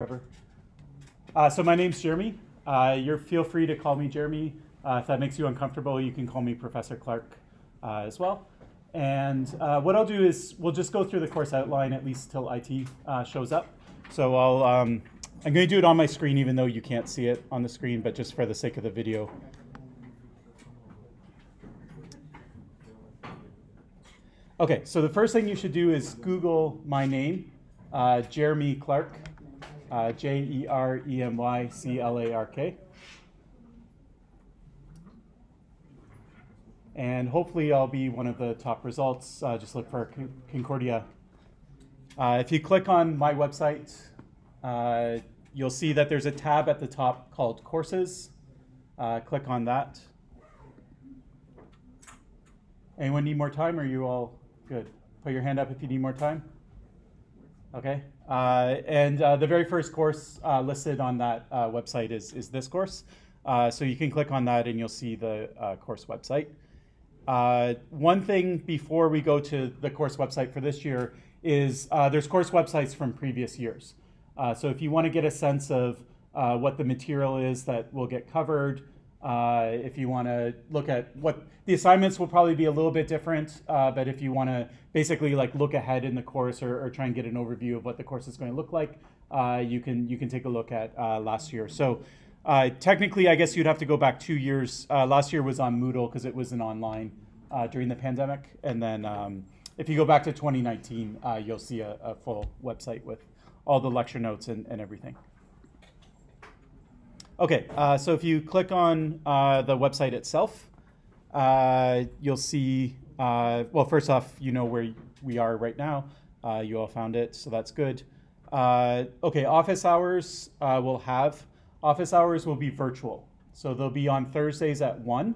Trevor. Uh, so my name's Jeremy. Uh, you're feel free to call me Jeremy. Uh, if that makes you uncomfortable, you can call me Professor Clark uh, as well. And uh, what I'll do is we'll just go through the course outline at least till IT uh, shows up. So I'll um, I'm going to do it on my screen, even though you can't see it on the screen, but just for the sake of the video. Okay, so the first thing you should do is Google my name, Jeremy Clark uh, J E R E M Y C L A R K. And hopefully I'll be one of the top results. Uh, just look for Concordia. Uh, if you click on my website, uh, you'll see that there's a tab at the top called Courses. Uh, click on that. Anyone need more time? Or are you all good? Put your hand up if you need more time. Okay. Uh, and uh, the very first course uh, listed on that uh, website is, is this course. Uh, so you can click on that and you'll see the uh, course website. one thing before we go to the course website for this year is there's course websites from previous years. so if you want to get a sense of what the material is that will get covered, uh, if you want to look at what the assignments will probably be a little bit different, uh, but if you want to basically like look ahead in the course or, or, try and get an overview of what the course is going to look like, uh, you can you can take a look at uh, last year. So uh, technically, I guess you'd have to go back two years. Uh, last year was on Moodle because it was an online during the pandemic, and then um, if you go back to 2019, you'll see a, a, full website with all the lecture notes and, and everything. Okay, uh, so if you click on uh, the website itself, uh, you'll see, uh, well, first off, you know where we are right now. Uh, you all found it, so that's good. Uh, okay, office hours will have, office hours will be virtual. So they'll be on Thursdays at 1.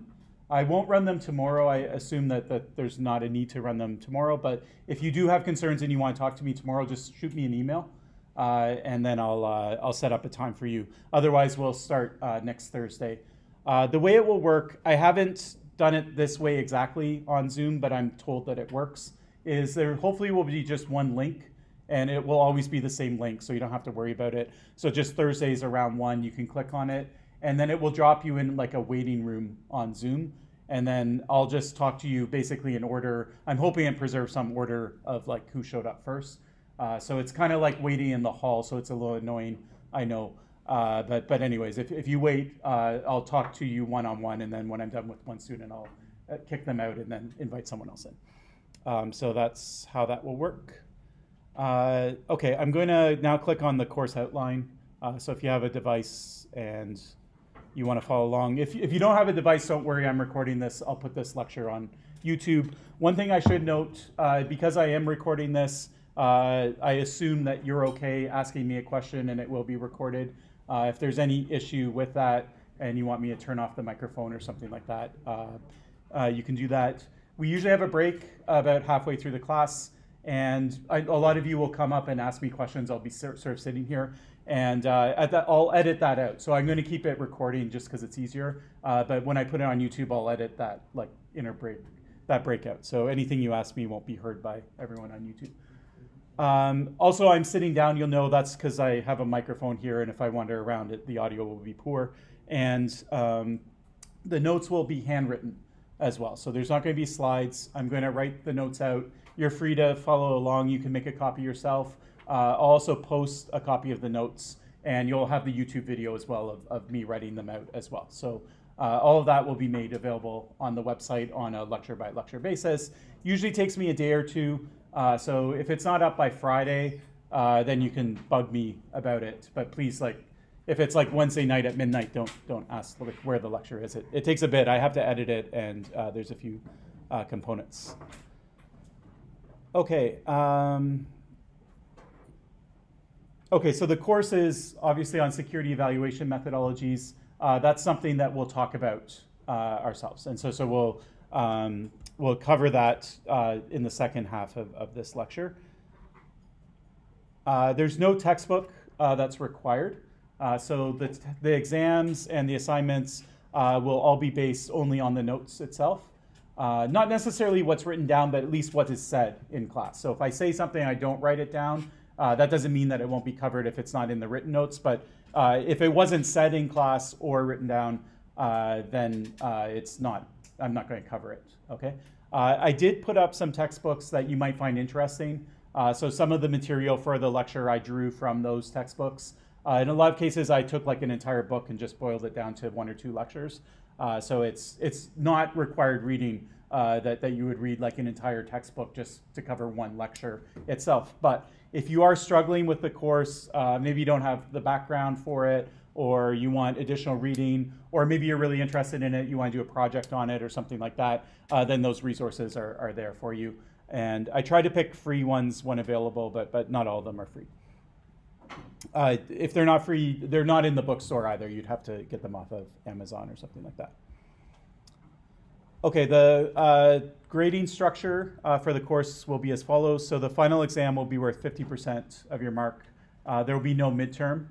I won't run them tomorrow. I assume that, that there's not a need to run them tomorrow. But if you do have concerns and you want to talk to me tomorrow, just shoot me an email uh, and then I'll, uh, I'll set up a time for you. Otherwise, we'll start uh, next Thursday. Uh, the way it will work, I haven't done it this way exactly on Zoom, but I'm told that it works, is there hopefully will be just one link and it will always be the same link, so you don't have to worry about it. So just Thursdays around one, you can click on it, and then it will drop you in like a waiting room on Zoom, and then I'll just talk to you basically in order. I'm hoping and preserve some order of like who showed up first. Uh, so it's kind of like waiting in the hall, so it's a little annoying, I know. Uh, but, but anyways, if, if you wait, uh, I'll talk to you one-on-one, and then when I'm done with one student, I'll uh, kick them out and then invite someone else in. Um, so that's how that will work. Uh, okay, I'm going to now click on the course outline. Uh, so if you have a device and you want to follow along, if, if you don't have a device, don't worry, I'm recording this. I'll put this lecture on YouTube. One thing I should note, because I am recording this, uh, I assume that you're okay asking me a question and it will be recorded. Uh, if there's any issue with that and you want me to turn off the microphone or something like that, uh, uh you can do that. We usually have a break about halfway through the class, and I, a lot of you will come up and ask me questions. I'll be sort of sitting here, and uh, at that, I'll edit that out. So I'm going to keep it recording just because it's easier. Uh, but when I put it on YouTube, I'll edit that like inner break, that breakout. So anything you ask me won't be heard by everyone on YouTube. Um, also, I'm sitting down. You'll know that's because I have a microphone here, and if I wander around it, the audio will be poor. And um, the notes will be handwritten as well. So there's not going to be slides. I'm going to write the notes out. You're free to follow along. You can make a copy yourself. Uh, I'll also post a copy of the notes, and you'll have the YouTube video as well of, of me writing them out as well. So uh, all of that will be made available on the website on a lecture by lecture basis. Usually takes me a day or two. Uh, so if it's not up by Friday, uh, then you can bug me about it. But please, like, if it's like Wednesday night at midnight, don't don't ask like, where the lecture is. It, it takes a bit. I have to edit it, and uh, there's a few uh, components. Okay. Um, okay, so the course is obviously on security evaluation methodologies. Uh, that's something that we'll talk about uh, ourselves, and so so we'll um, we'll cover that uh, in the second half of, of this lecture. Uh, there's no textbook uh, that's required. Uh, so the, the exams and the assignments uh, will all be based only on the notes itself. Uh, not necessarily what's written down, but at least what is said in class. So if I say something, I don't write it down, that doesn't mean that it won't be covered if it's not in the written notes, but if it wasn't said in class or written down, then it's not, I'm not going to cover it, okay? Uh, I did put up some textbooks that you might find interesting. Uh, so some of the material for the lecture I drew from those textbooks. in a lot of cases, I took like an entire book and just boiled it down to one or two lectures. so it's, it's not required reading uh, that, that you would read like an entire textbook just to cover one lecture itself. But if you are struggling with the course, uh, maybe you don't have the background for it, or you want additional reading, or maybe you're really interested in it, you want to do a project on it or something like that, uh, then those resources are, are there for you. And I try to pick free ones when available, but, but not all of them are free. Uh, if they're not free, they're not in the bookstore either. You'd have to get them off of Amazon or something like that. Okay, the uh, grading structure uh, for the course will be as follows. So the final exam will be worth 50% of your mark. Uh, there will be no midterm.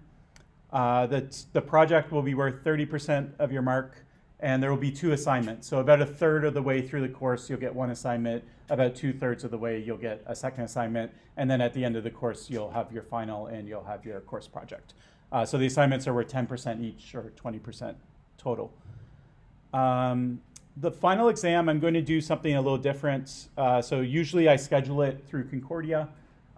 Uh, the, the project will be worth 30% of your mark, and there will be two assignments. So about a third of the way through the course, you'll get one assignment. About two thirds of the way, you'll get a second assignment. And then at the end of the course, you'll have your final and you'll have your course project. Uh, so the assignments are worth 10% each or 20% total. Um, the final exam, I'm going to do something a little different. Uh, so usually I schedule it through Concordia.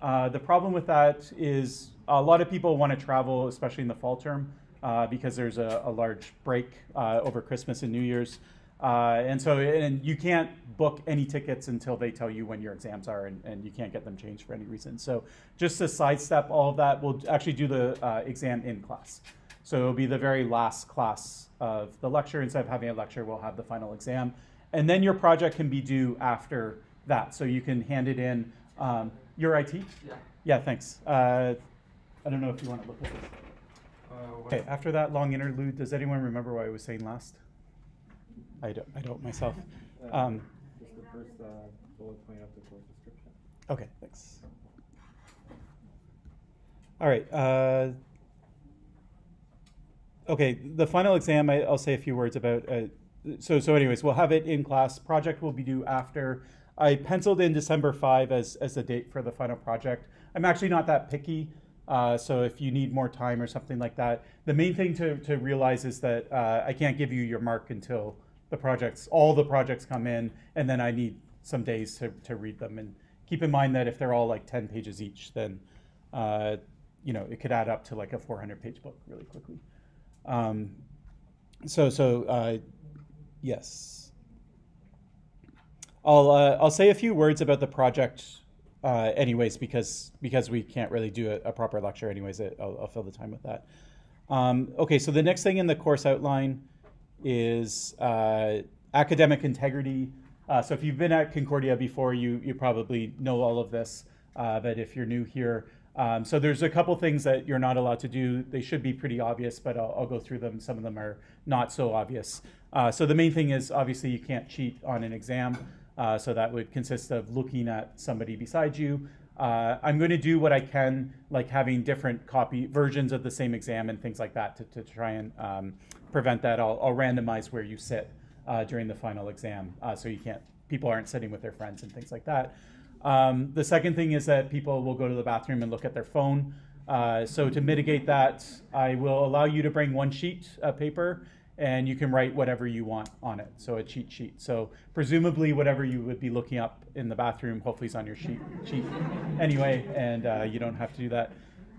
Uh, the problem with that is a lot of people want to travel, especially in the fall term, uh, because there's a, a large break uh, over Christmas and New Year's. Uh, and so and you can't book any tickets until they tell you when your exams are, and, and, you can't get them changed for any reason. So just to sidestep all of that, we'll actually do the uh, exam in class. So it'll be the very last class of the lecture. Instead of having a lecture, we'll have the final exam. And then your project can be due after that. So you can hand it in. Um, your IT? Yeah. Yeah, thanks. Uh, I don't know if you want to look at this. Uh, okay, after that long interlude, does anyone remember what I was saying last? I don't, I don't myself. Uh, um, just the first uh, bullet point of the course description. Okay, thanks. All right. Uh, okay, the final exam, I, will say a few words about. Uh, so, so anyways, we'll have it in class. Project will be due after. I penciled in December 5 as, as the date for the final project. I'm actually not that picky. Uh, so if you need more time or something like that, the main thing to, to realize is that uh, I can't give you your mark until the projects, all the projects come in, and then I need some days to, to read them. And keep in mind that if they're all like 10 pages each, then uh, you know it could add up to like a 400 page book really quickly. Um, so, so uh, yes. I'll, uh, I'll say a few words about the project uh, anyways, because, because we can't really do a, a proper lecture anyways, I'll, I'll, fill the time with that. Um, okay, so the next thing in the course outline is uh, academic integrity. Uh, so if you've been at Concordia before, you, you probably know all of this, uh, but if you're new here, um, so there's a couple things that you're not allowed to do. They should be pretty obvious, but I'll, I'll go through them. Some of them are not so obvious. Uh, so the main thing is obviously you can't cheat on an exam. Uh, so that would consist of looking at somebody beside you. Uh, I'm going to do what I can, like having different copy versions of the same exam and things like that to, to try and um, prevent that. I'll, I'll, randomize where you sit uh, during the final exam, uh, so you can't people aren't sitting with their friends and things like that. Um, the second thing is that people will go to the bathroom and look at their phone. Uh, so to mitigate that, I will allow you to bring one sheet of paper and you can write whatever you want on it. So a cheat sheet. So presumably whatever you would be looking up in the bathroom, hopefully is on your sheet, sheet anyway, and uh, you don't have to do that.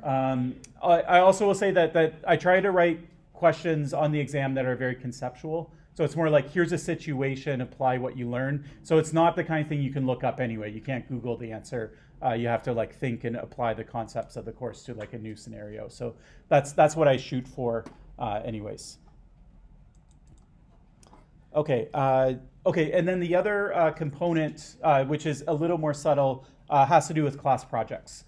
Um, I, I also will say that, that I try to write questions on the exam that are very conceptual. So it's more like here's a situation, apply what you learn. So it's not the kind of thing you can look up anyway. You can't Google the answer. Uh, you have to like think and apply the concepts of the course to like a new scenario. So that's that's what I shoot for, uh, anyways. Okay, uh, okay, and then the other uh, component, uh, which is a little more subtle, uh, has to do with class projects.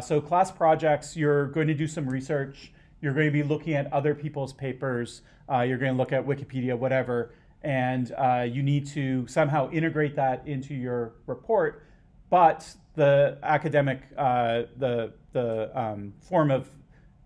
so class projects, you're going to do some research. You're going to be looking at other people's papers. Uh, you're going to look at Wikipedia, whatever, and uh, you need to somehow integrate that into your report. But the academic, uh, the the um, form of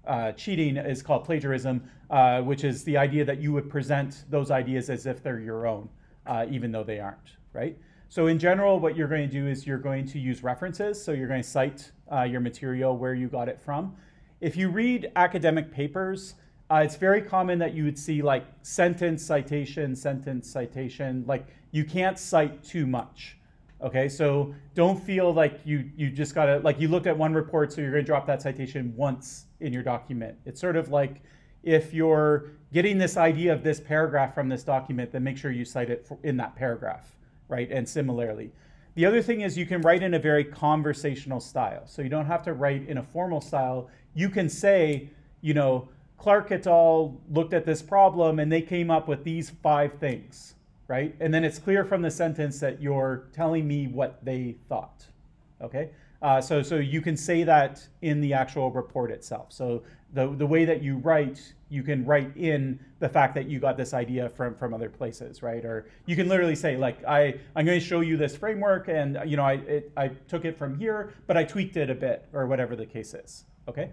uh, cheating is called plagiarism, uh, which is the idea that you would present those ideas as if they're your own, uh, even though they aren't, right? So in general, what you're going to do is you're going to use references. So you're going to cite uh, your material where you got it from. If you read academic papers, uh, it's very common that you would see like sentence citation, sentence citation. Like you can't cite too much. Okay, so don't feel like you you just gotta like you looked at one report, so you're gonna drop that citation once in your document. It's sort of like if you're getting this idea of this paragraph from this document, then make sure you cite it in that paragraph, right? And similarly. The other thing is you can write in a very conversational style. So you don't have to write in a formal style. You can say, you know, Clark et al. looked at this problem and they came up with these five things, right? And then it's clear from the sentence that you're telling me what they thought, okay? Uh, so, so you can say that in the actual report itself. So the, the way that you write, you can write in the fact that you got this idea from, from other places, right? Or you can literally say like, I, I'm going to show you this framework and you know, I, it, I took it from here, but I tweaked it a bit or whatever the case is, okay?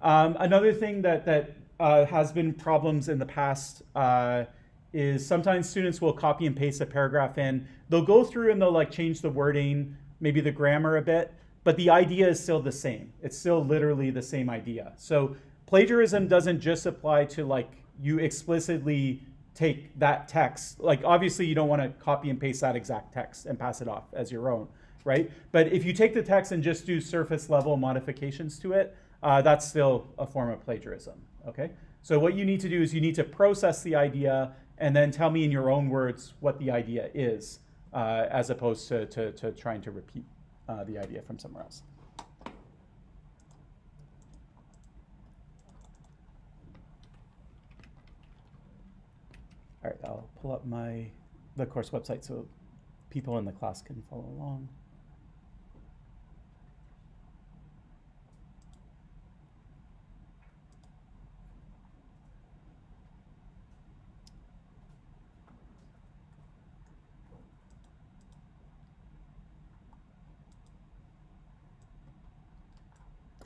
Um, another thing that, that uh, has been problems in the past uh, is sometimes students will copy and paste a paragraph in. They'll go through and they'll like change the wording, maybe the grammar a bit, but the idea is still the same. It's still literally the same idea. So plagiarism doesn't just apply to like you explicitly take that text. Like obviously you don't want to copy and paste that exact text and pass it off as your own, right? But if you take the text and just do surface level modifications to it, uh, that's still a form of plagiarism okay? So what you need to do is you need to process the idea and then tell me in your own words what the idea is, uh, as opposed to, to, to, trying to repeat uh, the idea from somewhere else. All right, I'll pull up my the course website so people in the class can follow along.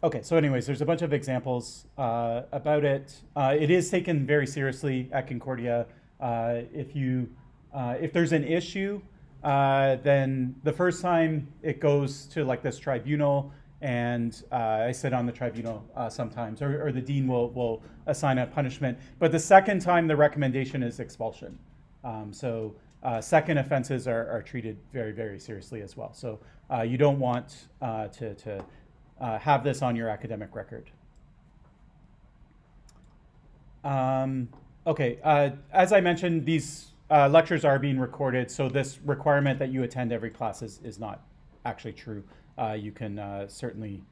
Okay, so anyways, there's a bunch of examples uh, about it. Uh, it is taken very seriously at Concordia. Uh, if you, uh, if there's an issue, uh, then the first time it goes to like this tribunal, and uh, I sit on the tribunal sometimes, or, or, the dean will will assign a punishment. But the second time, the recommendation is expulsion. Um, so second offenses are, are, treated very very seriously as well. So you don't want to to uh, have this on your academic record. Um, okay, uh, as I mentioned, these uh, lectures are being recorded, so this requirement that you attend every class is, is not actually true. Uh, you can uh, certainly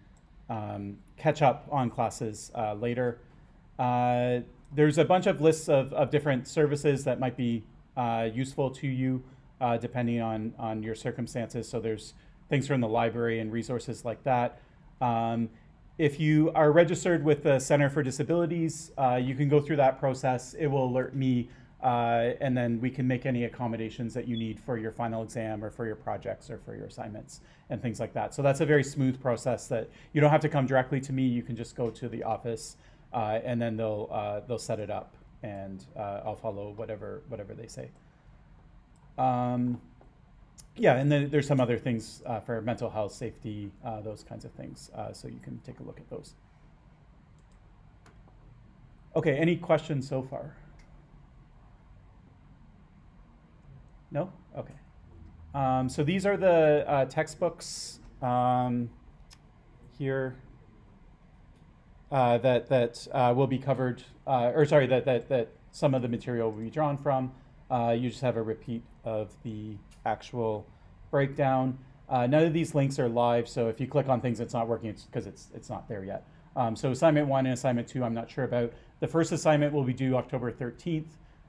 um, catch up on classes uh, later. there's a bunch of lists of, of different services that might be useful to you depending on, on your circumstances. So there's things from the library and resources like that. Um, if you are registered with the Center for Disabilities, uh, you can go through that process. It will alert me, uh, and then we can make any accommodations that you need for your final exam or for your projects or for your assignments and things like that. So that's a very smooth process that you don't have to come directly to me. You can just go to the office, uh, and then they'll uh, they'll set it up, and uh, I'll follow whatever whatever they say. Um, yeah, and then there's some other things uh, for mental health, safety, uh, those kinds of things. Uh, so you can take a look at those. Okay, any questions so far? No? Okay. Um, so these are the uh, textbooks um, here uh, that that uh, will be covered, or sorry, that, that that some of the material will be drawn from. you just have a repeat of the actual breakdown. Uh, none of these links are live, so if you click on things it's not working, it's because it's, it's not there yet. Um, so assignment one and assignment two, I'm not sure about. The first assignment will be due October 13th.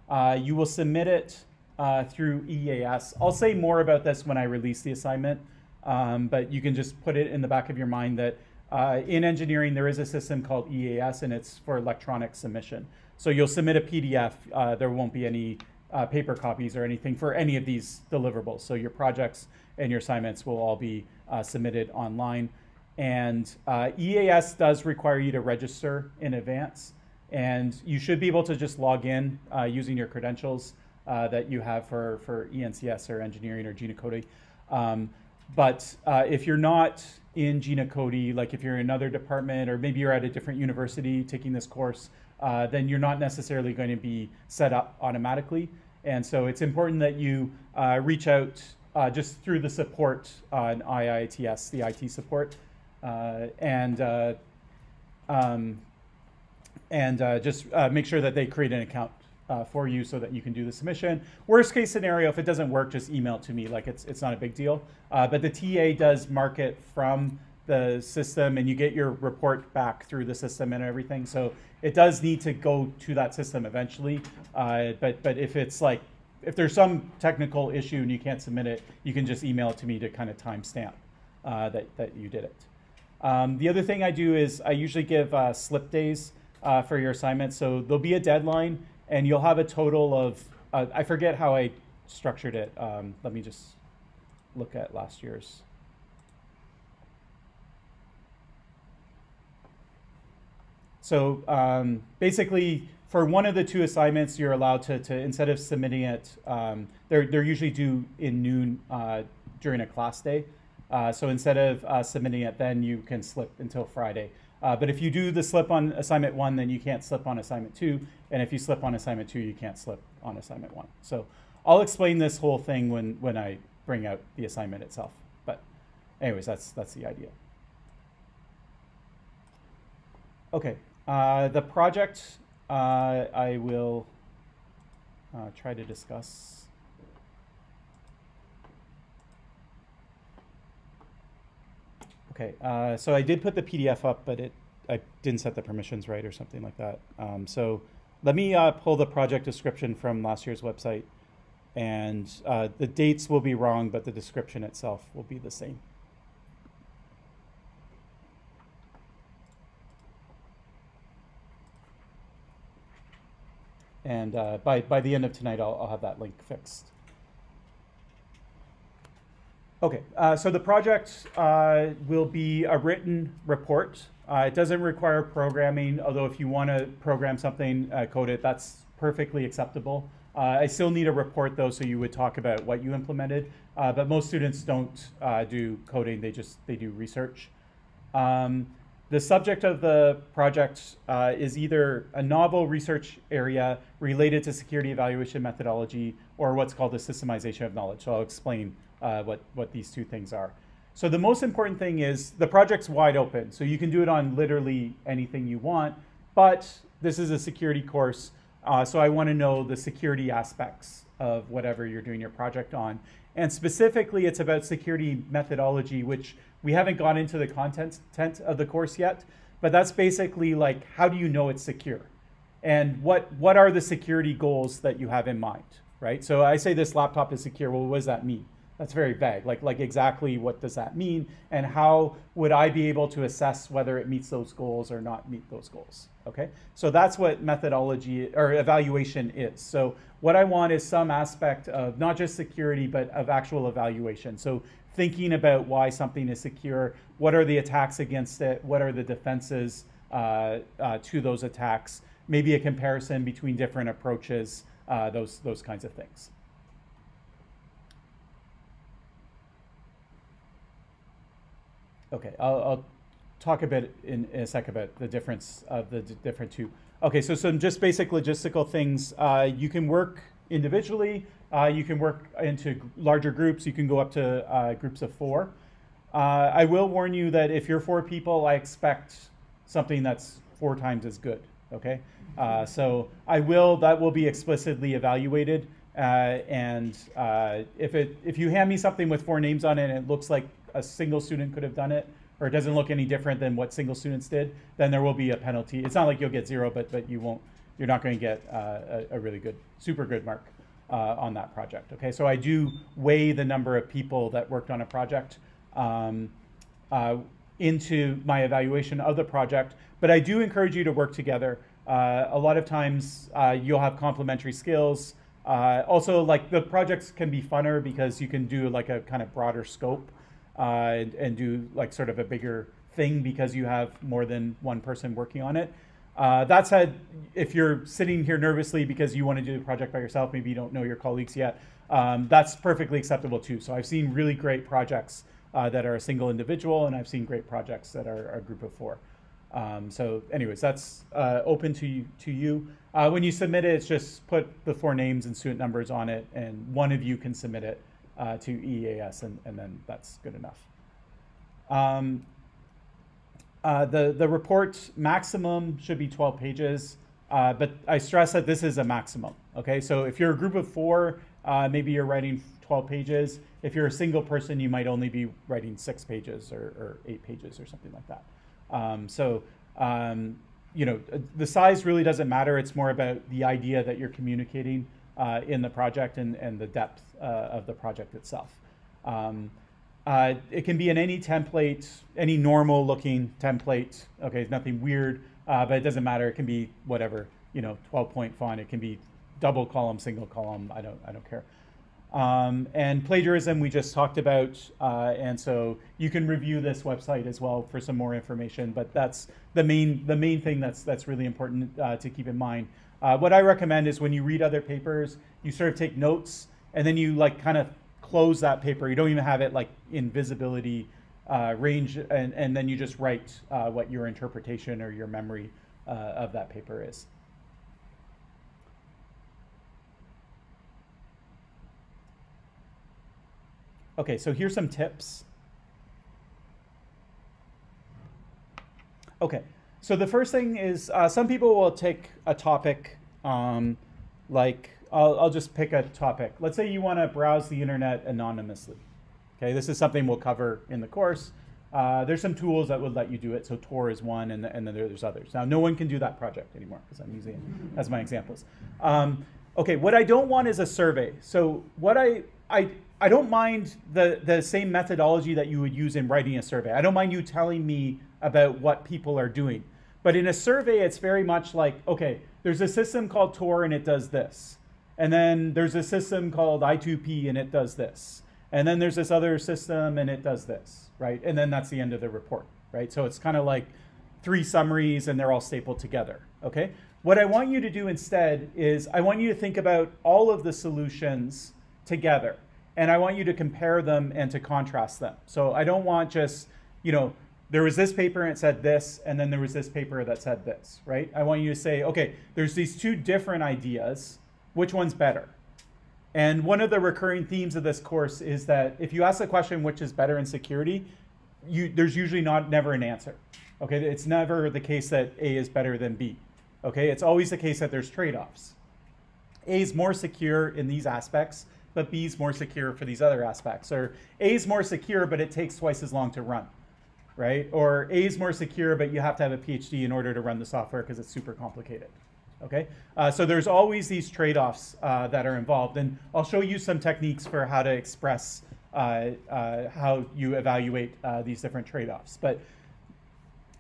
Uh, you will submit it uh, through EAS. I'll say more about this when I release the assignment, um, but you can just put it in the back of your mind that uh, in engineering there is a system called EAS and it's for electronic submission. So you'll submit a PDF. Uh, there won't be any uh, paper copies or anything for any of these deliverables. So your projects and your assignments will all be uh, submitted online. And uh, EAS does require you to register in advance. And you should be able to just log in uh, using your credentials uh, that you have for, for ENCS or engineering or Gina Um, but uh, if you're not in Gina Cody, like if you're in another department or maybe you're at a different university taking this course, uh, then you're not necessarily going to be set up automatically. And so it's important that you uh, reach out uh, just through the support on IITS, the IT support, uh, and uh, um, and uh, just make sure that they create an account for you so that you can do the submission. Worst case scenario, if it doesn't work, just email it to me. Like it's it's not a big deal. But the TA does mark it from the system, and you get your report back through the system and everything. So it does need to go to that system eventually. Uh, but but if it's like if there's some technical issue and you can't submit it, you can just email it to me to kind of timestamp uh, that that you did it. Um, the other thing I do is I usually give uh, slip days uh, for your assignment. So there'll be a deadline and you'll have a total of uh, I forget how I structured it. Um, let me just look at last year's. So um, basically, for one of the two assignments, you're allowed to, to instead of submitting it, um, they're, they're usually due in noon uh, during a class day. Uh, so instead of uh, submitting it, then you can slip until Friday. Uh, but if you do the slip on assignment one, then you can't slip on assignment two. And if you slip on assignment two, you can't slip on assignment one. So I'll explain this whole thing when, when I bring out the assignment itself. But anyways, that's, that's the idea. Okay, the project uh, I will uh, try to discuss. Okay, uh, so I did put the PDF up, but it I didn't set the permissions right or something like that. Um, so let me uh, pull the project description from last year's website, and uh, the dates will be wrong, but the description itself will be the same. And uh, by, by the end of tonight, I'll, I'll have that link fixed. Okay, uh, so the project uh, will be a written report. Uh, it doesn't require programming, although if you want to program something, uh, code it, that's perfectly acceptable. Uh, I still need a report though, so you would talk about what you implemented. But most students don't do coding; they just they do research. Um, the subject of the project is either a novel research area related to security evaluation methodology or what's called the systemization of knowledge. So I'll explain uh, what, what these two things are. So the most important thing is the project's wide open. So you can do it on literally anything you want, but this is a security course. Uh, so I want to know the security aspects of whatever you're doing your project on. And specifically, it's about security methodology, which we haven't gone into the content tent of the course yet, but that's basically like, how do you know it's secure? And what, what are the security goals that you have in mind, right? So I say this laptop is secure. Well, what does that mean? That's very vague. Like, like exactly what does that mean? And how would I be able to assess whether it meets those goals or not meet those goals? Okay, so that's what methodology or evaluation is. So what I want is some aspect of not just security, but of actual evaluation. So thinking about why something is secure, what are the attacks against it, what are the defenses uh, uh, to those attacks, maybe a comparison between different approaches, uh, those, those kinds of things. Okay, I'll, I'll talk a bit in, in, a sec about the difference of the different two. Okay, so some just basic logistical things. Uh, you can work individually. Uh, you can work into larger groups. You can go up to uh, groups of four. Uh, I will warn you that if you're four people, I expect something that's four times as good. Okay, uh, so I will that will be explicitly evaluated. Uh, and if it if you hand me something with four names on it and it looks like a single student could have done it, or it doesn't look any different than what single students did, then there will be a penalty. It's not like you'll get zero, but but you won't. You're not going to get uh, a, a, really good, super good mark uh, on that project. Okay, so I do weigh the number of people that worked on a project um, uh, into my evaluation of the project, but I do encourage you to work together. Uh, a lot of times uh, you'll have complementary skills. Uh, also, like the projects can be funner because you can do like a kind of broader scope uh, and, and, do like sort of a bigger thing because you have more than one person working on it. Uh, that said, if you're sitting here nervously because you want to do the project by yourself, maybe you don't know your colleagues yet, um, that's perfectly acceptable too. So I've seen really great projects uh, that are a single individual, and I've seen great projects that are a group of four. Um, so, anyways, that's uh, open to you. To you. Uh, when you submit it, it's just put the four names and student numbers on it, and one of you can submit it uh, to EAS, and, and then that's good enough. Um, uh, the the report maximum should be 12 pages, uh, but I stress that this is a maximum. Okay, so if you're a group of four, uh, maybe you're writing 12 pages. If you're a single person, you might only be writing six pages or, or eight pages or something like that. Um, so, um, you know, the size really doesn't matter. It's more about the idea that you're communicating uh, in the project and, and the depth uh, of the project itself. Um, uh, it can be in any template, any normal looking template. Okay, nothing weird, uh, but it doesn't matter. It can be whatever, you know, 12 point font. It can be double column, single column. I don't, I don't care. Um, and plagiarism we just talked about, uh, and so you can review this website as well for some more information. But that's the main the main thing that's that's really important uh, to keep in mind. Uh, what I recommend is when you read other papers, you sort of take notes, and then you like kind of close that paper. You don't even have it like in visibility uh, range, and and then you just write uh, what your interpretation or your memory uh, of that paper is. Okay, so here's some tips. Okay, so the first thing is uh, some people will take a topic, um, like I'll, I'll just pick a topic. Let's say you want to browse the internet anonymously. Okay, this is something we'll cover in the course. Uh, there's some tools that would let you do it. So Tor is one, and, and then there's others. Now, no one can do that project anymore because I'm using it as my examples. Um, okay, what I don't want is a survey. So what I I I don't mind the, the same methodology that you would use in writing a survey. I don't mind you telling me about what people are doing. But in a survey, it's very much like, okay, there's a system called Tor and it does this. And then there's a system called I2P and it does this. And then there's this other system and it does this, right? And then that's the end of the report, right? So it's kind of like three summaries and they're all stapled together, okay? What I want you to do instead is I want you to think about all of the solutions together and I want you to compare them and to contrast them. So I don't want just, you know, there was this paper and it said this, and then there was this paper that said this, right? I want you to say, okay, there's these two different ideas. Which one's better? And one of the recurring themes of this course is that if you ask the question, which is better in security, you, there's usually not never an answer. Okay, it's never the case that A is better than B. Okay, it's always the case that there's trade-offs. A is more secure in these aspects, but B is more secure for these other aspects. Or A is more secure, but it takes twice as long to run, right? Or A is more secure, but you have to have a PhD in order to run the software because it's super complicated. Okay, uh, so there's always these trade-offs uh, that are involved, and I'll show you some techniques for how to express uh, uh how you evaluate uh, these different trade-offs. But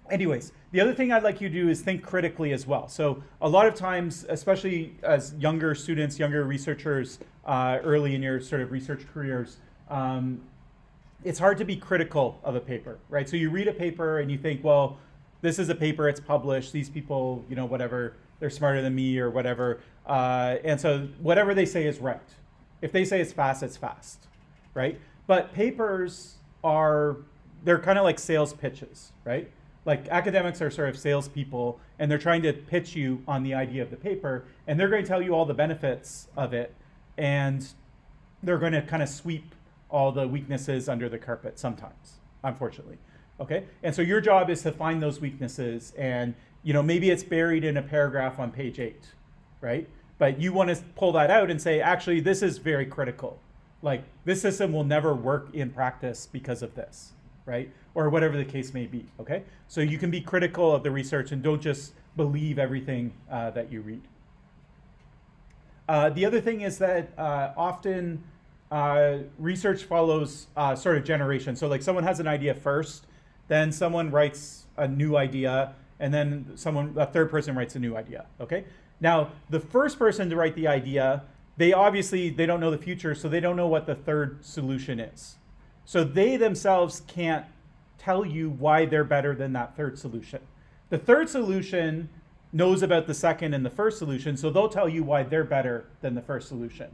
anyways, the other thing I'd like you to do is think critically as well. So a lot of times, especially as younger students, younger researchers, uh, early in your sort of research careers, um, it's hard to be critical of a paper, right? So you read a paper and you think, well, this is a paper, it's published, these people, you know, whatever, they're smarter than me or whatever. Uh, and so whatever they say is right. If they say it's fast, it's fast, right? But papers are, they're kind of like sales pitches, right? like academics are sort of salespeople and they're trying to pitch you on the idea of the paper and they're going to tell you all the benefits of it and they're going to kind of sweep all the weaknesses under the carpet sometimes unfortunately okay and so your job is to find those weaknesses and you know maybe it's buried in a paragraph on page 8 right but you want to pull that out and say actually this is very critical like this system will never work in practice because of this right? Or whatever the case may be, okay? So you can be critical of the research and don't just believe everything uh, that you read. Uh, the other thing is that uh, often uh, research follows uh, sort of generation. So like someone has an idea first, then someone writes a new idea, and then someone, a third person writes a new idea, okay? Now, the first person to write the idea, they obviously, they don't know the future, so they don't know what the third solution is. So they themselves can't tell you why they're better than that third solution. The third solution knows about the second and the first solution, so they'll tell you why they're better than the first solution.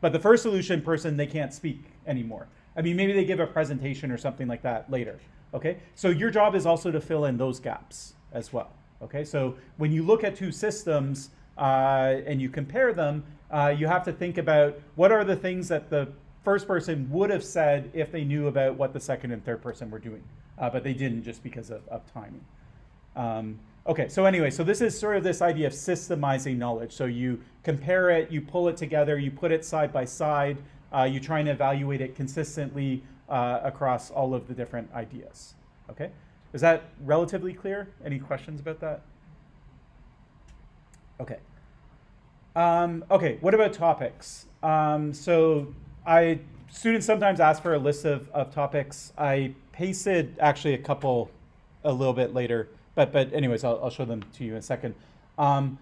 But the first solution person, they can't speak anymore. I mean, maybe they give a presentation or something like that later. Okay, so your job is also to fill in those gaps as well. Okay, so when you look at two systems uh, and you compare them, uh, you have to think about what are the things that the first person would have said if they knew about what the second and third person were doing, uh, but they didn't just because of, of timing. Um, okay, so anyway, so this is sort of this idea of systemizing knowledge. So you compare it, you pull it together, you put it side by side, uh, you try and evaluate it consistently uh, across all of the different ideas. Okay, is that relatively clear? Any questions about that? Okay. Um, okay, what about topics? Um, so I students sometimes ask for a list of, of topics. I pasted actually a couple a little bit later, but but anyways, I'll, I'll show them to you in a second. Um,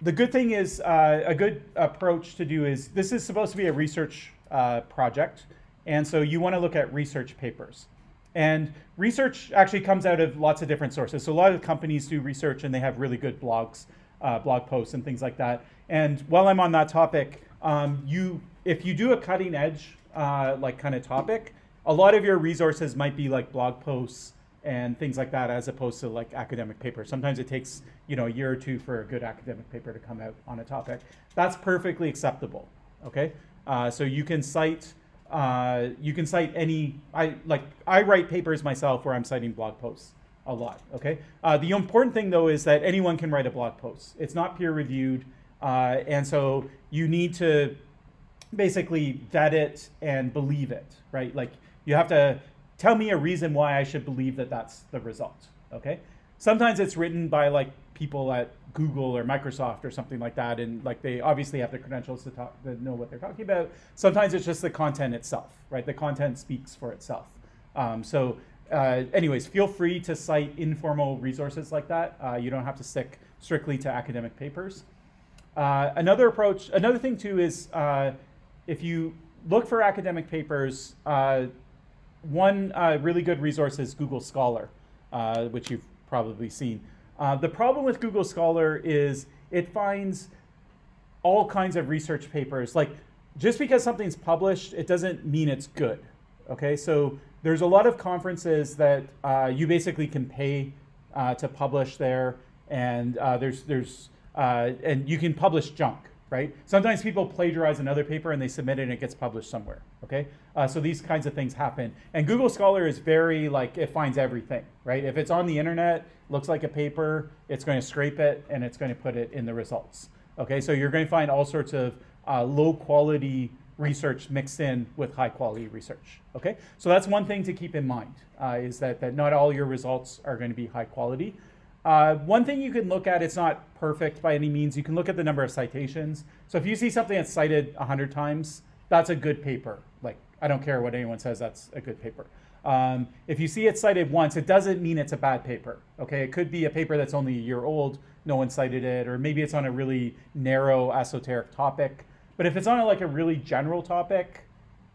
the good thing is uh, a good approach to do is this is supposed to be a research uh, project, and so you want to look at research papers. And research actually comes out of lots of different sources. So a lot of companies do research and they have really good blogs, uh, blog posts and things like that. And while I'm on that topic, um, you if you do a cutting edge uh, like kind of topic, a lot of your resources might be like blog posts and things like that, as opposed to like academic papers. Sometimes it takes you know a year or two for a good academic paper to come out on a topic. That's perfectly acceptable. Okay, uh, so you can cite uh, you can cite any. I like I write papers myself where I'm citing blog posts a lot. Okay, uh, the important thing though is that anyone can write a blog post. It's not peer reviewed, uh, and so you need to basically vet it and believe it, right? Like you have to tell me a reason why I should believe that that's the result. Okay. Sometimes it's written by like people at Google or Microsoft or something like that, and like they obviously have the credentials to talk to know what they're talking about. Sometimes it's just the content itself, right? The content speaks for itself. Um, so, uh, anyways, feel free to cite informal resources like that. Uh, you don't have to stick strictly to academic papers. Uh, another approach, another thing too is uh, if you look for academic papers, uh, one uh, really good resource is Google Scholar, which you've probably seen. Uh, the problem with Google Scholar is it finds all kinds of research papers. Like, just because something's published, it doesn't mean it's good. Okay, so there's a lot of conferences that uh, you basically can pay uh, to publish there, and there's there's and you can publish junk right? Sometimes people plagiarize another paper and they submit it and it gets published somewhere, okay? Uh, so these kinds of things happen. And Google Scholar is very, like, it finds everything, right? If it's on the internet, looks like a paper, it's going to scrape it and it's going to put it in the results, okay? So you're going to find all sorts of uh, low quality research mixed in with high quality research, okay? So that's one thing to keep in mind, uh, is that, that not all your results are going to be high quality. Uh, one thing you can look at, it's not perfect by any means, you can look at the number of citations. So if you see something that's cited 100 times, that's a good paper. Like, I don't care what anyone says, that's a good paper. Um, if you see it cited once, it doesn't mean it's a bad paper. Okay, it could be a paper that's only a year old, no one cited it, or maybe it's on a really narrow esoteric topic. But if it's on a, like a really general topic,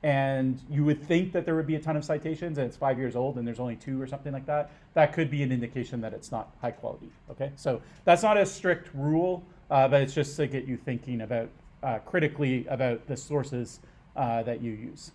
and you would think that there would be a ton of citations and it's five years old and there's only two or something like that, that could be an indication that it's not high quality. Okay, so that's not a strict rule, uh, but it's just to get you thinking about uh, critically about the sources uh, that you use.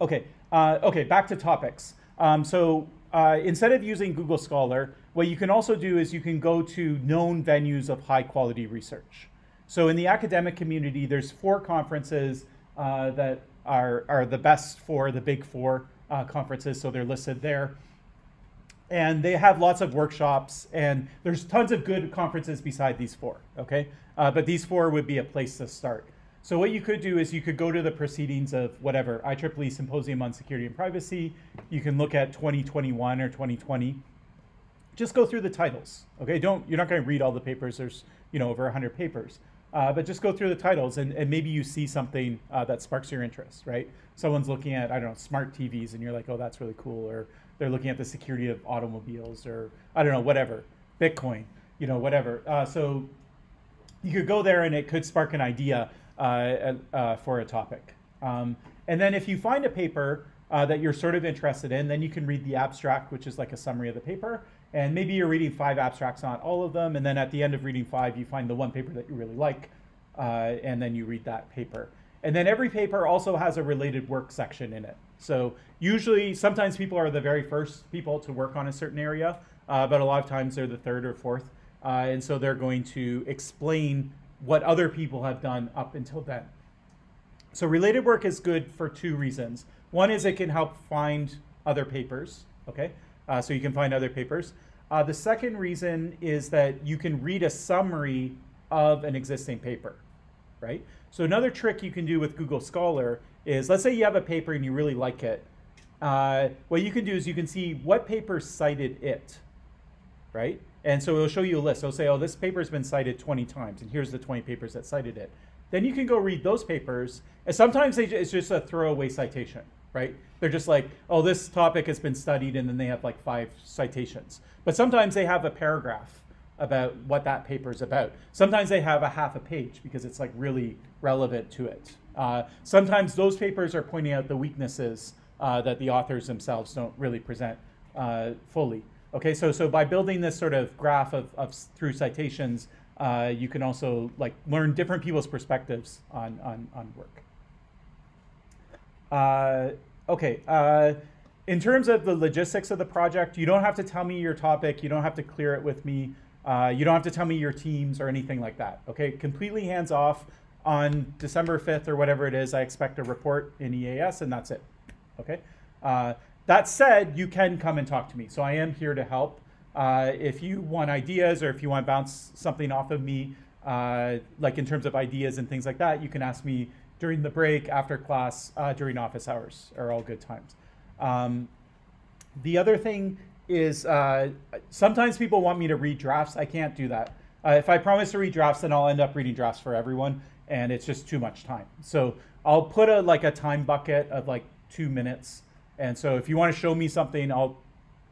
Okay, uh, okay, back to topics. Um, so uh, instead of using Google Scholar, what you can also do is you can go to known venues of high quality research. So in the academic community, there's four conferences uh, that are, are the best for the big four conferences, so they're listed there. And they have lots of workshops, and there's tons of good conferences beside these four, okay? Uh, but these four would be a place to start. So what you could do is you could go to the proceedings of whatever, IEEE Symposium on Security and Privacy. You can look at 2021 or 2020. Just go through the titles, okay? Don't, you're not gonna read all the papers. There's, you know, over 100 papers. Uh, but just go through the titles and, and maybe you see something uh, that sparks your interest, right? Someone's looking at, I don't know, smart TVs and you're like, oh, that's really cool. Or they're looking at the security of automobiles or I don't know, whatever, Bitcoin, you know, whatever. Uh, so you could go there and it could spark an idea uh, uh, for a topic. Um, and then if you find a paper uh, that you're sort of interested in, then you can read the abstract, which is like a summary of the paper. And maybe you're reading five abstracts, not all of them. And then at the end of reading five, you find the one paper that you really like, uh, and then you read that paper. And then every paper also has a related work section in it. So usually, sometimes people are the very first people to work on a certain area, uh, but a lot of times they're the third or fourth. Uh, and so they're going to explain what other people have done up until then. So related work is good for two reasons. One is it can help find other papers, okay? Uh, so you can find other papers. Uh, the second reason is that you can read a summary of an existing paper, right? So another trick you can do with Google Scholar is, let's say you have a paper and you really like it. Uh, what you can do is you can see what paper cited it, right? And so it'll show you a list. It'll say, oh, this paper has been cited 20 times, and here's the 20 papers that cited it. Then you can go read those papers, and sometimes they, it's just a throwaway citation, right? They're just like, oh, this topic has been studied, and then they have like five citations. But sometimes they have a paragraph about what that paper is about. Sometimes they have a half a page because it's like really relevant to it. Uh, sometimes those papers are pointing out the weaknesses uh, that the authors themselves don't really present uh, fully. Okay, so so by building this sort of graph of, of through citations, uh, you can also like learn different people's perspectives on on, on work. Uh, okay, uh, in terms of the logistics of the project, you don't have to tell me your topic. You don't have to clear it with me. Uh, you don't have to tell me your teams or anything like that. Okay, completely hands off. On December 5th or whatever it is, I expect a report in EAS, and that's it. Okay. That said, you can come and talk to me. So I am here to help. Uh, if you want ideas or if you want to bounce something off of me, uh, like in terms of ideas and things like that, you can ask me during the break, after class, uh, during office hours are all good times. Um, the other thing is uh, sometimes people want me to read drafts. I can't do that. Uh, if I promise to read drafts, then I'll end up reading drafts for everyone, and it's just too much time. So I'll put a like a time bucket of like two minutes and so if you want to show me something, I'll,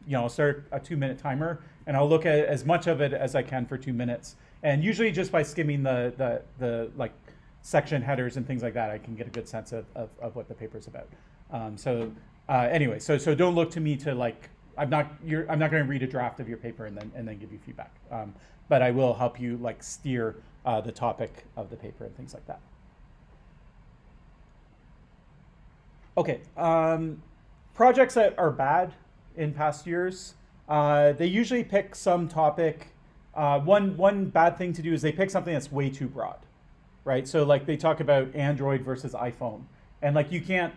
you know, I'll start a two minute timer and I'll look at as much of it as I can for two minutes. And usually just by skimming the, the, the like section headers and things like that, I can get a good sense of, of, of what the paper's about. Um, so uh, anyway, so, so don't look to me to like, I'm not, you're, I'm not going to read a draft of your paper and then, and then give you feedback. Um, but I will help you like steer uh, the topic of the paper and things like that. Okay. Um, projects that are bad in past years, uh, they usually pick some topic. Uh, one one bad thing to do is they pick something that's way too broad, right? So like they talk about Android versus iPhone, and like you can't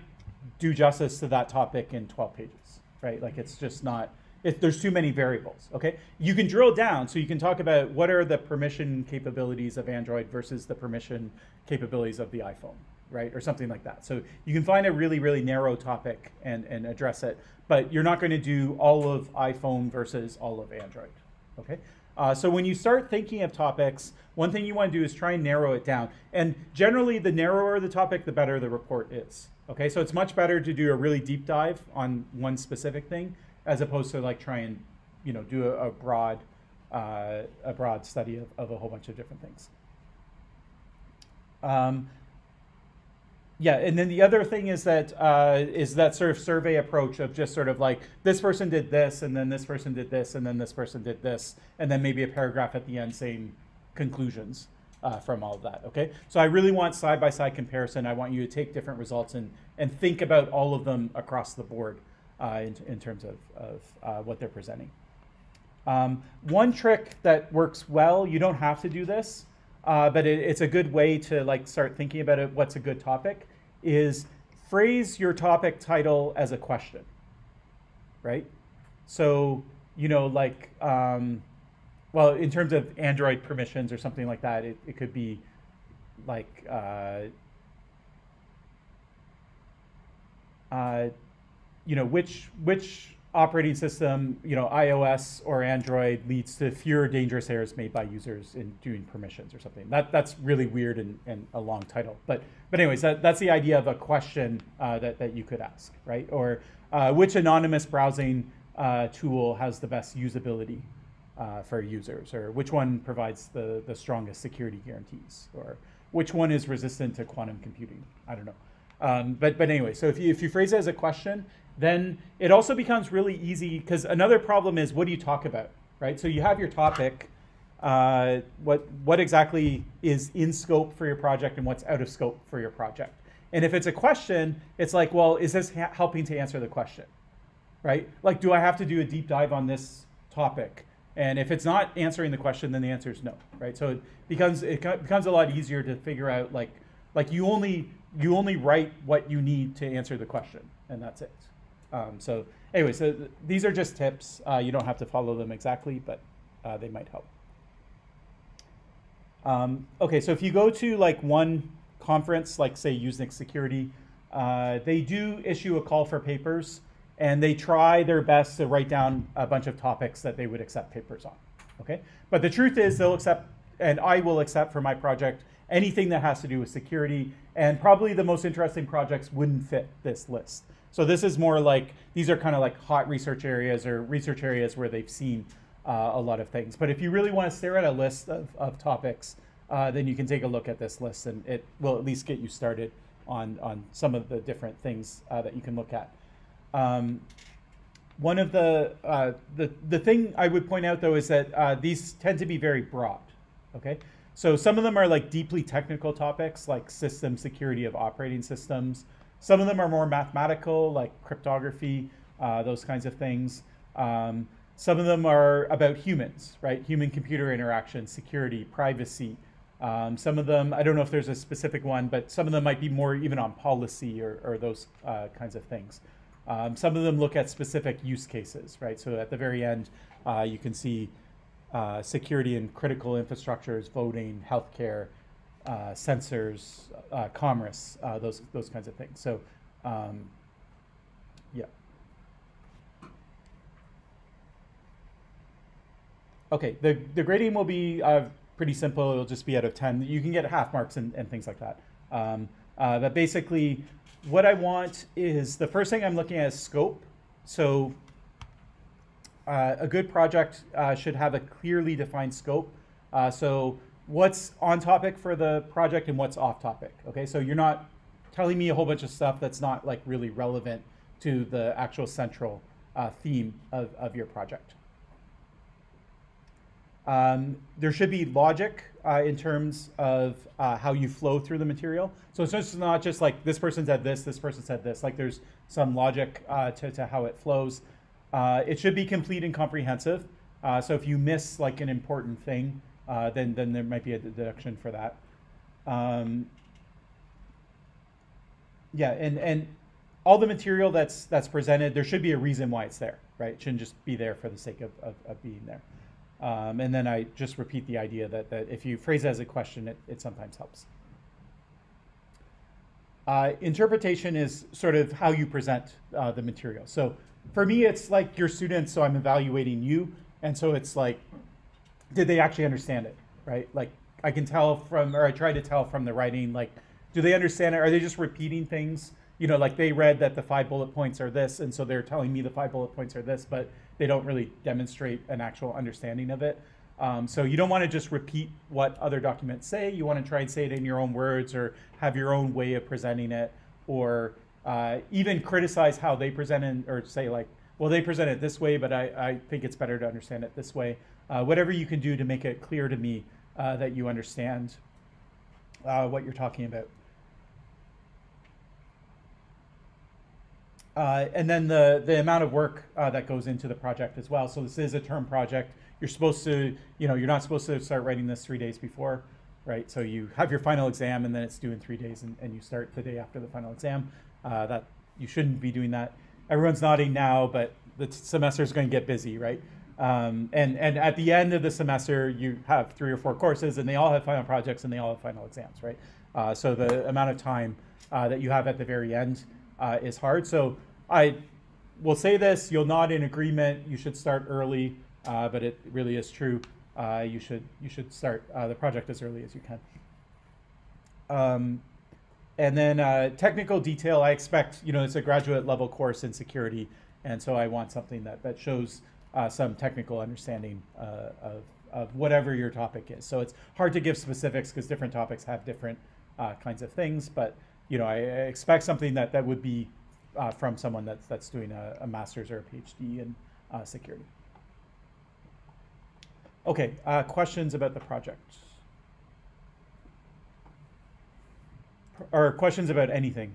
do justice to that topic in 12 pages, right? Like it's just not. There's too many variables. Okay, you can drill down, so you can talk about what are the permission capabilities of Android versus the permission capabilities of the iPhone, right? Or something like that. So you can find a really, really narrow topic and, and address it, but you're not going to do all of iPhone versus all of Android, okay? Uh, so when you start thinking of topics, one thing you want to do is try and narrow it down. And generally, the narrower the topic, the better the report is. Okay, so it's much better to do a really deep dive on one specific thing as opposed to like try and, you know, do a, a broad, uh, a broad study of, of a whole bunch of different things. Um, yeah, and then the other thing is that uh, is that sort of survey approach of just sort of like this person did this, and then this person did this, and then this person did this, and then maybe a paragraph at the end saying conclusions uh, from all of that. Okay, so I really want side by side comparison. I want you to take different results and and think about all of them across the board uh, in, in terms of of uh, what they're presenting. Um, one trick that works well, you don't have to do this, uh, but it, it's a good way to like start thinking about it. What's a good topic? Is phrase your topic title as a question, right? So, you know, like, um, well, in terms of Android permissions or something like that, it, it could be like, uh, uh, you know, which, which operating system, you know, iOS or Android leads to fewer dangerous errors made by users in doing permissions or something. That that's really weird and, and a long title. But but anyways, that, that's the idea of a question uh, that, that you could ask, right? Or uh, which anonymous browsing uh, tool has the best usability uh, for users? Or which one provides the, the strongest security guarantees? Or which one is resistant to quantum computing? I don't know. Um, but but anyway, so if you if you phrase it as a question, then it also becomes really easy because another problem is what do you talk about? right? So you have your topic, uh, what, what exactly is in scope for your project and what's out of scope for your project. And if it's a question, it's like, well, is this ha- helping to answer the question, right? Like, do I have to do a deep dive on this topic? And if it's not answering the question, then the answer is no, right? So it becomes it becomes a lot easier to figure out like like you only you only write what you need to answer the question, and that's it. Um, so anyway, so th- these are just tips. Uh, you don't have to follow them exactly, but uh, they might help. Um, okay, so if you go to like one conference, like say Usenix Security, uh, they do issue a call for papers, and they try their best to write down a bunch of topics that they would accept papers on. Okay, but the truth is they'll accept, and I will accept for my project anything that has to do with security, and probably the most interesting projects wouldn't fit this list. So this is more like these are kind of like hot research areas or research areas where they've seen uh, a lot of things. But if you really want to stare at a list of, of topics, uh, then you can take a look at this list and it will at least get you started on, on some of the different things uh, that you can look at. Um, one of the, uh, the, the thing I would point out though is that uh, these tend to be very broad, okay? So some of them are like deeply technical topics like system security of operating systems. Some of them are more mathematical like cryptography, uh, those kinds of things. Um, some of them are about humans, right? Human computer interaction, security, privacy, um, some of them, I don't know if there's a specific one, but some of them might be more even on policy or, or those uh, kinds of things. Um, some of them look at specific use cases, right? So at the very end, uh, you can see uh, security and critical infrastructures, voting, healthcare, uh, sensors, uh, commerce, uh, those those kinds of things. So, um, yeah. Okay, the the grading will be pretty simple. It'll just be out of 10. You can get half marks and, and things like that. Um, uh, but basically, what I want is the first thing I'm looking at is scope. So uh, a good project uh, should have a clearly defined scope. Uh, so what's on topic for the project and what's off topic. Okay, so you're not telling me a whole bunch of stuff that's not like really relevant to the actual central uh, theme of, of your project. Um, there should be logic uh, in terms of uh, how you flow through the material. So it's just not just like this person said this, this person said this. Like there's some logic uh, to, to how it flows. Uh, it should be complete and comprehensive. Uh, so if you miss like an important thing, uh, then then there might be a deduction for that. Um, yeah, and and all the material that's that's presented, there should be a reason why it's there, right? It shouldn't just be there for the sake of, of, of being there. Um, and then I just repeat the idea that, that if you phrase it as a question, it, it sometimes helps. Uh, interpretation is sort of how you present uh, the material. So for me, it's like your students, so I'm evaluating you. And so it's like, did they actually understand it, right? Like I can tell from, or I try to tell from the writing, like, do they understand it? Are they just repeating things? You know, like they read that the five bullet points are this, and so they're telling me the five bullet points are this, but they don't really demonstrate an actual understanding of it. Um, so you don't want to just repeat what other documents say. You want to try and say it in your own words or have your own way of presenting it or uh, even criticize how they present it or say like, well, they present it this way, but I, I think it's better to understand it this way. Uh, whatever you can do to make it clear to me uh, that you understand uh, what you're talking about. Uh, and then the, the amount of work uh, that goes into the project as well. So this is a term project. You're supposed to, you know, you're not supposed to start writing this three days before, right? So you have your final exam and then it's due in three days and, and you start the day after the final exam. Uh, that you shouldn't be doing that. Everyone's nodding now, but the semester is going to get busy, right? Um, and, and at the end of the semester, you have three or four courses and they all have final projects and they all have final exams, right? Uh, so the amount of time uh, that you have at the very end uh, is hard. So I will say this: you'll nod in agreement. You should start early, uh, but it really is true. Uh, you should you should start uh, the project as early as you can. Um, and then uh, technical detail. I expect you know it's a graduate level course in security, and so I want something that that shows uh, some technical understanding of of whatever your topic is. So it's hard to give specifics because different topics have different kinds of things, but you know, I expect something that, that would be uh, from someone that's, that's doing a, a, master's or a PhD in uh, security. Okay, uh, questions about the project? Or questions about anything?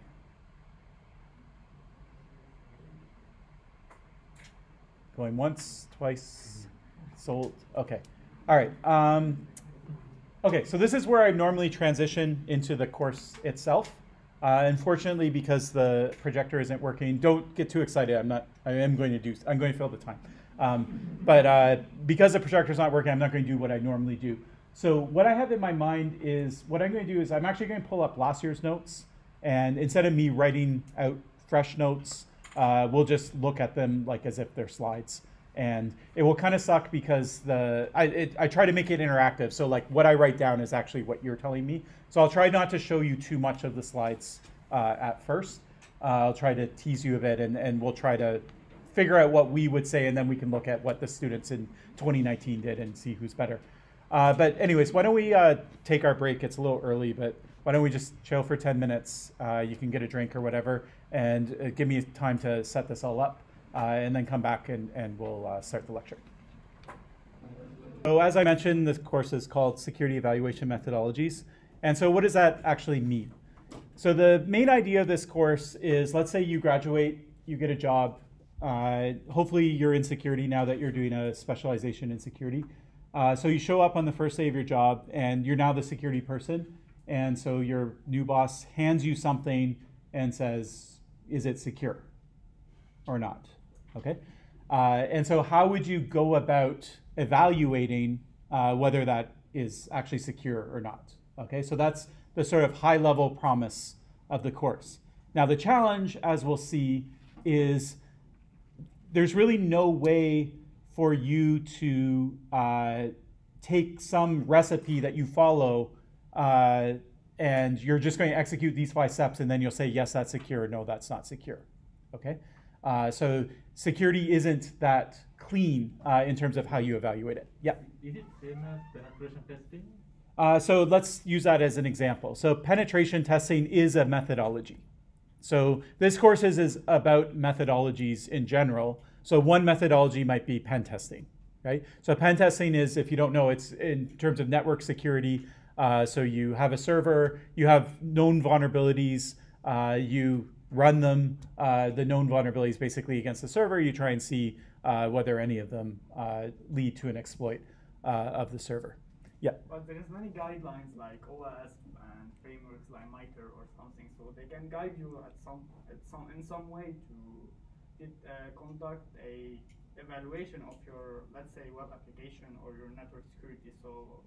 Going once, twice, sold. Okay. All right. Um, okay, so this is where I normally transition into the course itself. Uh, unfortunately, because the projector isn't working, don't get too excited. I'm not. I am going to do. I'm going to fill the time. Um, but uh, because the projector is not working, I'm not going to do what I normally do. So what I have in my mind is what I'm going to do is I'm actually going to pull up last year's notes, and instead of me writing out fresh notes, uh, we'll just look at them like as if they're slides. And it will kind of suck because the I, it, I try to make it interactive. So like what I write down is actually what you're telling me. So I'll try not to show you too much of the slides uh, at first. Uh, I'll try to tease you a bit, and, and we'll try to figure out what we would say, and then we can look at what the students in 2019 did and see who's better. Uh, but anyways, why don't we uh, take our break? It's a little early, but why don't we just chill for 10 minutes? Uh, you can get a drink or whatever, and uh, give me time to set this all up, and then come back and, and we'll uh, start the lecture. So as I mentioned, this course is called Security Evaluation Methodologies. And so what does that actually mean? So the main idea of this course is, let's say you graduate, you get a job, uh, hopefully you're in security now that you're doing a specialization in security. Uh, so you show up on the first day of your job and you're now the security person. And so your new boss hands you something and says, is it secure or not? Okay. Uh, and so how would you go about evaluating uh, whether that is actually secure or not? Okay. So that's the sort of high level promise of the course. Now the challenge, as we'll see, is there's really no way for you to uh, take some recipe that you follow uh, and you're just going to execute these five steps and then you'll say yes that's secure no that's not secure okay uh, so security isn't that clean uh, in terms of how you evaluate it yeah is it same as penetration testing uh, so let's use that as an example so penetration testing is a methodology so this course is, is about methodologies in general. So one methodology might be pen testing, right? So pen testing is, if you don't know, it's in terms of network security. Uh, so you have a server, you have known vulnerabilities, uh, you run them, uh, the known vulnerabilities basically against the server. You try and see uh, whether any of them uh, lead to an exploit uh, of the server. Yeah. But there is many guidelines like OWASP and frameworks like MITRE or something, so they can guide you at some, at some in some way to uh, conduct a evaluation of your, let's say, web application or your network security. So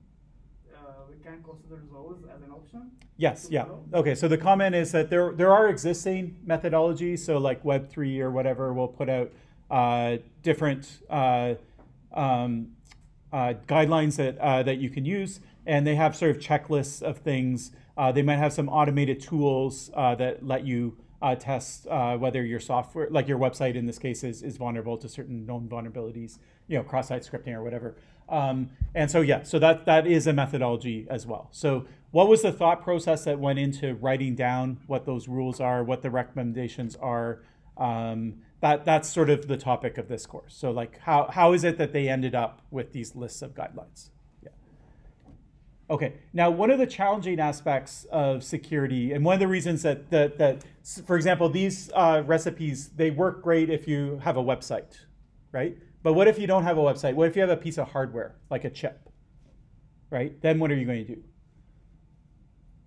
we can consider those as an option. Yes, yeah. follow. Okay, so the comment is that there there are existing methodologies. So like Web three or whatever will put out uh, different uh, um, uh, guidelines that uh, that you can use, and they have sort of checklists of things. Uh, they might have some automated tools uh, that let you uh, test uh, whether your software, like your website in this case, is, is vulnerable to certain known vulnerabilities, you know, cross-site scripting or whatever. Um, and so, yeah, so that that is a methodology as well. So, what was the thought process that went into writing down what those rules are, what the recommendations are? Um, that that's sort of the topic of this course. So, like, how how is it that they ended up with these lists of guidelines? Yeah. Okay. Now, one of the challenging aspects of security, and one of the reasons that that, that for example, these uh, recipes they work great if you have a website, right? But what if you don't have a website? What if you have a piece of hardware like a chip, right? Then what are you going to do?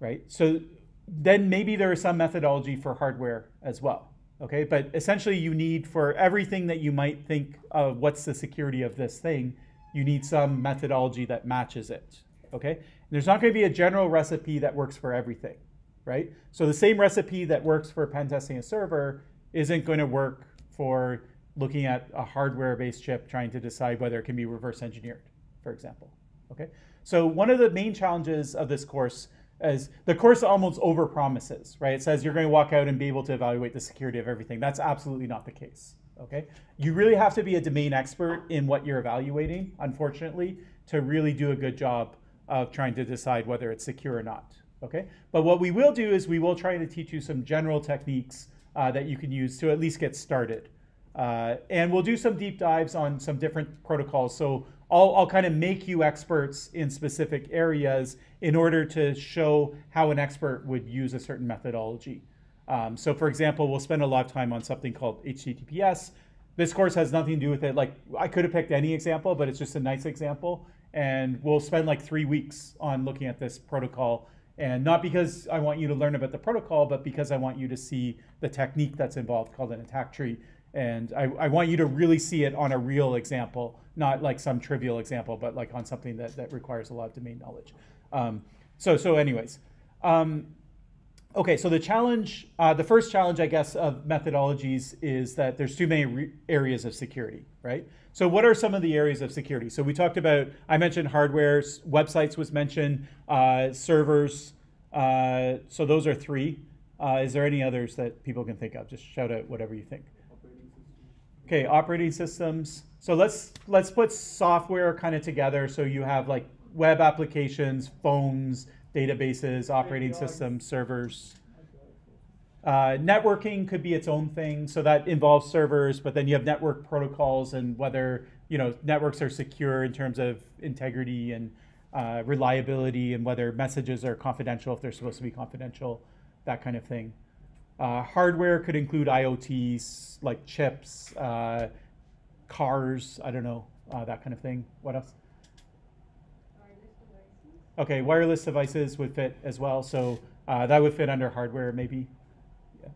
Right. So then maybe there is some methodology for hardware as well. Okay, but essentially you need for everything that you might think of what's the security of this thing, you need some methodology that matches it. Okay, and there's not going to be a general recipe that works for everything, right? So the same recipe that works for pen testing a server isn't going to work for looking at a hardware-based chip trying to decide whether it can be reverse engineered, for example. Okay, so one of the main challenges of this course is the course almost overpromises, right? It says you're going to walk out and be able to evaluate the security of everything. That's absolutely not the case. Okay, you really have to be a domain expert in what you're evaluating, unfortunately, to really do a good job of trying to decide whether it's secure or not. Okay, but what we will do is we will try to teach you some general techniques uh, that you can use to at least get started. Uh, and we'll do some deep dives on some different protocols. So I'll, I'll kind of make you experts in specific areas in order to show how an expert would use a certain methodology. Um, so, for example, we'll spend a lot of time on something called HTTPS. This course has nothing to do with it. Like, I could have picked any example, but it's just a nice example. And we'll spend like three weeks on looking at this protocol. And not because I want you to learn about the protocol, but because I want you to see the technique that's involved called an attack tree. And I, I want you to really see it on a real example, not like some trivial example, but like on something that, that requires a lot of domain knowledge. Um, so, so anyways, um, okay, so the challenge, uh, the first challenge, I guess, of methodologies is that there's too many areas of security, right? So, what are some of the areas of security? So, we talked about, I mentioned hardware, websites was mentioned, uh, servers. Uh, so, those are three. Uh, is there any others that people can think of? Just shout out whatever you think. Okay, operating systems. So let's let's put software kind of together. So you have like web applications, phones, databases, operating systems, servers. Uh, networking could be its own thing. So that involves servers, but then you have network protocols and whether you know networks are secure in terms of integrity and uh, reliability, and whether messages are confidential if they're supposed to be confidential, that kind of thing. Uh, hardware could include IoTs like chips, uh, cars, I don't know, uh, that kind of thing. What else? Okay, wireless devices would fit as well. So uh, that would fit under hardware, maybe. Yeah.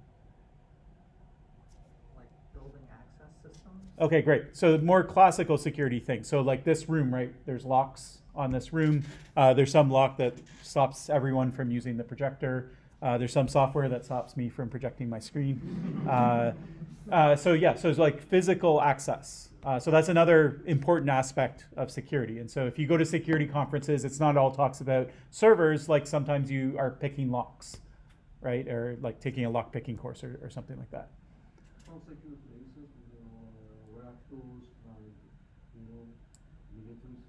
like building access systems. Okay, great. So more classical security things. So like this room, right? There's locks on this room. Uh, there's some lock that stops everyone from using the projector. Uh, there's some software that stops me from projecting my screen. Uh, uh, so yeah, so it's like physical access. Uh, so that's another important aspect of security. And so if you go to security conferences, it's not all talks about servers. Like sometimes you are picking locks, right? Or like taking a lock picking course or, or something like that. You know, reactors, and, you know, military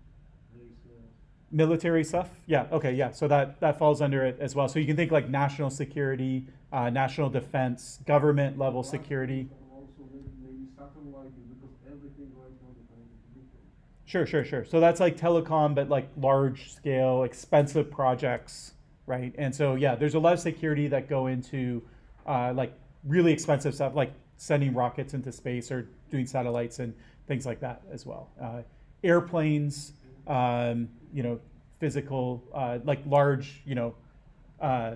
places. Military stuff? Yeah okay yeah so that that falls under it as well. So you can think like national security uh, national defense government level security. Sure sure sure. So that's like telecom but like large scale expensive projects right? And so yeah there's a lot of security that go into uh, like really expensive stuff like sending rockets into space or doing satellites and things like that as well. Uh, airplanes um, you know physical uh, like large you know uh,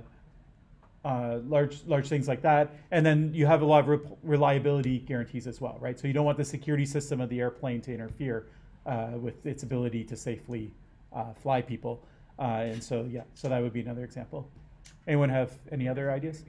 uh, large large things like that, and then you have a lot of re- reliability guarantees as well, right? So you don't want the security system of the airplane to interfere uh, with its ability to safely uh, fly people, uh, and so yeah, so that would be another example. Anyone have any other ideas?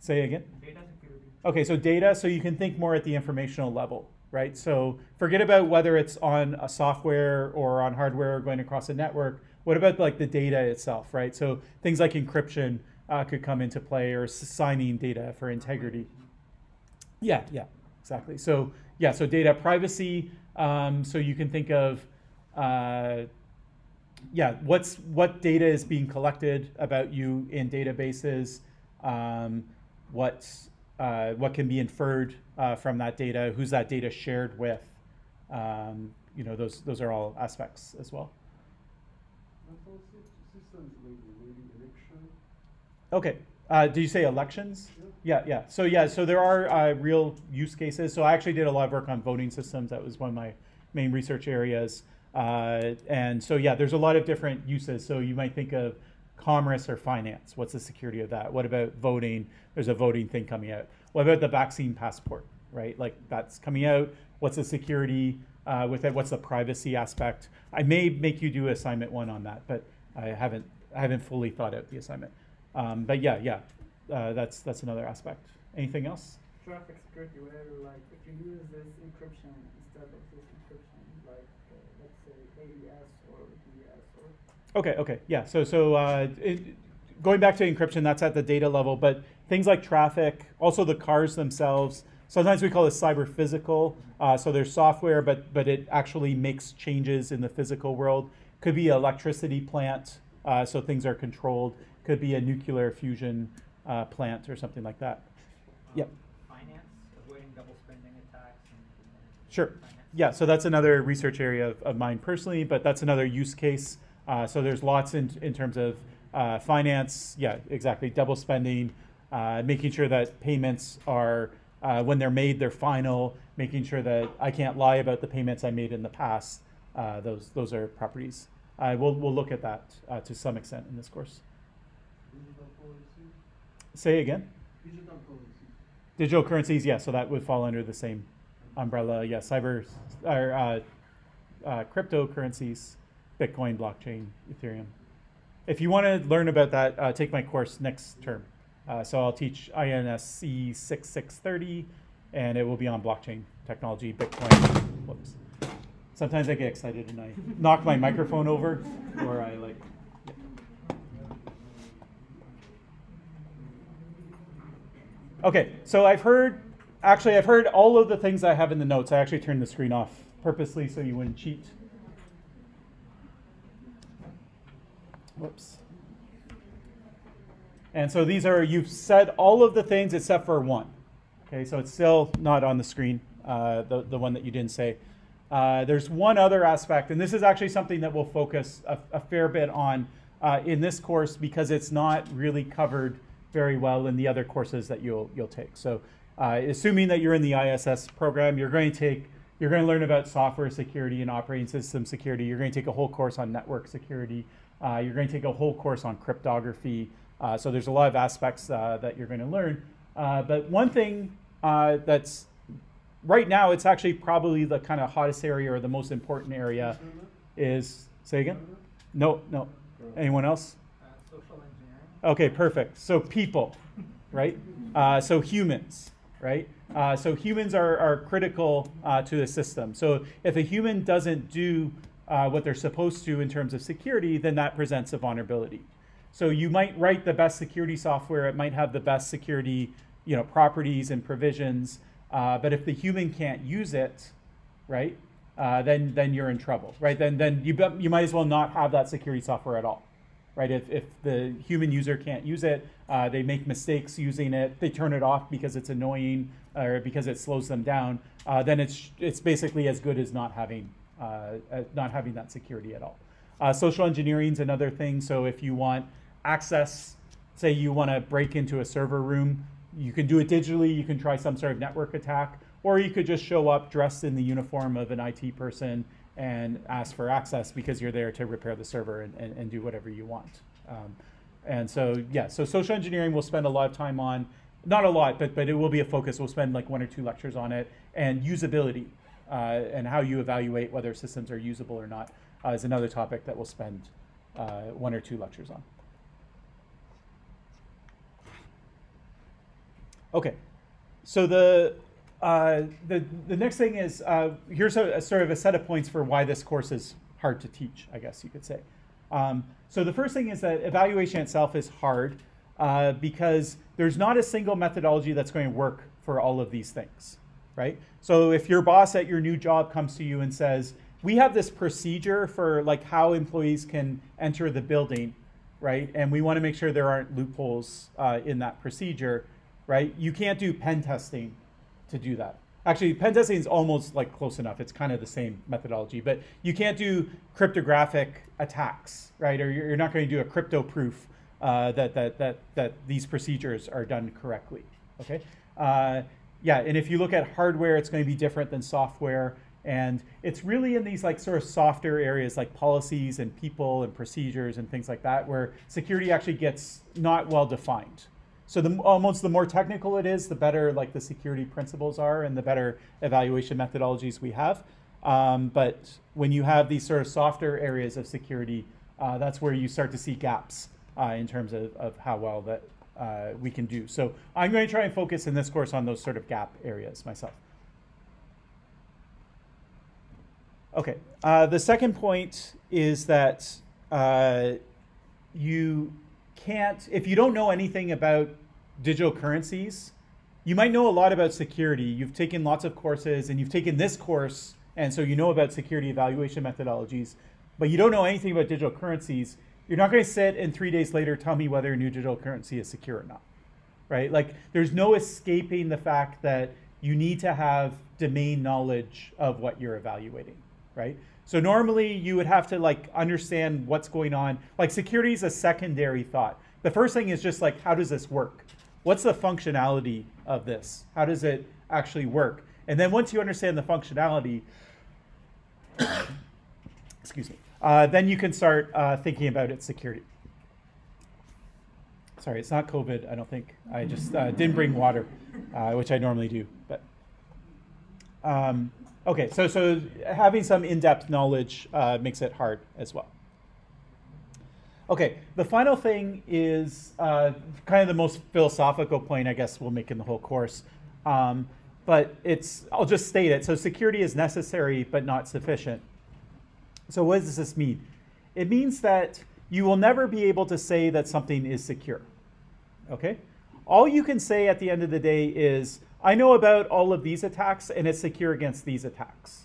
Say again. Data security. Okay, so data, so you can think more at the informational level, right? So forget about whether it's on a software or on hardware or going across a network. What about like the data itself, right? So things like encryption uh, could come into play or signing data for integrity. Yeah, yeah, exactly. So yeah, so data privacy. Um, so you can think of, uh, yeah, what's what data is being collected about you in databases, um, what uh, what can be inferred uh, from that data, who's that data shared with, um, you know, those those are all aspects as well. And also systems like maybe election. Okay. Uh, did you say elections? Yeah, yeah. So yeah, so there are uh, real use cases. So I actually did a lot of work on voting systems. That was one of my main research areas. Uh, and so yeah, there's a lot of different uses. So you might think of commerce or finance. What's the security of that? What about voting? There's a voting thing coming out. What about the vaccine passport? Right, like that's coming out. What's the security uh, with it? What's the privacy aspect? I may make you do assignment one on that, but I haven't I haven't fully thought out the assignment. Um, but yeah, yeah, uh, that's that's another aspect. Anything else? Traffic security, where like if you use this encryption instead of this encryption, like uh, let's say AES or Okay, okay, yeah. So so uh, it, going back to encryption, that's at the data level, but things like traffic, also the cars themselves. Sometimes we call it cyber physical. Uh, so there's software, but but it actually makes changes in the physical world. Could be an electricity plant, uh, so things are controlled. Could be a nuclear fusion uh, plant or something like that. Um, Yep. Finance, avoiding double spending attacks Sure. finance. yeah, so that's another research area of, of mine personally, but that's another use case. Uh, so there's lots in, in terms of uh, finance, yeah, exactly, double spending, uh, making sure that payments are, uh, when they're made, they're final, making sure that I can't lie about the payments I made in the past. Uh, those, those are properties. We'll, we'll look at that uh, to some extent in this course. Say again. digital currency. Digital currencies, yeah, so that would fall under the same umbrella. Yeah, cyber or cryptocurrencies, Bitcoin, blockchain, Ethereum. If you want to learn about that, uh, take my course next term. Uh, so I'll teach INSE 6630, and it will be on blockchain technology, Bitcoin. Whoops. Sometimes I get excited and I knock my microphone over, or I like. Okay, so I've heard, actually, I've heard all of the things I have in the notes. I actually turned the screen off purposely so you wouldn't cheat. Whoops. And so these are, you've said all of the things except for one. Okay, so it's still not on the screen, uh, the, the one that you didn't say. Uh, there's one other aspect, and this is actually something that we'll focus a, a fair bit on uh, in this course because it's not really covered very well in the other courses that you'll you'll take. So, uh, assuming that you're in the ISS program, you're going to take you're going to learn about software security and operating system security. You're going to take a whole course on network security. Uh, you're going to take a whole course on cryptography. Uh, so there's a lot of aspects uh, that you're going to learn. Uh, but one thing uh, that's right now, it's actually probably the kind of hottest area or the most important area is say again. No, no. Anyone else? Social engineering. Okay, perfect. So people, right? Uh, so humans, right? So humans are, are critical to the system. So if a human doesn't do uh, what they're supposed to in terms of security, then that presents a vulnerability. So you might write the best security software. It might have the best security, you know, properties and provisions. Uh, but if the human can't use it, right, uh, then then you're in trouble, right? Then then you you might as well not have that security software at all right? If, if the human user can't use it, uh, they make mistakes using it, they turn it off because it's annoying or because it slows them down, uh, then it's it's basically as good as not having not having that security at all. Uh, social engineering is another thing. So if you want access, say you want to break into a server room, you can do it digitally. You can try some sort of network attack, or you could just show up dressed in the uniform of an IT person and ask for access because you're there to repair the server and, and, and do whatever you want. Um, and so, yeah, so social engineering we'll spend a lot of time on. Not a lot, but, but it will be a focus. We'll spend like one or two lectures on it. And usability uh, and how you evaluate whether systems are usable or not uh, is another topic that we'll spend uh, one or two lectures on. Okay, so the uh, the the next thing is uh, here's a, a sort of a set of points for why this course is hard to teach. I guess you could say. Um, so the first thing is that evaluation itself is hard uh, because there's not a single methodology that's going to work for all of these things, right? So if your boss at your new job comes to you and says, "We have this procedure for like how employees can enter the building," right? And we want to make sure there aren't loopholes uh, in that procedure, right? You can't do pen testing to do that. Actually, pen testing is almost like close enough. It's kind of the same methodology, but you can't do cryptographic attacks, right? Or you're not going to do a crypto proof uh, that, that, that, that these procedures are done correctly, okay? Uh, yeah, and if you look at hardware, it's going to be different than software. And it's really in these like sort of softer areas like policies and people and procedures and things like that where security actually gets not well defined. So the almost the more technical it is, the better like the security principles are and the better evaluation methodologies we have. Um, but when you have these sort of softer areas of security, uh, that's where you start to see gaps uh, in terms of, of how well that uh, we can do. So I'm going to try and focus in this course on those sort of gap areas myself. Okay. Uh, the second point is that uh, you can't, if you don't know anything about digital currencies, you might know a lot about security. You've taken lots of courses and you've taken this course, and so you know about security evaluation methodologies, but you don't know anything about digital currencies. You're not going to sit and three days later tell me whether a new digital currency is secure or not, right? Like, there's no escaping the fact that you need to have domain knowledge of what you're evaluating, right? So normally you would have to like understand what's going on. Like security is a secondary thought. The first thing is just like, how does this work? What's the functionality of this? How does it actually work? And then once you understand the functionality, excuse me, uh, then you can start uh, thinking about its security. Sorry, it's not COVID. I don't think. I just uh, didn't bring water, uh, which I normally do. But um, okay, so so having some in-depth knowledge uh, makes it hard as well. Okay, the final thing is uh, kind of the most philosophical point I guess we'll make in the whole course. Um, but it's I'll just state it. So security is necessary but not sufficient. So what does this mean? It means that you will never be able to say that something is secure. Okay? All you can say at the end of the day is, I know about all of these attacks and it's secure against these attacks.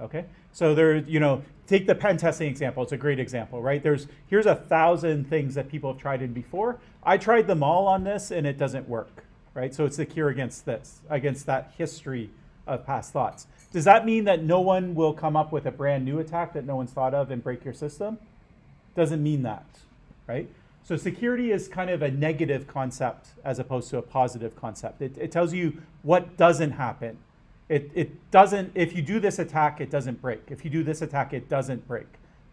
Okay? So there, you know, take the pen testing example. It's a great example, right? There's here's a thousand things that people have tried in before. I tried them all on this and it doesn't work, right? So it's secure against this, against that history of past thoughts. Does that mean that no one will come up with a brand new attack that no one's thought of and break your system? Doesn't mean that, right? So security is kind of a negative concept as opposed to a positive concept. It, it tells you what doesn't happen. It, it doesn't, if you do this attack, it doesn't break. If you do this attack, it doesn't break.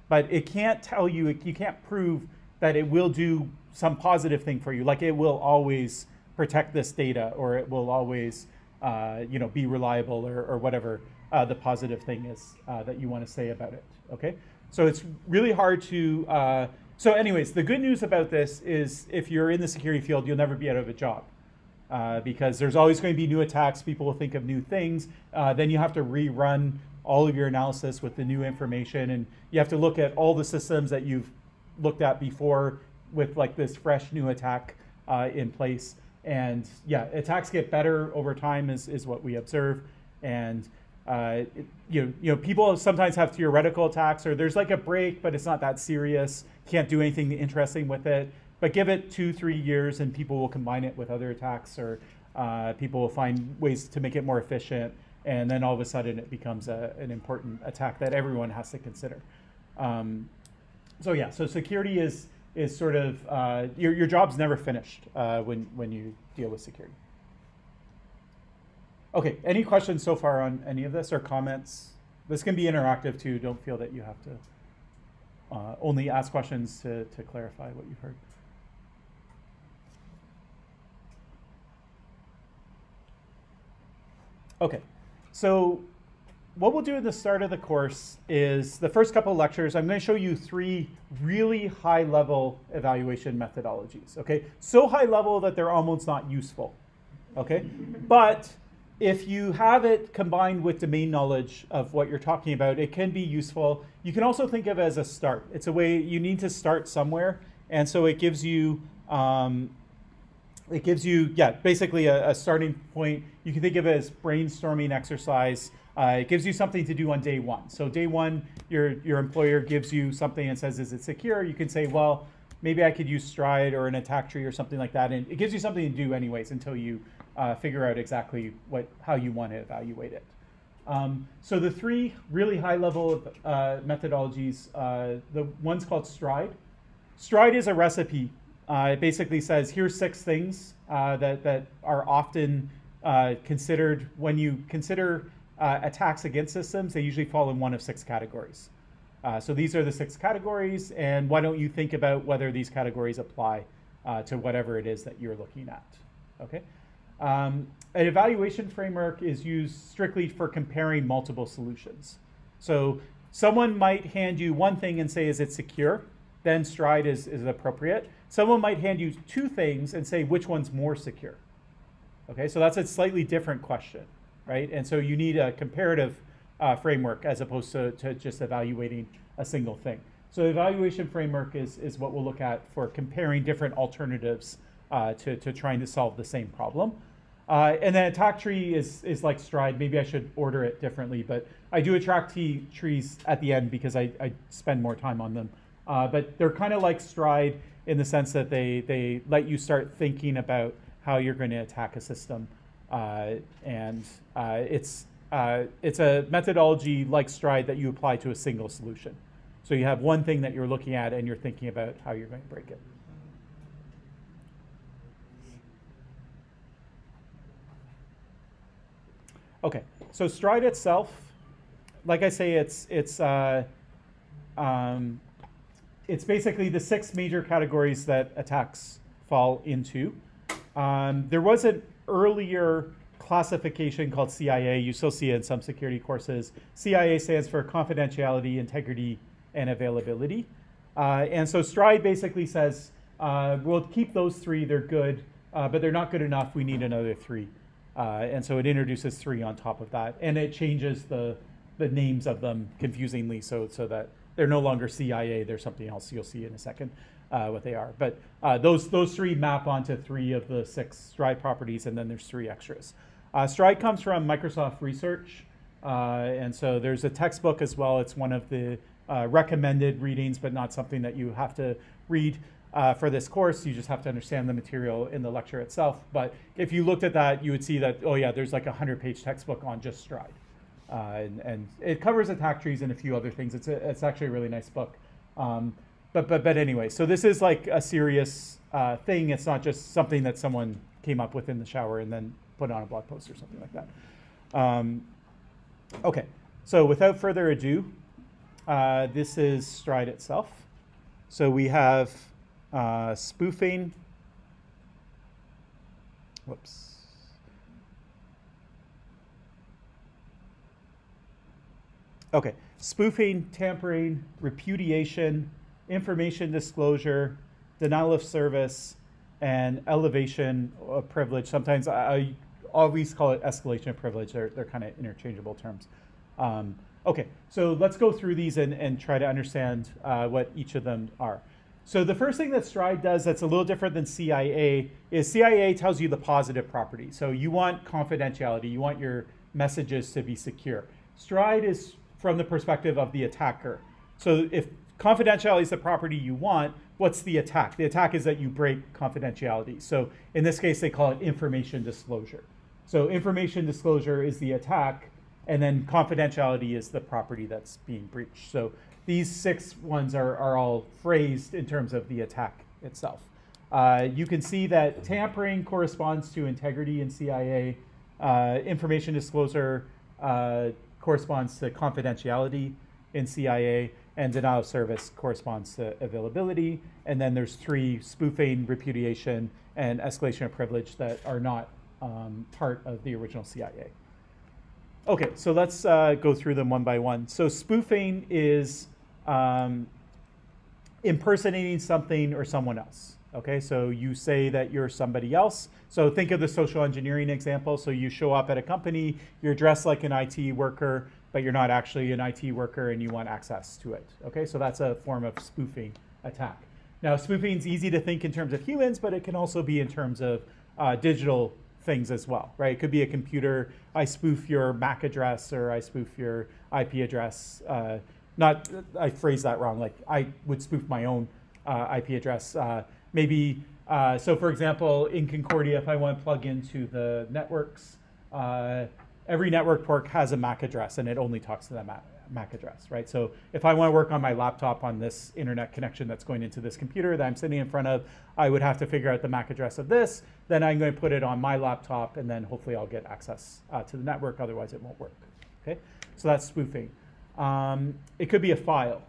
But it can't tell you, you can't prove that it will do some positive thing for you. Like it will always protect this data or it will always uh, you know, be reliable or, or whatever uh, the positive thing is uh, that you want to say about it. Okay, so it's really hard to. Uh, so, anyways, the good news about this is if you're in the security field, you'll never be out of a job. Uh, because there's always going to be new attacks, people will think of new things. Uh, then you have to rerun all of your analysis with the new information, and you have to look at all the systems that you've looked at before with like this fresh new attack in place. And yeah, attacks get better over time is, is what we observe. And uh, it, you know, you know, people sometimes have theoretical attacks, or there's like a break, but it's not that serious. Can't do anything interesting with it. But give it two, three years, and people will combine it with other attacks, or uh, people will find ways to make it more efficient. And then all of a sudden, it becomes a, an important attack that everyone has to consider. Um, so yeah, so security is is sort of uh, your, your job's never finished uh, when, when you deal with security. Okay, any questions so far on any of this or comments? This can be interactive too. Don't feel that you have to uh, only ask questions to, to clarify what you've heard. Okay, so what we'll do at the start of the course is the first couple lectures, I'm going to show you three really high level evaluation methodologies. Okay, so high level that they're almost not useful. Okay, but if you have it combined with domain knowledge of what you're talking about, it can be useful. You can also think of it as a start. It's a way you need to start somewhere, and so it gives you um, it gives you yeah basically a, a starting point. You can think of it as brainstorming exercise. Uh, it gives you something to do on day one. So day one, your your employer gives you something and says, "Is it secure?" You can say, "Well, maybe I could use STRIDE or an attack tree or something like that," and it gives you something to do anyways until you uh, figure out exactly what how you want to evaluate it. Um, so the three really high level uh, methodologies, uh, the one's called STRIDE. STRIDE is a recipe. Uh, it basically says here's six things uh, that that are often considered when you consider uh, attacks against systems, they usually fall in one of six categories. Uh, so these are the six categories, and why don't you think about whether these categories apply uh, to whatever it is that you're looking at, okay? Um, an evaluation framework is used strictly for comparing multiple solutions. So someone might hand you one thing and say, is it secure? Then STRIDE is, is appropriate. Someone might hand you two things and say, which one's more secure? Okay, so that's a slightly different question right? And so you need a comparative uh, framework as opposed to, to just evaluating a single thing. So the evaluation framework is, is what we'll look at for comparing different alternatives uh, to, to trying to solve the same problem. Uh, and then attack tree is, is like STRIDE. Maybe I should order it differently, but I do attack trees at the end because I, I spend more time on them. Uh, but they're kind of like STRIDE in the sense that they, they let you start thinking about how you're going to attack a system and uh, it's, uh, it's a methodology like STRIDE that you apply to a single solution. So you have one thing that you're looking at and you're thinking about how you're going to break it. Okay, so STRIDE itself, like I say, it's it's uh, um, it's basically the six major categories that attacks fall into. Um, there was an earlier classification called CIA. You still see it in some security courses. CIA stands for confidentiality, integrity, and availability. Uh, and so Stride basically says uh, we'll keep those three. They're good, uh, but they're not good enough. We need another three. Uh, and so it introduces three on top of that, and it changes the the names of them confusingly, so so that they're no longer CIA. They're something else. You'll see in a second uh, what they are. But uh, those those three map onto three of the six Stride properties, and then there's three extras. Uh, Stride comes from Microsoft Research, uh, and so there's a textbook as well. It's one of the uh, recommended readings, but not something that you have to read uh, for this course. You just have to understand the material in the lecture itself. But if you looked at that, you would see that, oh yeah, there's like a 100-page textbook on just Stride. Uh, and, and, it covers attack trees and a few other things. It's, a, it's actually a really nice book. Um, but, but, but anyway, so this is like a serious uh, thing. It's not just something that someone came up with in the shower and then put on a blog post or something like that. Um, okay, so without further ado, uh, this is Stride itself. So we have uh, spoofing. Whoops. Okay, spoofing, tampering, repudiation, information disclosure, denial of service, and elevation of privilege. Sometimes I, I always call it escalation of privilege. They're, they're kind of interchangeable terms. Um, okay, so let's go through these and, and try to understand uh, what each of them are. So the first thing that Stride does that's a little different than CIA is CIA tells you the positive property. So you want confidentiality, you want your messages to be secure. Stride is from the perspective of the attacker. So if confidentiality is the property you want, what's the attack? The attack is that you break confidentiality. So in this case, they call it information disclosure. So information disclosure is the attack, and then confidentiality is the property that's being breached. So these six ones are, are all phrased in terms of the attack itself. Uh, you can see that tampering corresponds to integrity in CIA. Uh, information disclosure uh, corresponds to confidentiality in CIA, and denial of service corresponds to availability. And then there's three spoofing, repudiation, and escalation of privilege that are not um, part of the original CIA. Okay, so let's uh, go through them one by one. So spoofing is um, impersonating something or someone else. Okay, so you say that you're somebody else. So think of the social engineering example. So you show up at a company, you're dressed like an IT worker, but you're not actually an IT worker and you want access to it. Okay, so that's a form of spoofing attack. Now, spoofing is easy to think in terms of humans, but it can also be in terms of uh, digital things as well, right? It could be a computer. I spoof your MAC address or I spoof your IP address. Uh, not I phrase that wrong. Like I would spoof my own uh, IP address. Uh, maybe uh, so. For example, in Concordia, if I want to plug into the networks, uh, every network port has a MAC address, and it only talks to that MAC, MAC address, right? So if I want to work on my laptop on this internet connection that's going into this computer that I'm sitting in front of, I would have to figure out the MAC address of this. Then I'm going to put it on my laptop, and then hopefully I'll get access uh, to the network. Otherwise, it won't work. Okay, so that's spoofing. Um, it could be a file,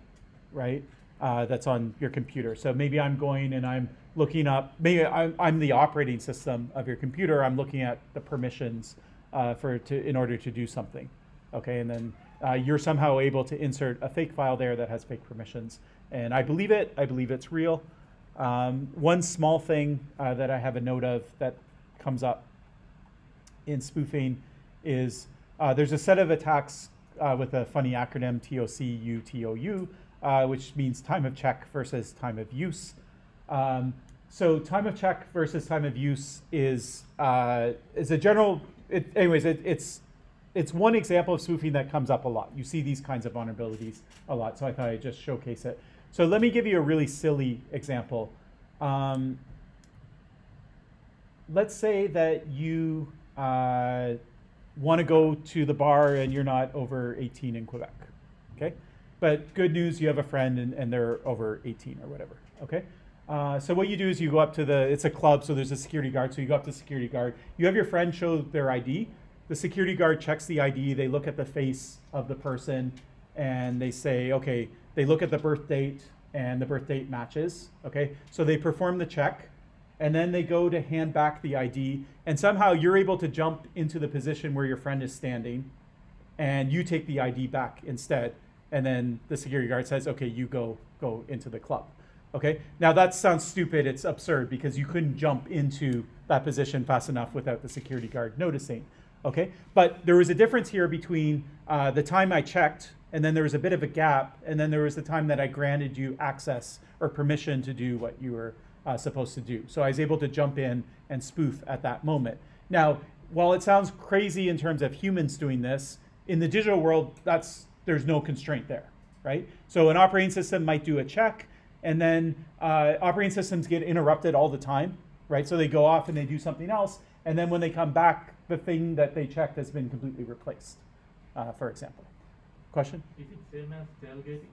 right? Uh, that's on your computer. So maybe I'm going and I'm looking up, maybe I'm, I'm the operating system of your computer. I'm looking at the permissions uh, for to, in order to do something. Okay, and then uh, you're somehow able to insert a fake file there that has fake permissions. And I believe it, I believe it's real. Um, one small thing uh, that I have a note of that comes up in spoofing is uh, there's a set of attacks uh, with a funny acronym TOCTOU uh, which means time of check versus time of use. Um, so time of check versus time of use is uh, is a general. It, anyways, it, it's it's one example of spoofing that comes up a lot. You see these kinds of vulnerabilities a lot, so I thought I'd just showcase it. So let me give you a really silly example. Um, let's say that you uh, want to go to the bar and you're not over 18 in Quebec. Okay? But good news, you have a friend and, and they're over 18 or whatever. Okay? Uh, so what you do is you go up to the, it's a club, so there's a security guard. So you go up to the security guard. You have your friend show their ID. The security guard checks the ID. They look at the face of the person and they say, okay, they look at the birth date and the birth date matches. Okay? So they perform the check and then they go to hand back the ID, and somehow you're able to jump into the position where your friend is standing, and you take the ID back instead, and then the security guard says, "Okay, you go go into the club." Okay, now that sounds stupid. It's absurd because you couldn't jump into that position fast enough without the security guard noticing. Okay, but there was a difference here between uh, the time I checked, and then there was a bit of a gap, and then there was the time that I granted you access or permission to do what you were uh, supposed to do. So I was able to jump in and spoof at that moment. Now, while it sounds crazy in terms of humans doing this, in the digital world, that's there's no constraint there, right? So an operating system might do a check, and then uh, operating systems get interrupted all the time, right? So they go off and they do something else, and then when they come back, the thing that they checked has been completely replaced, uh, for example. Question? Is it same as delegating?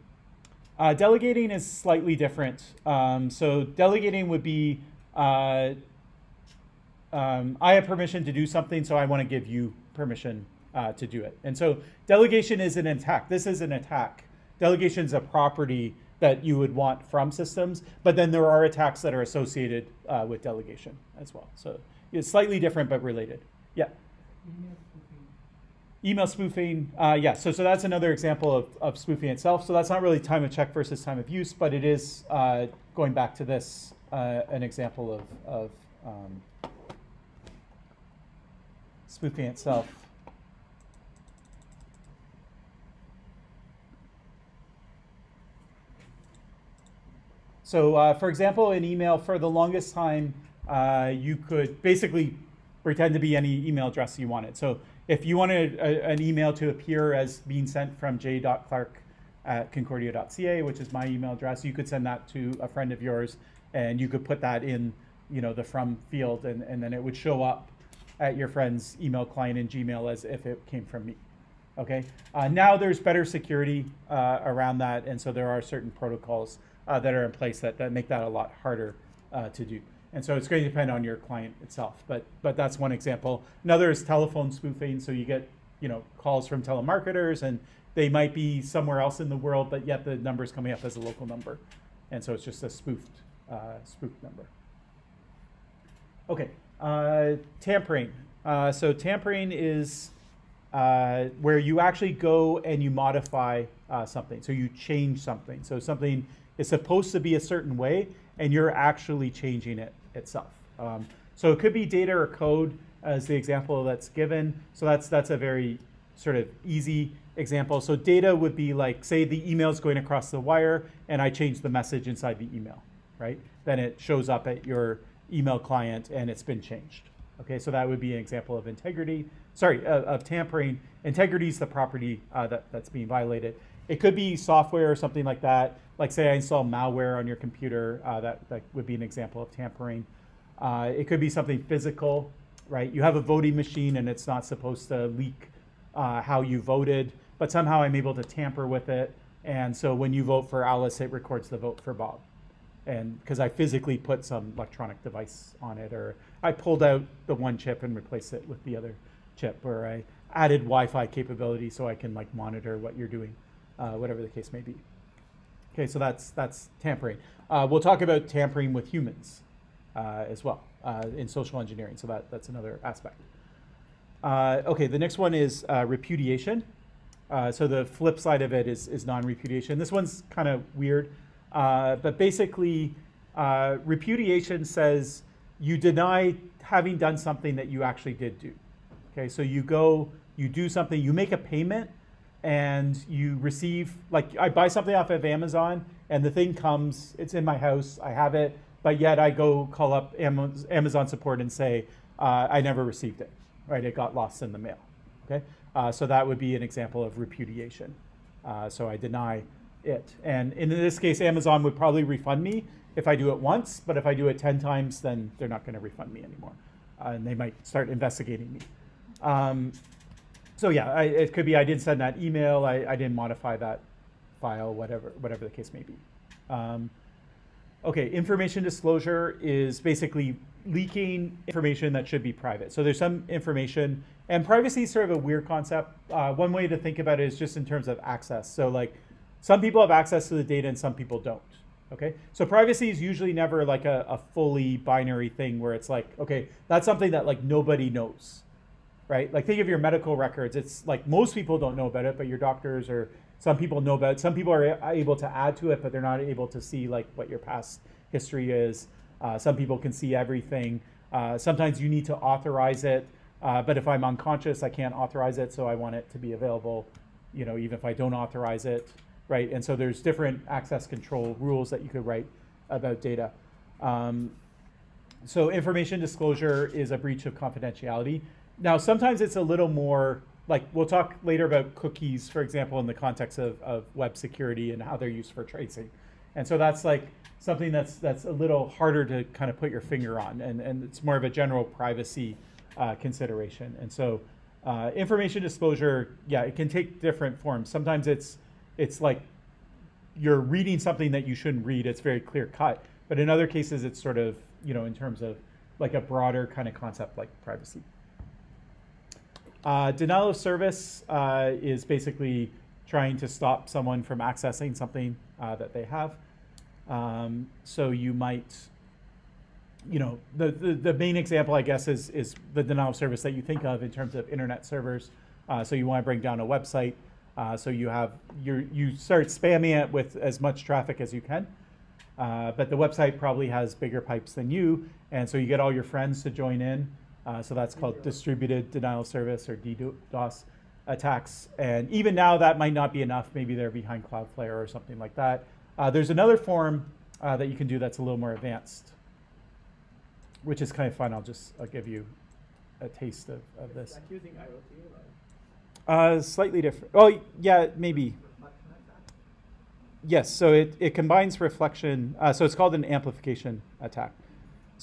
Uh, delegating is slightly different. Um, so delegating would be uh, um, I have permission to do something, so I want to give you permission uh, to do it. And so delegation is an attack. This is an attack. Delegation is a property that you would want from systems, but then there are attacks that are associated uh, with delegation as well. So it's slightly different but related. Yeah. Email spoofing, uh, yeah, so, so that's another example of, of spoofing itself. So that's not really time of check versus time of use, but it is uh, going back to this, uh, an example of, of um, spoofing itself. So, uh, for example, in email, for the longest time, uh, you could basically pretend to be any email address you wanted. So, if you wanted a, an email to appear as being sent from j.clark at concordia.ca, which is my email address, you could send that to a friend of yours, and you could put that in, you know, the from field, and, and then it would show up at your friend's email client in Gmail as if it came from me. Okay. Uh, now there's better security uh, around that, and so there are certain protocols uh, that are in place that, that make that a lot harder uh, to do. And so it's going to depend on your client itself, but but that's one example. Another is telephone spoofing. So you get you know calls from telemarketers, and they might be somewhere else in the world, but yet the number is coming up as a local number, and so it's just a spoofed uh, spoofed number. Okay, uh, tampering. Uh, so tampering is uh, where you actually go and you modify uh, something. So you change something. So something is supposed to be a certain way, and you're actually changing it itself. Um, so it could be data or code as the example that's given. So that's that's a very sort of easy example. So data would be like, say the email is going across the wire, and I change the message inside the email, right? Then it shows up at your email client, and it's been changed. Okay, so that would be an example of integrity. Sorry, of tampering. Integrity is the property uh, that, that's being violated. It could be software or something like that. Like say I install malware on your computer, uh, that, that would be an example of tampering. Uh, it could be something physical, right? You have a voting machine and it's not supposed to leak uh, how you voted, but somehow I'm able to tamper with it. And so when you vote for Alice, it records the vote for Bob. And because I physically put some electronic device on it, or I pulled out the one chip and replaced it with the other chip, or I added Wi-Fi capability so I can like monitor what you're doing, uh, whatever the case may be. Okay, so that's that's tampering. Uh, we'll talk about tampering with humans uh, as well uh, in social engineering. So that that's another aspect. Uh, okay, the next one is uh, repudiation. Uh, so the flip side of it is is non-repudiation. This one's kind of weird, but basically, repudiation says you deny having done something that you actually did do. Okay, so you go, you do something, you make a payment and you receive like I buy something off of Amazon and the thing comes, it's in my house, I have it, but yet I go call up Amazon support and say uh, I never received it, right? It got lost in the mail. Okay, uh, so that would be an example of repudiation. Uh, so I deny it, and in this case, Amazon would probably refund me if I do it once, but if I do it ten times, then they're not going to refund me anymore. uh, and they might start investigating me. Um, so yeah, I, it could be I didn't send that email, I, I didn't modify that file, whatever whatever the case may be. Um, okay, information disclosure is basically leaking information that should be private. So there's some information, and privacy is sort of a weird concept. Uh, one way to think about it is just in terms of access. So like, some people have access to the data and some people don't. Okay, so privacy is usually never like a, a fully binary thing where it's like, okay, that's something that like nobody knows, right? Like think of your medical records. It's like most people don't know about it, but your doctors or some people know about it. Some people are able to add to it, but they're not able to see like what your past history is. Uh, some people can see everything. Uh, sometimes you need to authorize it, uh, but if I'm unconscious, I can't authorize it, so I want it to be available, you know, even if I don't authorize it, right? And so there's different access control rules that you could write about data. Um, so information disclosure is a breach of confidentiality. Now, sometimes it's a little more like we'll talk later about cookies, for example, in the context of, of web security and how they're used for tracing. And so that's like something that's that's a little harder to kind of put your finger on, and, and it's more of a general privacy uh, consideration. And so uh, information disclosure, yeah, it can take different forms. Sometimes it's it's like you're reading something that you shouldn't read. It's very clear cut. But in other cases, it's sort of you know in terms of like a broader kind of concept like privacy. Uh, denial of service uh, is basically trying to stop someone from accessing something uh, that they have. Um, so you might, you know, the, the, the main example, I guess, is, is the denial of service that you think of in terms of internet servers. Uh, so you want to bring down a website. Uh, so you have you you start spamming it with as much traffic as you can. Uh, but the website probably has bigger pipes than you, and so you get all your friends to join in. Uh, so that's called distributed denial of service or DDoS attacks. And even now, that might not be enough. Maybe they're behind Cloudflare or something like that. Uh, there's another form uh, that you can do that's a little more advanced, which is kind of fun. I'll just I'll give you a taste of, of this. Like using IoT, Uh, slightly different. Oh, yeah, maybe. Yes, so it, it combines reflection. Uh, so it's called an amplification attack.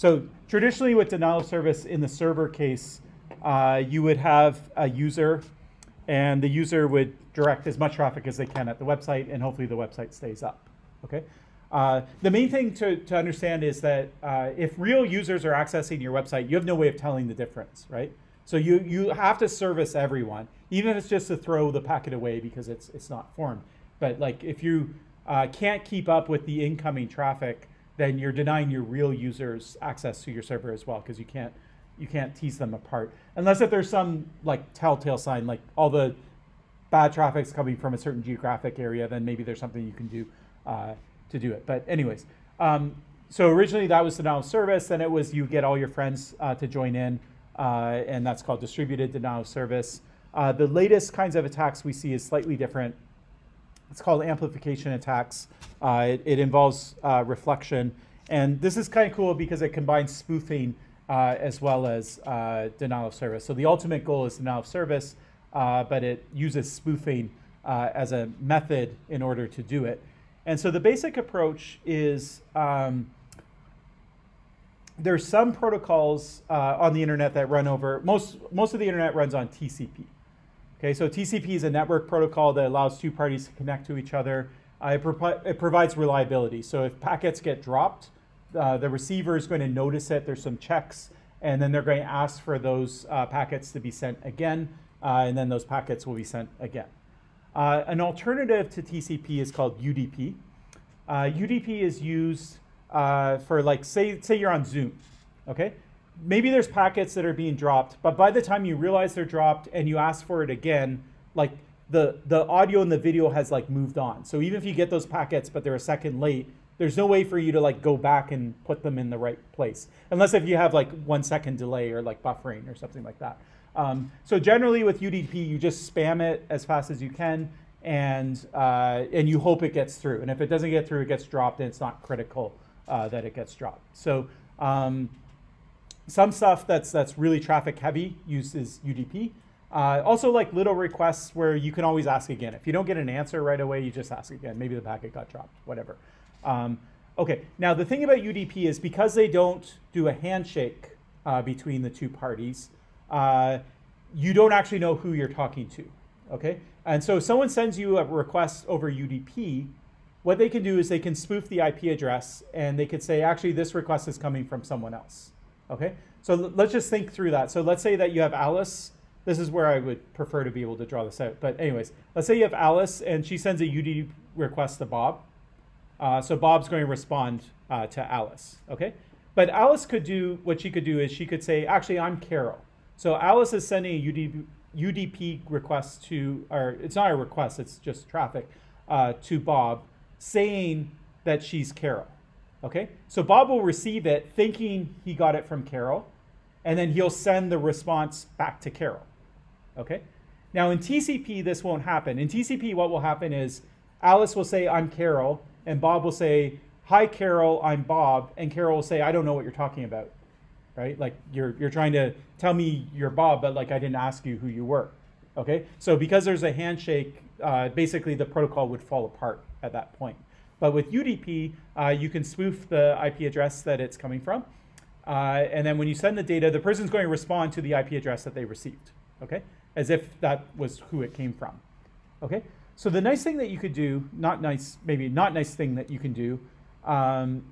So traditionally, with denial of service in the server case, uh, you would have a user, and the user would direct as much traffic as they can at the website, and hopefully the website stays up. Okay. Uh, the main thing to, to understand is that uh, if real users are accessing your website, you have no way of telling the difference, right? So you, you have to service everyone, even if it's just to throw the packet away because it's, it's not formed. But like if you uh, can't keep up with the incoming traffic, then you're denying your real users access to your server as well because you can't you can't tease them apart. Unless if there's some like telltale sign like all the bad traffic's coming from a certain geographic area then maybe there's something you can do uh, to do it. But anyways um, so originally that was denial of service then it was you get all your friends uh, to join in uh, and that's called distributed denial of service. Uh, the latest kinds of attacks we see is slightly different it's called amplification attacks. Uh, it, it involves uh, reflection. And this is kind of cool because it combines spoofing uh, as well as uh, denial of service. So the ultimate goal is denial of service, uh, but it uses spoofing uh, as a method in order to do it. And so the basic approach is um, there's some protocols on the internet that run over, most, most of the internet runs on TCP. Okay, so TCP is a network protocol that allows two parties to connect to each other. Uh, it, pro- it provides reliability. So if packets get dropped, uh, the receiver is going to notice it. There's some checks, and then they're going to ask for those uh, packets to be sent again, uh, and then those packets will be sent again. Uh, an alternative to TCP is called UDP. Uh, UDP is used for like say say you're on Zoom, okay? Maybe there's packets that are being dropped, but by the time you realize they're dropped and you ask for it again, like the the audio and the video has like moved on. So even if you get those packets but they're a second late, there's no way for you to like go back and put them in the right place, unless if you have like one second delay or like buffering or something like that. Um, so generally with UDP, you just spam it as fast as you can, and uh, and you hope it gets through. And if it doesn't get through, it gets dropped, and it's not critical uh, that it gets dropped. So um, some stuff that's that's really traffic heavy uses UDP. Uh, also, like little requests where you can always ask again. If you don't get an answer right away, you just ask again. Maybe the packet got dropped, whatever. Um, okay, now the thing about UDP is because they don't do a handshake uh, between the two parties, uh, you don't actually know who you're talking to. Okay, and so if someone sends you a request over UDP, what they can do is they can spoof the IP address and they could say, actually, this request is coming from someone else. Okay, so let's just think through that. So let's say that you have Alice. This is where I would prefer to be able to draw this out. But anyways, let's say you have Alice and she sends a UDP request to Bob. Uh, so Bob's going to respond uh, to Alice. Okay, but Alice could do what she could do is she could say, actually, I'm Carol. So Alice is sending a UDP, UDP request to, or it's not a request, it's just traffic uh, to Bob saying that she's Carol. Okay, so Bob will receive it thinking he got it from Carol, and then he'll send the response back to Carol. Okay, now in TCP, this won't happen. In TCP, what will happen is Alice will say, I'm Carol, and Bob will say, Hi, Carol, I'm Bob, and Carol will say, I don't know what you're talking about. Right? Like you're you're trying to tell me you're Bob, but like I didn't ask you who you were. Okay, so because there's a handshake, uh, basically the protocol would fall apart at that point. But with UDP, uh, you can spoof the IP address that it's coming from. Uh, and then when you send the data, the person's going to respond to the IP address that they received, okay? As if that was who it came from, okay? So the nice thing that you could do, not nice, maybe not nice thing that you can do, um,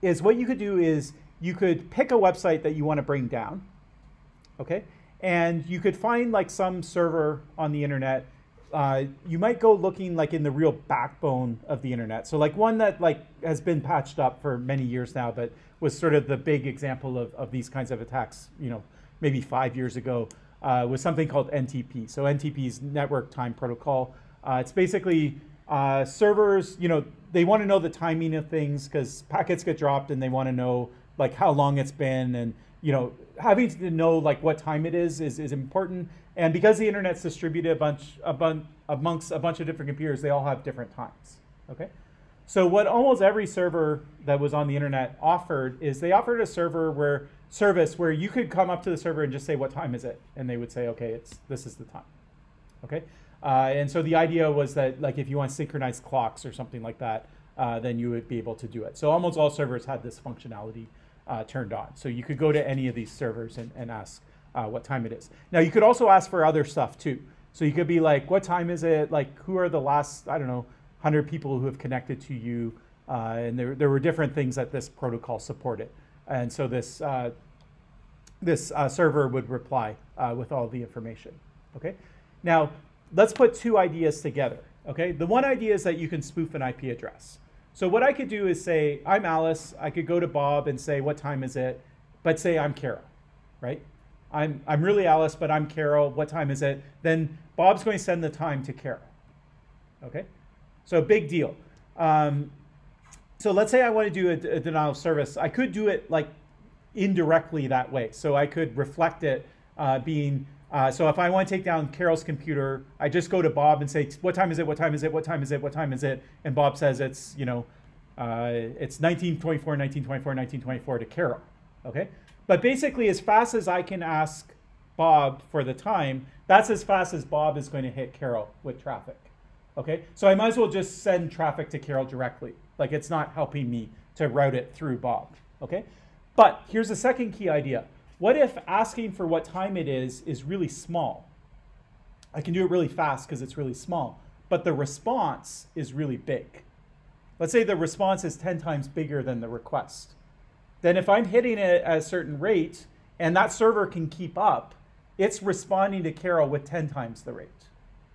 is what you could do is you could pick a website that you want to bring down, okay? And you could find like some server on the internet uh, you might go looking like in the real backbone of the internet. So like one that like has been patched up for many years now, but was sort of the big example of, of these kinds of attacks, you know, maybe five years ago, uh, was something called NTP. So NTP is Network Time Protocol. Uh, it's basically uh, servers, you know, they want to know the timing of things because packets get dropped and they want to know like how long it's been and you know having to know like what time it is is, is important and because the internet's distributed a bunch, a bun- amongst a bunch of different computers, they all have different times. Okay. So what almost every server that was on the internet offered is they offered a server where service where you could come up to the server and just say what time is it, and they would say, okay, it's this is the time. Okay. Uh, and so the idea was that like if you want synchronized clocks or something like that, uh, then you would be able to do it. So almost all servers had this functionality uh, turned on. So you could go to any of these servers and, and ask uh, what time it is. Now you could also ask for other stuff too. So you could be like, what time is it? Like, who are the last, I don't know, 100 people who have connected to you? Uh, and there, there were different things that this protocol supported. And so this, uh, this uh, server would reply uh, with all the information. Okay. Now let's put two ideas together. Okay. The one idea is that you can spoof an IP address. So what I could do is say, I'm Alice. I could go to Bob and say, what time is it? But say I'm Carol, right? I'm, I'm really Alice, but I'm Carol. What time is it? Then Bob's going to send the time to Carol. Okay? So big deal. Um, so let's say I want to do a, a, denial of service. I could do it like indirectly that way. So I could reflect it uh, being, uh, so if I want to take down Carol's computer, I just go to Bob and say, what time is it? What time is it? What time is it? What time is it? And Bob says it's, you know, uh, it's 1924, 1924, 1924 to Carol. Okay? But basically, as fast as I can ask Bob for the time, that's as fast as Bob is going to hit Carol with traffic. Okay, so I might as well just send traffic to Carol directly. Like it's not helping me to route it through Bob. Okay, but here's a second key idea. What if asking for what time it is is really small? I can do it really fast because it's really small, but the response is really big. Let's say the response is 10 times bigger than the request then if I'm hitting it at a certain rate and that server can keep up, it's responding to Carol with 10 times the rate.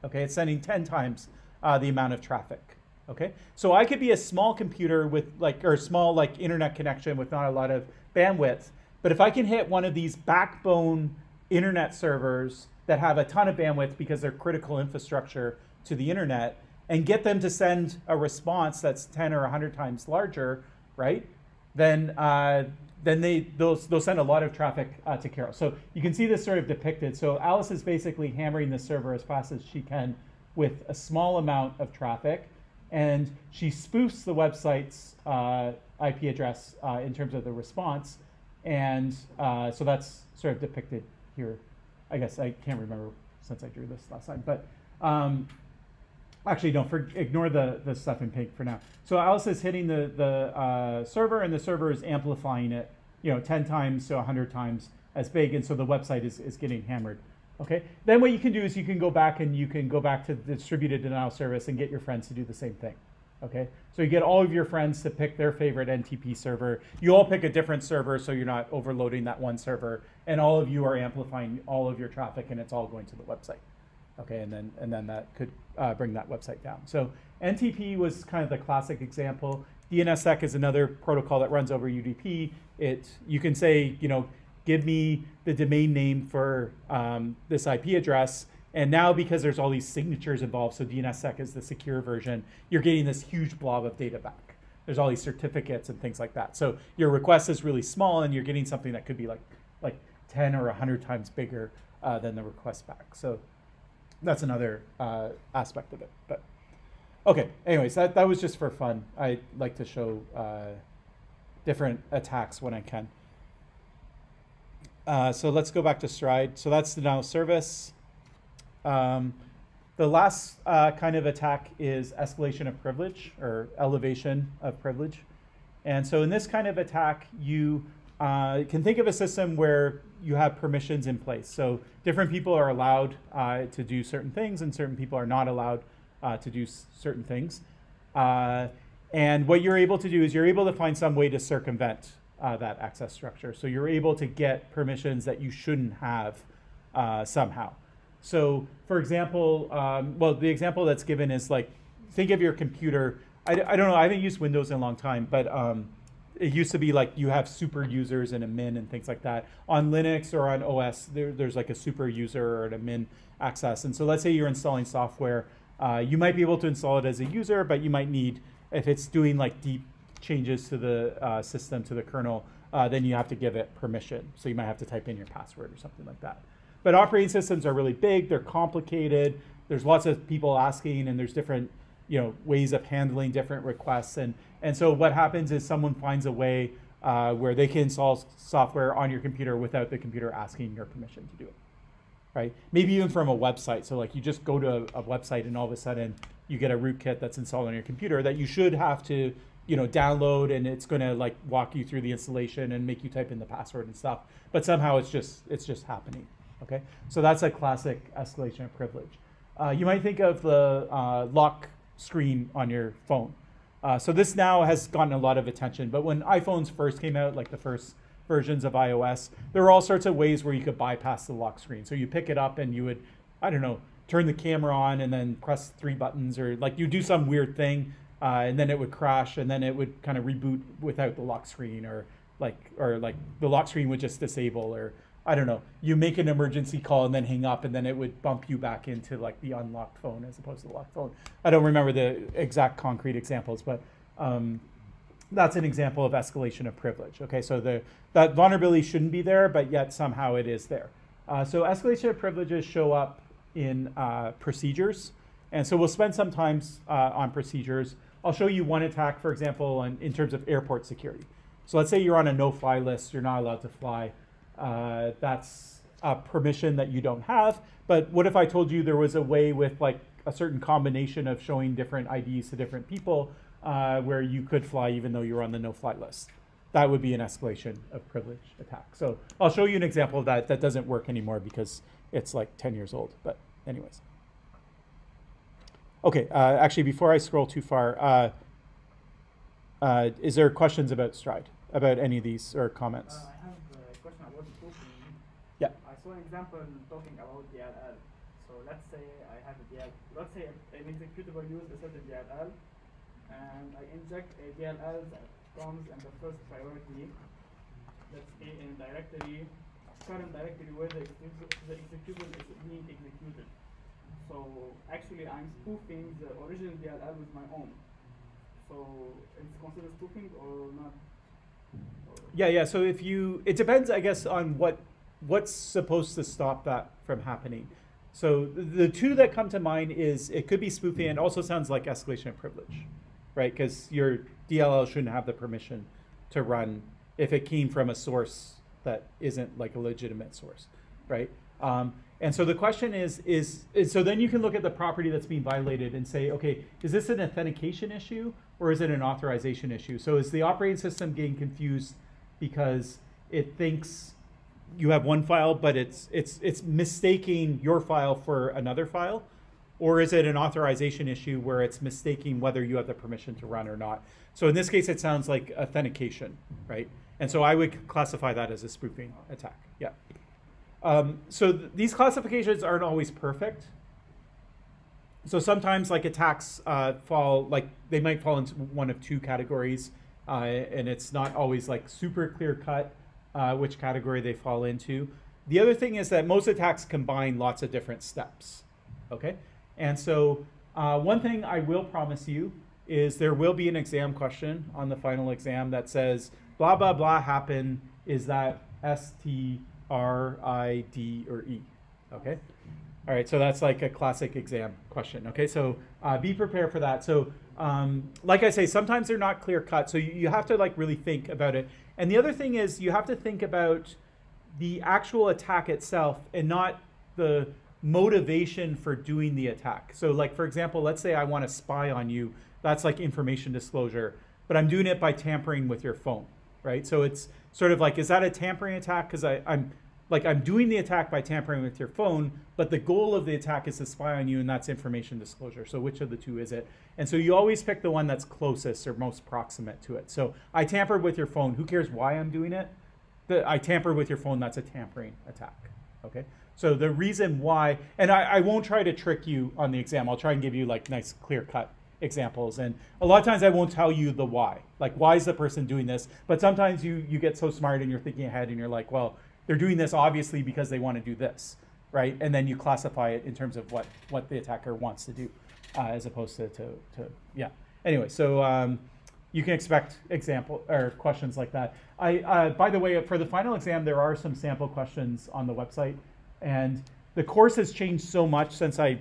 Okay, it's sending 10 times uh, the amount of traffic. Okay, so I could be a small computer with like, or small like internet connection with not a lot of bandwidth, but if I can hit one of these backbone internet servers that have a ton of bandwidth because they're critical infrastructure to the internet and get them to send a response that's 10 or 100 times larger, right? then uh, then they they'll, they'll send a lot of traffic uh, to Carol. So you can see this sort of depicted. So Alice is basically hammering the server as fast as she can with a small amount of traffic, and she spoofs the website's uh, IP address uh, in terms of the response, and uh, so that's sort of depicted here. I guess I can't remember since I drew this last time, but. Um, actually don't for, ignore the, the stuff in pink for now. So Alice is hitting the, the uh, server and the server is amplifying it, you know, 10 times to 100 times as big, and so the website is, is getting hammered. Okay. Then what you can do is you can go back and you can go back to the distributed denial service and get your friends to do the same thing. Okay. So you get all of your friends to pick their favorite NTP server. You all pick a different server so you're not overloading that one server, and all of you are amplifying all of your traffic, and it's all going to the website. Okay, and then and then that could uh, bring that website down. So NTP was kind of the classic example. DNSSEC is another protocol that runs over UDP. It you can say you know give me the domain name for um, this IP address. And now because there's all these signatures involved, so DNSSEC is the secure version, you're getting this huge blob of data back. There's all these certificates and things like that. So your request is really small and you're getting something that could be like, like 10 or 100 times bigger uh, than the request back. So that's another uh, aspect of it. But okay, anyways, that, that was just for fun. I like to show uh, different attacks when I can. Uh, so let's go back to Stride. So that's denial service. Um, the last uh, kind of attack is escalation of privilege or elevation of privilege. And so in this kind of attack, you uh, can think of a system where you have permissions in place. So different people are allowed uh, to do certain things, and certain people are not allowed uh, to do certain things. Uh, and what you're able to do is you're able to find some way to circumvent uh, that access structure. So you're able to get permissions that you shouldn't have somehow. So, for example, um, well, the example that's given is like, think of your computer. I, I don't know, I haven't used Windows in a long time, but um, it used to be like you have super users and admin and things like that. On Linux or on OS, there, there's like a super user or an admin access. And so let's say you're installing software. Uh, you might be able to install it as a user, but you might need, if it's doing like deep changes to the uh, system, to the kernel, uh, then you have to give it permission. So you might have to type in your password or something like that. But operating systems are really big, they're complicated, there's lots of people asking, and there's different you know, ways of handling different requests. And, and so what happens is someone finds a way uh, where they can install software on your computer without the computer asking your permission to do it right? Maybe even from a website. So like you just go to a, a, website and all of a sudden you get a rootkit that's installed on your computer that you should have to, you know, download and it's going to like walk you through the installation and make you type in the password and stuff. But somehow it's just it's just happening. Okay, so that's a classic escalation of privilege. Uh, you might think of the uh, lock screen on your phone. Uh, so this now has gotten a lot of attention. But when iPhones first came out, like the first versions of iOS, there were all sorts of ways where you could bypass the lock screen. So you pick it up and you would, I don't know, turn the camera on and then press three buttons, or like you do some weird thing, uh, and then it would crash, and then it would kind of reboot without the lock screen, or like, or like the lock screen would just disable, or I don't know. You make an emergency call and then hang up, and then it would bump you back into like the unlocked phone as opposed to the locked phone. I don't remember the exact concrete examples, but um, that's an example of escalation of privilege. Okay, so the that vulnerability shouldn't be there, but yet somehow it is there. Uh, so escalation of privileges show up in uh, procedures, and so we'll spend some time uh, on procedures. I'll show you one attack, for example, in, in terms of airport security. So let's say you're on a no-fly list, you're not allowed to fly. Uh, that's a permission that you don't have. But what if I told you there was a way with like a certain combination of showing different IDs to different people uh, where you could fly even though you're on the no-fly list? That would be an escalation of privilege attack. So I'll show you an example of that. That doesn't work anymore because it's like 10 years old. But anyways. Okay, uh, actually, before I scroll too far, uh, uh, is there questions about Stride, about any of these or comments? Uh, I have a question about spoofing. Yeah. I saw an example talking about DLL. So let's say I have a DLL. Let's say an executable uses a certain DLL, and I inject a DLL that comes in the first priority. Let's say in directory, current directory where the, the executable is being executed. So actually, I'm spoofing the original DLL with my own. So it's considered spoofing or not? Yeah, yeah. So if you, it depends, I guess, on what what's supposed to stop that from happening. So the, two that come to mind is it could be spoofing, and also sounds like escalation of privilege, right? Because your DLL shouldn't have the permission to run if it came from a source that isn't like a legitimate source, right? Um, and so the question is, is, is, so then you can look at the property that's being violated and say, okay, is this an authentication issue or is it an authorization issue? So is the operating system getting confused because it thinks you have one file, but it's it's it's mistaking your file for another file, or is it an authorization issue where it's mistaking whether you have the permission to run or not? So in this case, it sounds like authentication, right? And so I would classify that as a spoofing attack. Yeah. Um, so th- these classifications aren't always perfect. So sometimes like attacks uh, fall like they might fall into one of two categories, uh, and it's not always like super clear cut uh, which category they fall into. The other thing is that most attacks combine lots of different steps. Okay, and so uh, one thing I will promise you is there will be an exam question on the final exam that says blah blah blah happen. Is that S T R I D or E? Okay. All right, so that's like a classic exam question. Okay, so uh, be prepared for that. So, um, like I say, sometimes they're not clear cut, so you, you have to like really think about it. And the other thing is you have to think about the actual attack itself and not the motivation for doing the attack. So, like for example, let's say I want to spy on you. That's like information disclosure, but I'm doing it by tampering with your phone, right? So it's sort of like, is that a tampering attack? Because I'm like I'm doing the attack by tampering with your phone, but the goal of the attack is to spy on you, and that's information disclosure. So which of the two is it? And so you always pick the one that's closest or most proximate to it. So I tampered with your phone. Who cares why I'm doing it? The, I tampered with your phone. That's a tampering attack. Okay. So the reason why, and I, I won't try to trick you on the exam. I'll try and give you like nice clear cut examples and a lot of times i won't tell you the why like why is the person doing this but sometimes you you get so smart and you're thinking ahead and you're like well they're doing this obviously because they want to do this, right? And then you classify it in terms of what what the attacker wants to do, uh, as opposed to, to to yeah. Anyway, so um, you can expect example or questions like that. I uh, by the way, for the final exam, there are some sample questions on the website, and the course has changed so much since I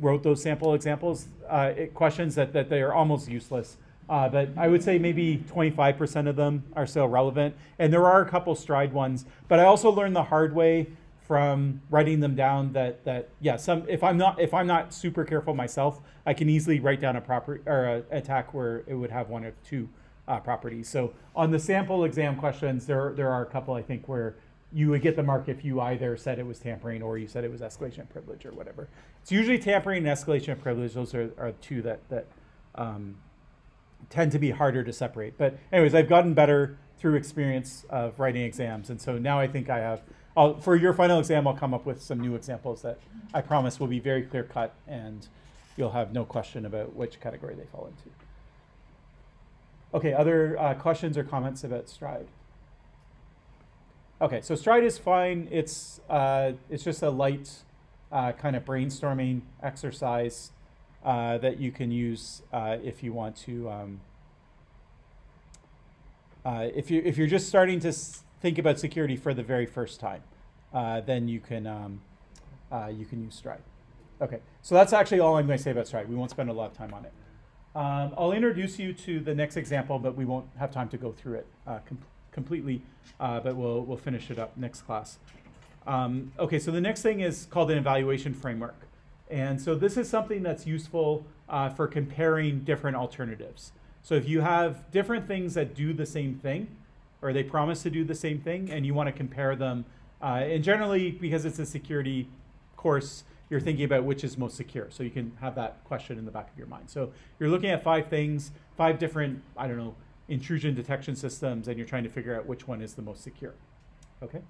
wrote those sample examples uh, it, questions that that they are almost useless. Uh, but I would say maybe 25% of them are still relevant. And there are a couple stride ones. But I also learned the hard way from writing them down that that yeah some if I'm not if I'm not super careful myself I can easily write down a property or a attack where it would have one or two uh, properties. So on the sample exam questions there there are a couple I think where you would get the mark if you either said it was tampering or you said it was escalation of privilege or whatever. It's usually tampering and escalation of privilege. Those are, are two that that um, tend to be harder to separate. But anyways, I've gotten better through experience of writing exams, and so now I think I have. I'll, for your final exam, I'll come up with some new examples that I promise will be very clear cut, and you'll have no question about which category they fall into. Okay, other uh, questions or comments about Stride? Okay, so Stride is fine. It's uh, it's just a light uh, kind of brainstorming exercise uh, that you can use uh, if you want to. Um, uh, if you if you're just starting to think about security for the very first time, uh, then you can um, uh, you can use Stride. Okay, so that's actually all I'm going to say about Stride. We won't spend a lot of time on it. Um, I'll introduce you to the next example, but we won't have time to go through it uh, com- completely. but we'll we'll finish it up next class. Um, okay, so the next thing is called an evaluation framework. And so this is something that's useful uh, for comparing different alternatives. So if you have different things that do the same thing, or they promise to do the same thing, and you want to compare them, uh, and generally because it's a security course, you're thinking about which is most secure. So you can have that question in the back of your mind. So you're looking at five things, five different, I don't know, intrusion detection systems, and you're trying to figure out which one is the most secure. Okay?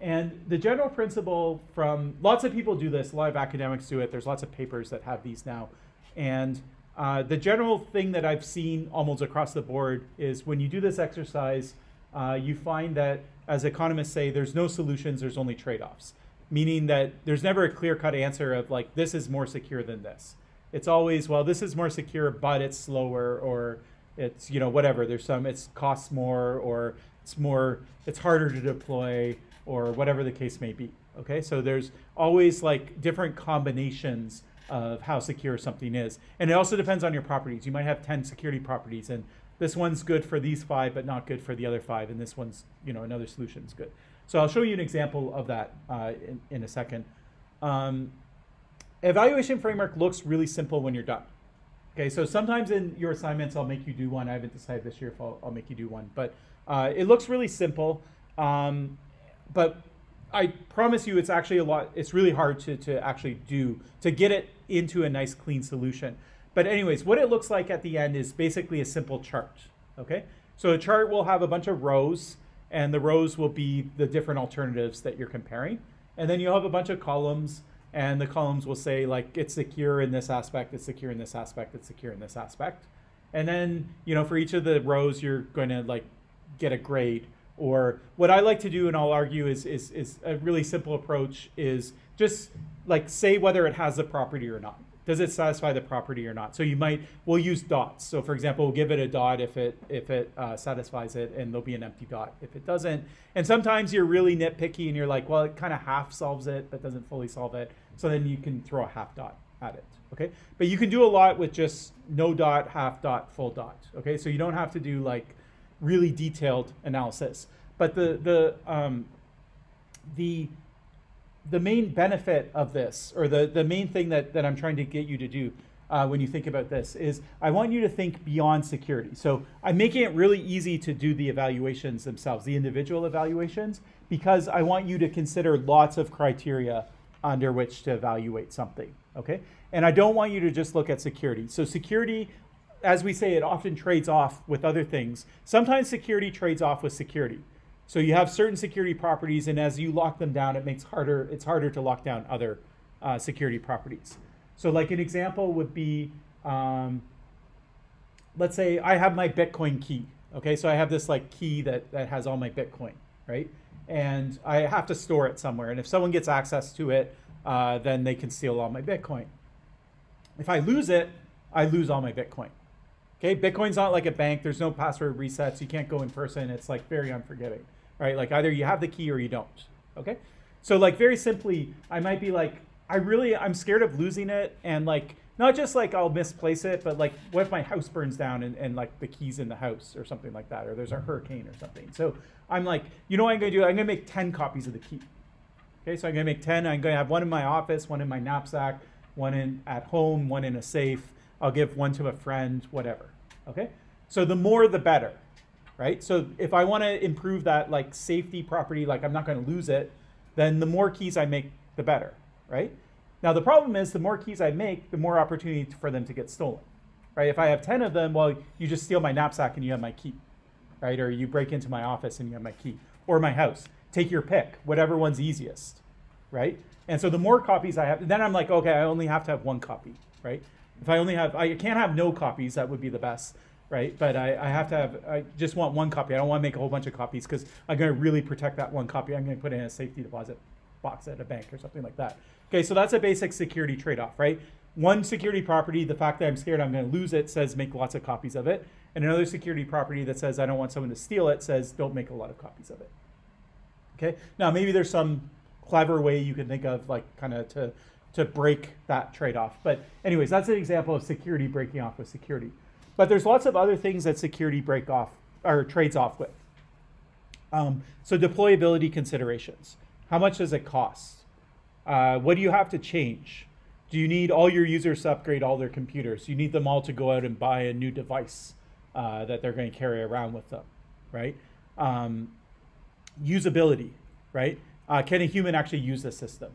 And the general principle from lots of people do this, a lot of academics do it. There's lots of papers that have these now. And uh, the general thing that I've seen almost across the board is when you do this exercise, uh, you find that, as economists say, there's no solutions, there's only trade offs. Meaning that there's never a clear cut answer of like, this is more secure than this. It's always, well, this is more secure, but it's slower, or it's, you know, whatever. There's some, it costs more, or it's more, it's harder to deploy or whatever the case may be. Okay, so there's always like different combinations of how secure something is. And it also depends on your properties. You might have 10 security properties and this one's good for these five, but not good for the other five. And this one's, you know, another solution is good. So I'll show you an example of that uh, in, in, a second. Um, evaluation framework looks really simple when you're done. Okay, so sometimes in your assignments, I'll make you do one. I haven't decided this year if I'll, I'll make you do one, but uh, it looks really simple. Um, but I promise you, it's actually a lot. It's really hard to to actually do to get it into a nice clean solution. But anyways, what it looks like at the end is basically a simple chart. Okay, so a chart will have a bunch of rows, and the rows will be the different alternatives that you're comparing, and then you'll have a bunch of columns, and the columns will say like it's secure in this aspect, it's secure in this aspect, it's secure in this aspect, and then you know for each of the rows you're going to like get a grade or what I like to do, and I'll argue is, is, is a really simple approach is just like say whether it has the property or not. Does it satisfy the property or not? So you might we'll use dots. So for example, we'll give it a dot if it if it uh, satisfies it, and there'll be an empty dot if it doesn't. And sometimes you're really nitpicky and you're like, well, it kind of half solves it, but doesn't fully solve it. So then you can throw a half dot at it. Okay, but you can do a lot with just no dot, half dot, full dot. Okay, so you don't have to do like really detailed analysis. But the the um, the the main benefit of this, or the, the main thing that, that I'm trying to get you to do uh, when you think about this, is I want you to think beyond security. So I'm making it really easy to do the evaluations themselves, the individual evaluations, because I want you to consider lots of criteria under which to evaluate something. Okay? And I don't want you to just look at security. So security, as we say, it often trades off with other things. Sometimes security trades off with security. So you have certain security properties, and as you lock them down, it makes harder. It's harder to lock down other uh, security properties. So, like an example would be, um, let's say I have my Bitcoin key. Okay, so I have this like key that that has all my Bitcoin, right? And I have to store it somewhere. And if someone gets access to it, uh, then they can steal all my Bitcoin. If I lose it, I lose all my Bitcoin. Okay, Bitcoin's not like a bank. There's no password resets. You can't go in person. It's like very unforgiving right? Like either you have the key or you don't. Okay. So like very simply, I might be like, I really I'm scared of losing it and like not just like I'll misplace it, but like what if my house burns down and, and like the keys in the house or something like that, or there's a hurricane or something. So I'm like, you know what I'm gonna do? I'm gonna make 10 copies of the key. Okay, so I'm gonna make 10. I'm gonna have one in my office, one in my knapsack, one in at home, one in a safe. I'll give one to a friend, whatever. Okay? So the more the better right? So if I want to improve that like safety property, like I'm not going to lose it, then the more keys I make, the better, right? Now the problem is the more keys I make, the more opportunity for them to get stolen, right? If I have 10 of them, well, you just steal my knapsack and you have my key, right? Or you break into my office and you have my key, or my house. Take your pick, whatever one's easiest, right? And so the more copies I have, then I'm like, okay, I only have to have one copy, right? If I only have, I can't have no copies, that would be the best right? But I, I have to have, I just want one copy. I don't want to make a whole bunch of copies because I'm going to really protect that one copy. I'm going to put it in a safety deposit box at a bank or something like that. Okay, so that's a basic security trade off, right? One security property, the fact that I'm scared I'm going to lose it says make lots of copies of it. And another security property that says I don't want someone to steal it says don't make a lot of copies of it. Okay, now maybe there's some clever way you can think of, like kind of to, to break that trade off. But, anyways, that's an example of security breaking off with security. But there's lots of other things that security break off or trades off with. Um, so deployability considerations. How much does it cost? Uh, what do you have to change? Do you need all your users to upgrade all their computers? You need them all to go out and buy a new device uh, that they're going to carry around with them, right? Um, usability, right? Uh, can a human actually use the system?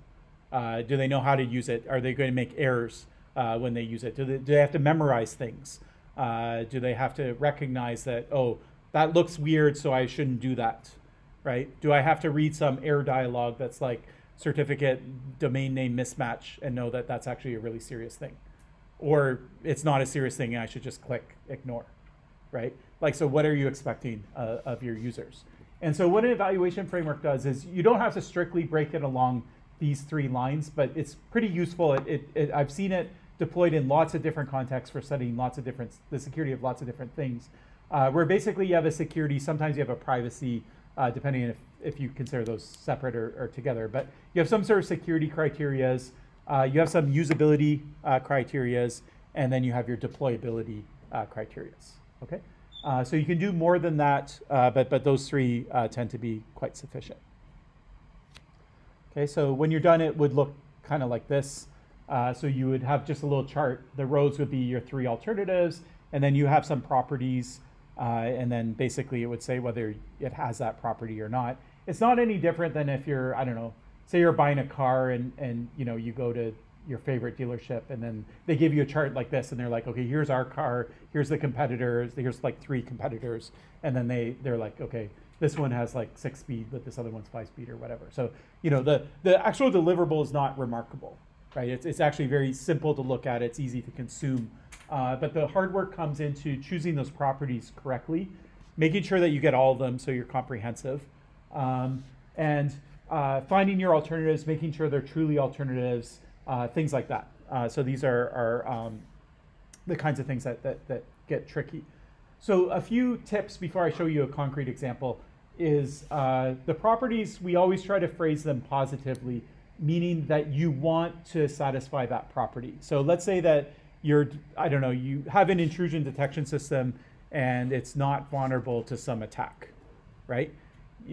Uh, do they know how to use it? Are they going to make errors uh, when they use it? Do they, do they have to memorize things? Uh, do they have to recognize that, oh, that looks weird, so I shouldn't do that, right? Do I have to read some error dialogue that's like certificate domain name mismatch and know that that's actually a really serious thing? Or it's not a serious thing and I should just click ignore, right? Like, so what are you expecting uh, of your users? And so what an evaluation framework does is you don't have to strictly break it along these three lines, but it's pretty useful. It, it, it I've seen it deployed in lots of different contexts for studying lots of different, the security of lots of different things. Uh, where basically you have a security, sometimes you have a privacy, uh, depending if, if you consider those separate or, or, together. But you have some sort of security criterias, uh, you have some usability uh, criterias, and then you have your deployability uh, criterias. Okay, uh, so you can do more than that, uh, but but those three tend to be quite sufficient. Okay, so when you're done, it would look kind of like this. Uh, so you would have just a little chart. The rows would be your three alternatives, and then you have some properties, uh, and then basically it would say whether it has that property or not. it's not any different than if you're I don't know, say you're buying a car and and you know you go to your favorite dealership and then they give you a chart like this and they're like okay here's our car here's the competitors here's like three competitors and then they they're like okay this one has like six speed but this other one's five speed or whatever. So you know the the actual deliverable is not remarkable right? It's, it's actually very simple to look at. It's easy to consume. Uh, but the hard work comes into choosing those properties correctly making sure that you get all of them so you're comprehensive um, and uh, finding your alternatives making sure they're truly alternatives uh, things like that. Uh, so these are, are um, the kinds of things that, that, that get tricky. So a few tips before I show you a concrete example is uh, the properties, we always try to phrase them positively, meaning that you want to satisfy that property. So let's say that you're, I don't know, you have an intrusion detection system and it's not vulnerable to some attack, right?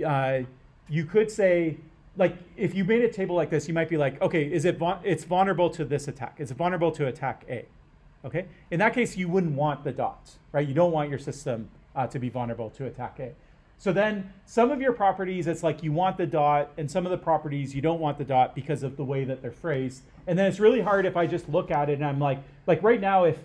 Uh, you could say, like if you made a table like this, you might be like, okay, is it it's vulnerable to this attack? It's vulnerable to attack A. Okay. In that case, you wouldn't want the dots, right? You don't want your system uh, to be vulnerable to attack A. So then some of your properties, it's like you want the dot, and some of the properties you don't want the dot because of the way that they're phrased. And then it's really hard if I just look at it and I'm like, like right now, if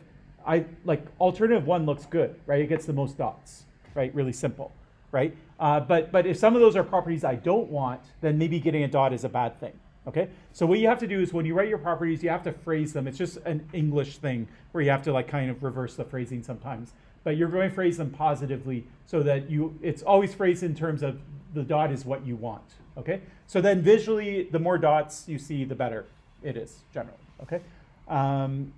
I like alternative one looks good, right? It gets the most dots, right? Really simple, right? Uh, but, but if some of those are properties I don't want, then maybe getting a dot is a bad thing. Okay, so what you have to do is when you write your properties, you have to phrase them. It's just an English thing where you have to like kind of reverse the phrasing sometimes. But you're going to phrase them positively so that you it's always phrased in terms of the dot is what you want. Okay, so then visually, the more dots you see, the better it is generally. Okay, um,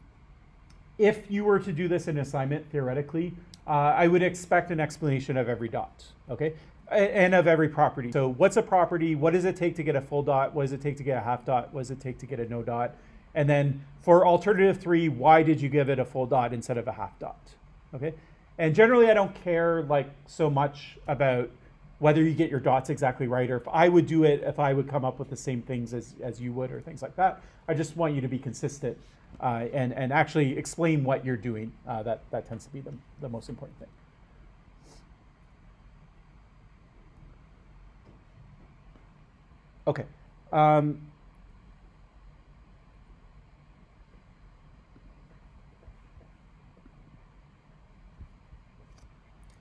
if you were to do this in assignment theoretically, uh, I would expect an explanation of every dot. Okay, and of every property. So what's a property? What does it take to get a full dot? What does it take to get a half dot? What does it take to get a no dot? And then for alternative three, why did you give it a full dot instead of a half dot? Okay. And generally, I don't care like so much about whether you get your dots exactly right or if I would do it if I would come up with the same things as, as you would or things like that. I just want you to be consistent uh, and, and actually explain what you're doing. Uh, that, that tends to be the, the most important thing. Okay. Um,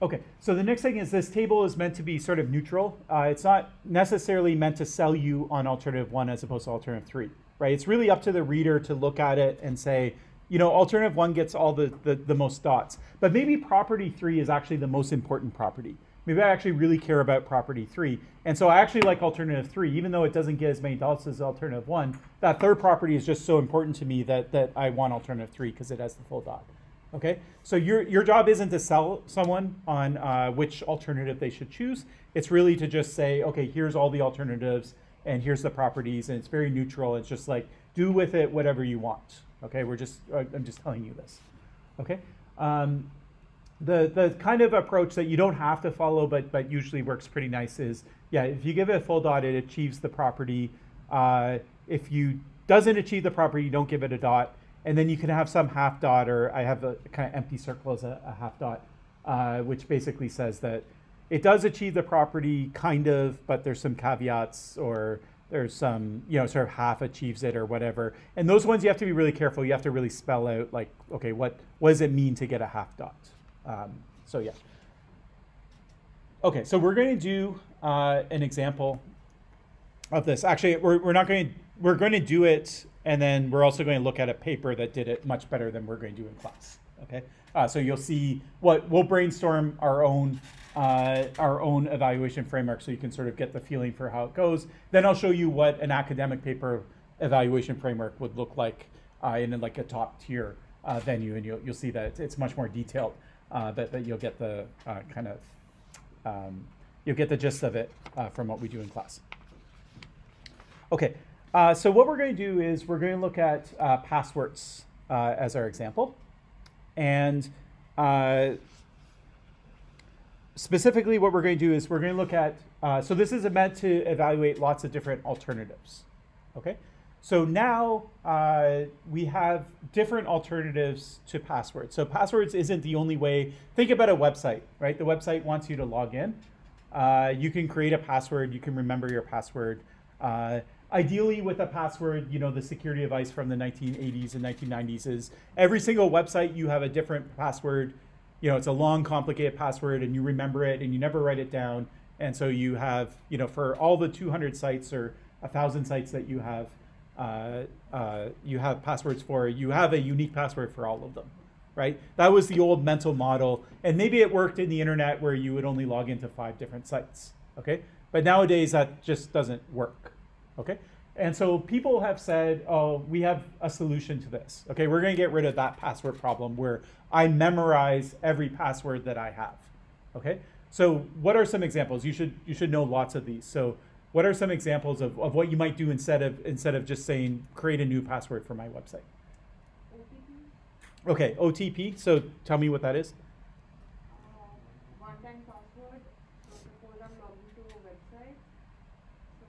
Okay, so the next thing is this table is meant to be sort of neutral. Uh, it's not necessarily meant to sell you on alternative one as opposed to alternative three, right? It's really up to the reader to look at it and say, you know, alternative one gets all the, the, the most dots, but maybe property three is actually the most important property maybe I actually really care about property three. And so I actually like alternative three, even though it doesn't get as many dots as alternative one. That third property is just so important to me that, that I want alternative three because it has the full dot. Okay, so your, your job isn't to sell someone on uh, which alternative they should choose. It's really to just say, okay, here's all the alternatives and here's the properties, and it's very neutral. It's just like do with it whatever you want. Okay, we're just uh, I'm just telling you this. Okay, um, the the kind of approach that you don't have to follow, but but usually works pretty nice is yeah. If you give it a full dot, it achieves the property. Uh, if you doesn't achieve the property, you don't give it a dot, and then you can have some half dot, or I have a kind of empty circle as a, a half dot, uh, which basically says that it does achieve the property, kind of, but there's some caveats or there's some you know sort of half achieves it or whatever and those ones you have to be really careful you have to really spell out like okay what what does it mean to get a half dot um, so yeah. Okay, so we're going to do uh, an example of this. Actually, we're, we're not going to, we're going to do it, and then we're also going to look at a paper that did it much better than we're going to do in class. Okay, uh, so you'll see what we'll brainstorm our own uh, our own evaluation framework, so you can sort of get the feeling for how it goes. Then I'll show you what an academic paper evaluation framework would look like uh, in like a top tier uh, venue, and you'll you'll see that it's much more detailed uh, but, but you'll get the uh, kind of um, you'll get the gist of it uh, from what we do in class. Okay, uh, so what we're going to do is we're going to look at uh, passwords uh, as our example, and specifically what we're going to do is we're going to look at so this is meant to evaluate lots of different alternatives. Okay. So now uh, we have different alternatives to passwords. So passwords isn't the only way. Think about a website, right? The website wants you to log in. Uh, you can create a password. You can remember your password. Uh, ideally, with a password, you know the security advice from the 1980s and 1990s is every single website you have a different password. You know, it's a long, complicated password, and you remember it, and you never write it down. And so you have, you know, for all the 200 sites or a thousand sites that you have, Uh, uh, you have passwords for. You have a unique password for all of them, right? That was the old mental model, and maybe it worked in the internet where you would only log into five different sites, okay? But nowadays that just doesn't work, okay? And so people have said, oh, we have a solution to this. Okay, we're going to get rid of that password problem where I memorize every password that I have. Okay, so what are some examples? You should you should know lots of these. So what are some examples of, of what you might do instead of instead of just saying create a new password for my website? OTP, Okay, OTP. So tell me what that is. uh, one-time password. So suppose I'm logging to a website, so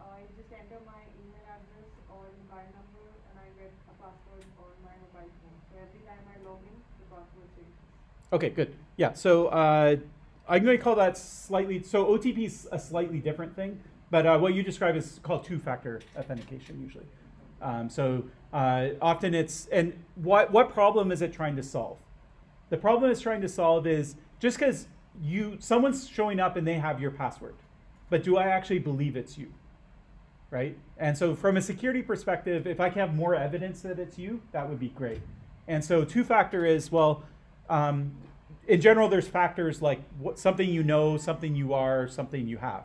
I just enter my email address or mobile number, and I get a password on my mobile phone. So every time I log in, the password changes. Okay, good. Yeah, so uh, I'm going to call that slightly. So OTP is a slightly different thing, but uh, what you describe is called two-factor authentication usually. Um, so uh, often it's and what what problem is it trying to solve? The problem it's trying to solve is just because you someone's showing up and they have your password, but do I actually believe it's you? Right? And so from a security perspective, if I can have more evidence that it's you, that would be great. And so two factor is well, um, in general, there's factors like what something you know, something you are, something you have,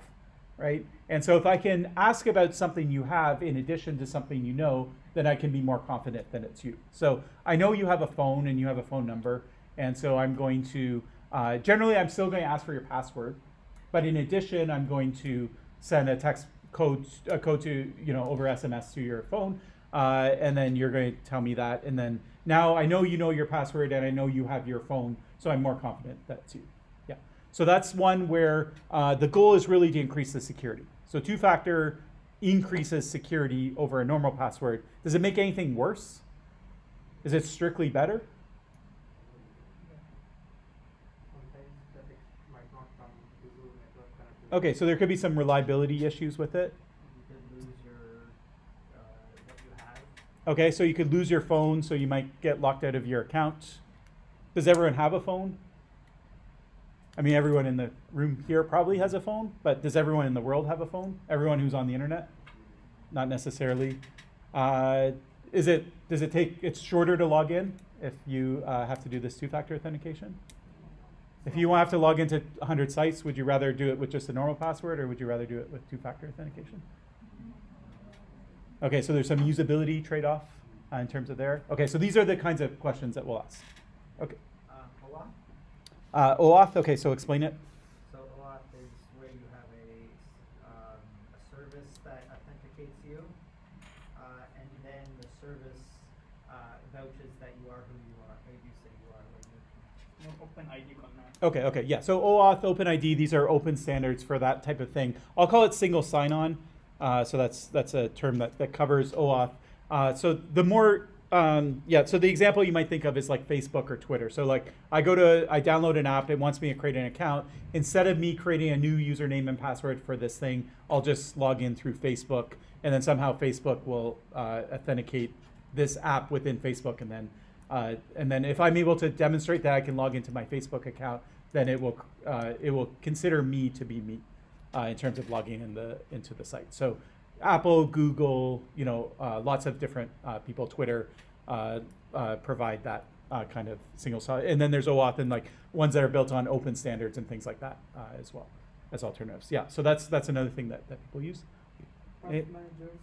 right? And so if I can ask about something you have in addition to something you know, then I can be more confident that it's you. So I know you have a phone and you have a phone number, and so I'm going to uh, generally I'm still going to ask for your password, but in addition I'm going to send a text code a code to you know over SMS to your phone, uh, and then you're going to tell me that, and then now I know you know your password and I know you have your phone, so I'm more confident that's you. So that's one where uh, the goal is really to increase the security. So two factor increases security over a normal password. Does it make anything worse? Is it strictly better? Okay, so there could be some reliability issues with it. Okay, so you could lose your phone, so you might get locked out of your account. Does everyone have a phone? I mean, everyone in the room here probably has a phone, but does everyone in the world have a phone? Everyone who's on the internet? Not necessarily. Uh, is it? Does it take? It's shorter to log in if you uh, have to do this two-factor authentication. If you have to log into 100 sites, would you rather do it with just a normal password, or would you rather do it with two-factor authentication? Okay, so there's some usability trade-off uh, in terms of there. Okay, so these are the kinds of questions that we'll ask. Okay, uh, OAuth. Okay, so explain it. so OAuth is where you have a, um, a service that authenticates you, uh, and then the service, uh, vouches that you are who you are, who you say you are, like you. No OpenID Connect. Okay, okay, yeah. So OAuth, OpenID, these are open standards for that type of thing. I'll call it single sign-on. Uh, so that's that's a term that, that covers OAuth. Uh, so the more, um, yeah. So the example you might think of is like Facebook or Twitter. So like I go to, I download an app. It wants me to create an account. Instead of me creating a new username and password for this thing, I'll just log in through Facebook, and then somehow Facebook will uh, authenticate this app within Facebook, and then uh, and then if I'm able to demonstrate that I can log into my Facebook account, then it will uh, it will consider me to be me uh, in terms of logging in the into the site. So Apple, Google, you know, uh, lots of different uh, people, Twitter, uh, uh, provide that uh, kind of single sign. And then there's OAuth and like ones that are built on open standards and things like that uh, as well as alternatives. Yeah, so that's that's another thing that, that people use. Password managers.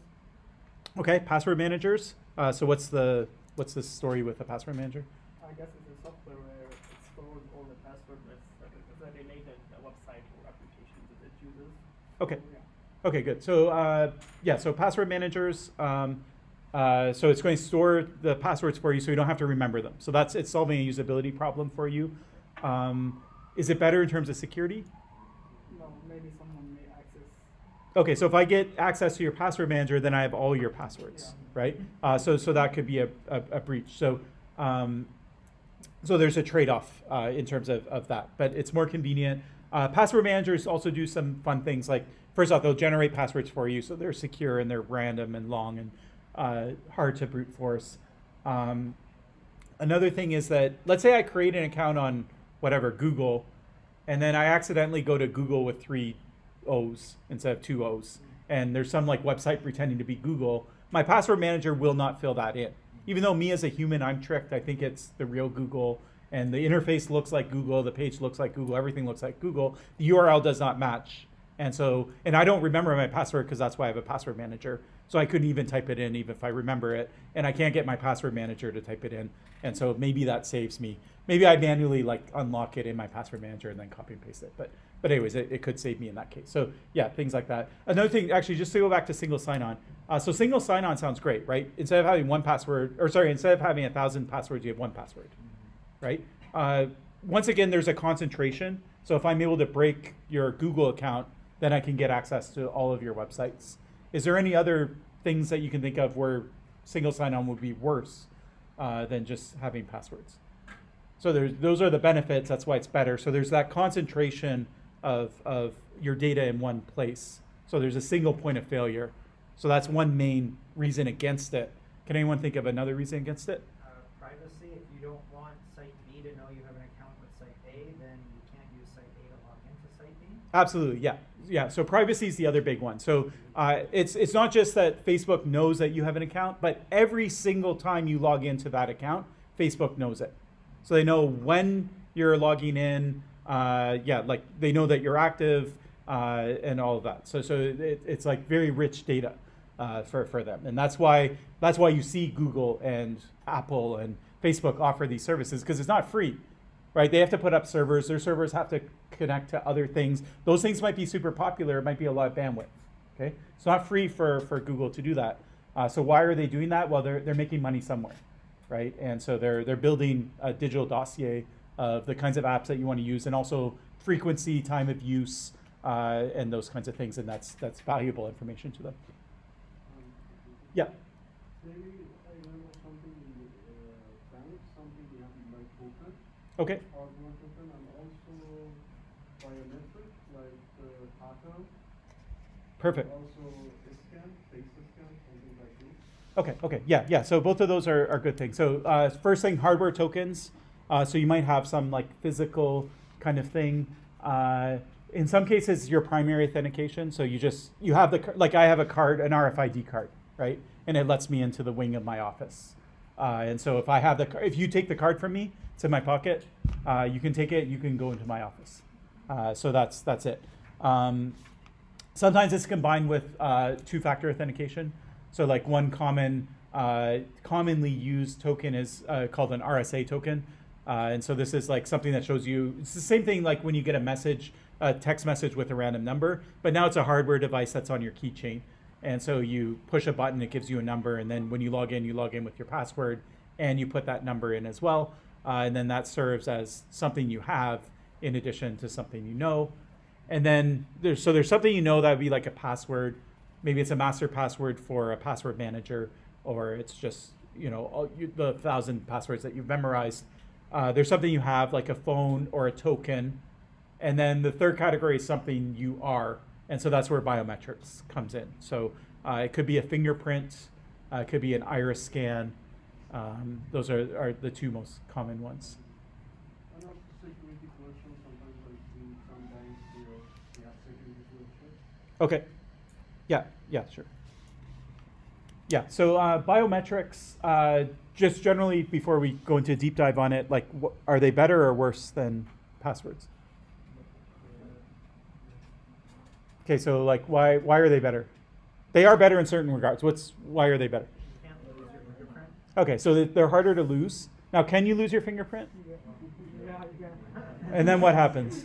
Okay, password managers. Uh, so what's the what's the story with a password manager? I guess it's a software where it stores all the password with that is a related website or application that it uses. Okay. So, yeah. Okay, good. So uh, yeah, so password managers. Um, uh, so it's going to store the passwords for you, so you don't have to remember them. So that's it's solving a usability problem for you. Um, is it better in terms of security? No, maybe someone may access. Okay, so if I get access to your password manager, then I have all your passwords, Yeah. right? Uh, so so that could be a, a, a breach. So um, so there's a trade-off uh, in terms of, of that, but it's more convenient. Uh, password managers also do some fun things like first off, they'll generate passwords for you, so they're secure and they're random and long and uh, hard to brute force. Um, another thing is that let's say I create an account on whatever Google, and then I accidentally go to Google with three O's instead of two O's, and there's some like website pretending to be Google. My password manager will not fill that in, even though me as a human I'm tricked. I think it's the real Google, and the interface looks like Google, the page looks like Google, everything looks like Google. The URL does not match, and so and I don't remember my password because that's why I have a password manager. So I couldn't even type it in even if I remember it, and I can't get my password manager to type it in. And so maybe that saves me. Maybe I manually like unlock it in my password manager and then copy and paste it. But but anyways, it, it could save me in that case. So yeah, things like that. Another thing, actually, just to go back to single sign-on. Uh, so single sign-on sounds great, right? Instead of having one password, or sorry, instead of having a thousand passwords, you have one password, right? Uh, once again, there's a concentration. So if I'm able to break your Google account, then I can get access to all of your websites. Is there any other things that you can think of where single sign-on would be worse uh, than just having passwords? So there's those are the benefits. That's why it's better. So there's that concentration of of your data in one place. So there's a single point of failure. So that's one main reason against it. Can anyone think of another reason against it? Uh, privacy, if you don't want site B to know you have an account with site A, then you can't use site A to log into site B. Absolutely, yeah, yeah. So privacy is the other big one. So uh, it's it's not just that Facebook knows that you have an account, but every single time you log into that account, Facebook knows it. So they know when you're logging in. Uh, yeah, like they know that you're active uh, and all of that. So so it, it's like very rich data uh, for for them, and that's why that's why you see Google and Apple and Facebook offer these services because it's not free right? They have to put up servers. Their servers have to connect to other things. Those things might be super popular. It might be a lot of bandwidth. Okay, it's not free for for Google to do that. Uh, so why are they doing that? Well, they're they're making money somewhere, right? And so they're they're building a digital dossier of the kinds of apps that you want to use, and also frequency, time of use, uh, and those kinds of things. And that's that's valuable information to them. Yeah. Say I remember something in the uh, bank, something we have like token, Okay. and also biometric like uh, pattern. Perfect. Also scan, face scan, something like this. Okay, okay, yeah, yeah. So both of those are, are good things. So uh, first thing, hardware tokens. Uh, so you might have some like physical kind of thing. Uh, in some cases, your primary authentication. So you just you have the like I have a card, an RFID card, right, and it lets me into the wing of my office. Uh, and so if I have the if you take the card from me, it's in my pocket. Uh, you can take it. You can go into my office. Uh, so that's that's it. Um, Sometimes it's combined with uh, two-factor authentication. So like one common, uh, commonly used token is uh, called an RSA token. Uh, and so this is like something that shows you, it's the same thing like when you get a message, a text message with a random number, but now it's a hardware device that's on your keychain. And so you push a button, it gives you a number, and then when you log in, you log in with your password, and you put that number in as well. Uh, and then that serves as something you have in addition to something you know. And then there's so there's something you know that would be like a password. Maybe it's a master password for a password manager or it's just you know all you, the thousand passwords that you've memorized. Uh, there's something you have like a phone or a token. And then the third category is something you are. And so that's where biometrics comes in. So uh, it could be a fingerprint uh, it could be an iris scan um, those are, are the two most common ones And also security question, sometimes I see some banks here, they have security question. Okay. Yeah, yeah, sure. Yeah, so uh, biometrics, uh, just generally before we go into a deep dive on it, like, wh- are they better or worse than passwords? Okay, so like, why why are they better? They are better in certain regards. What's why are they better? You can't lose your fingerprint. Okay, so they- they're harder to lose. Now, can you lose your fingerprint? And then what happens?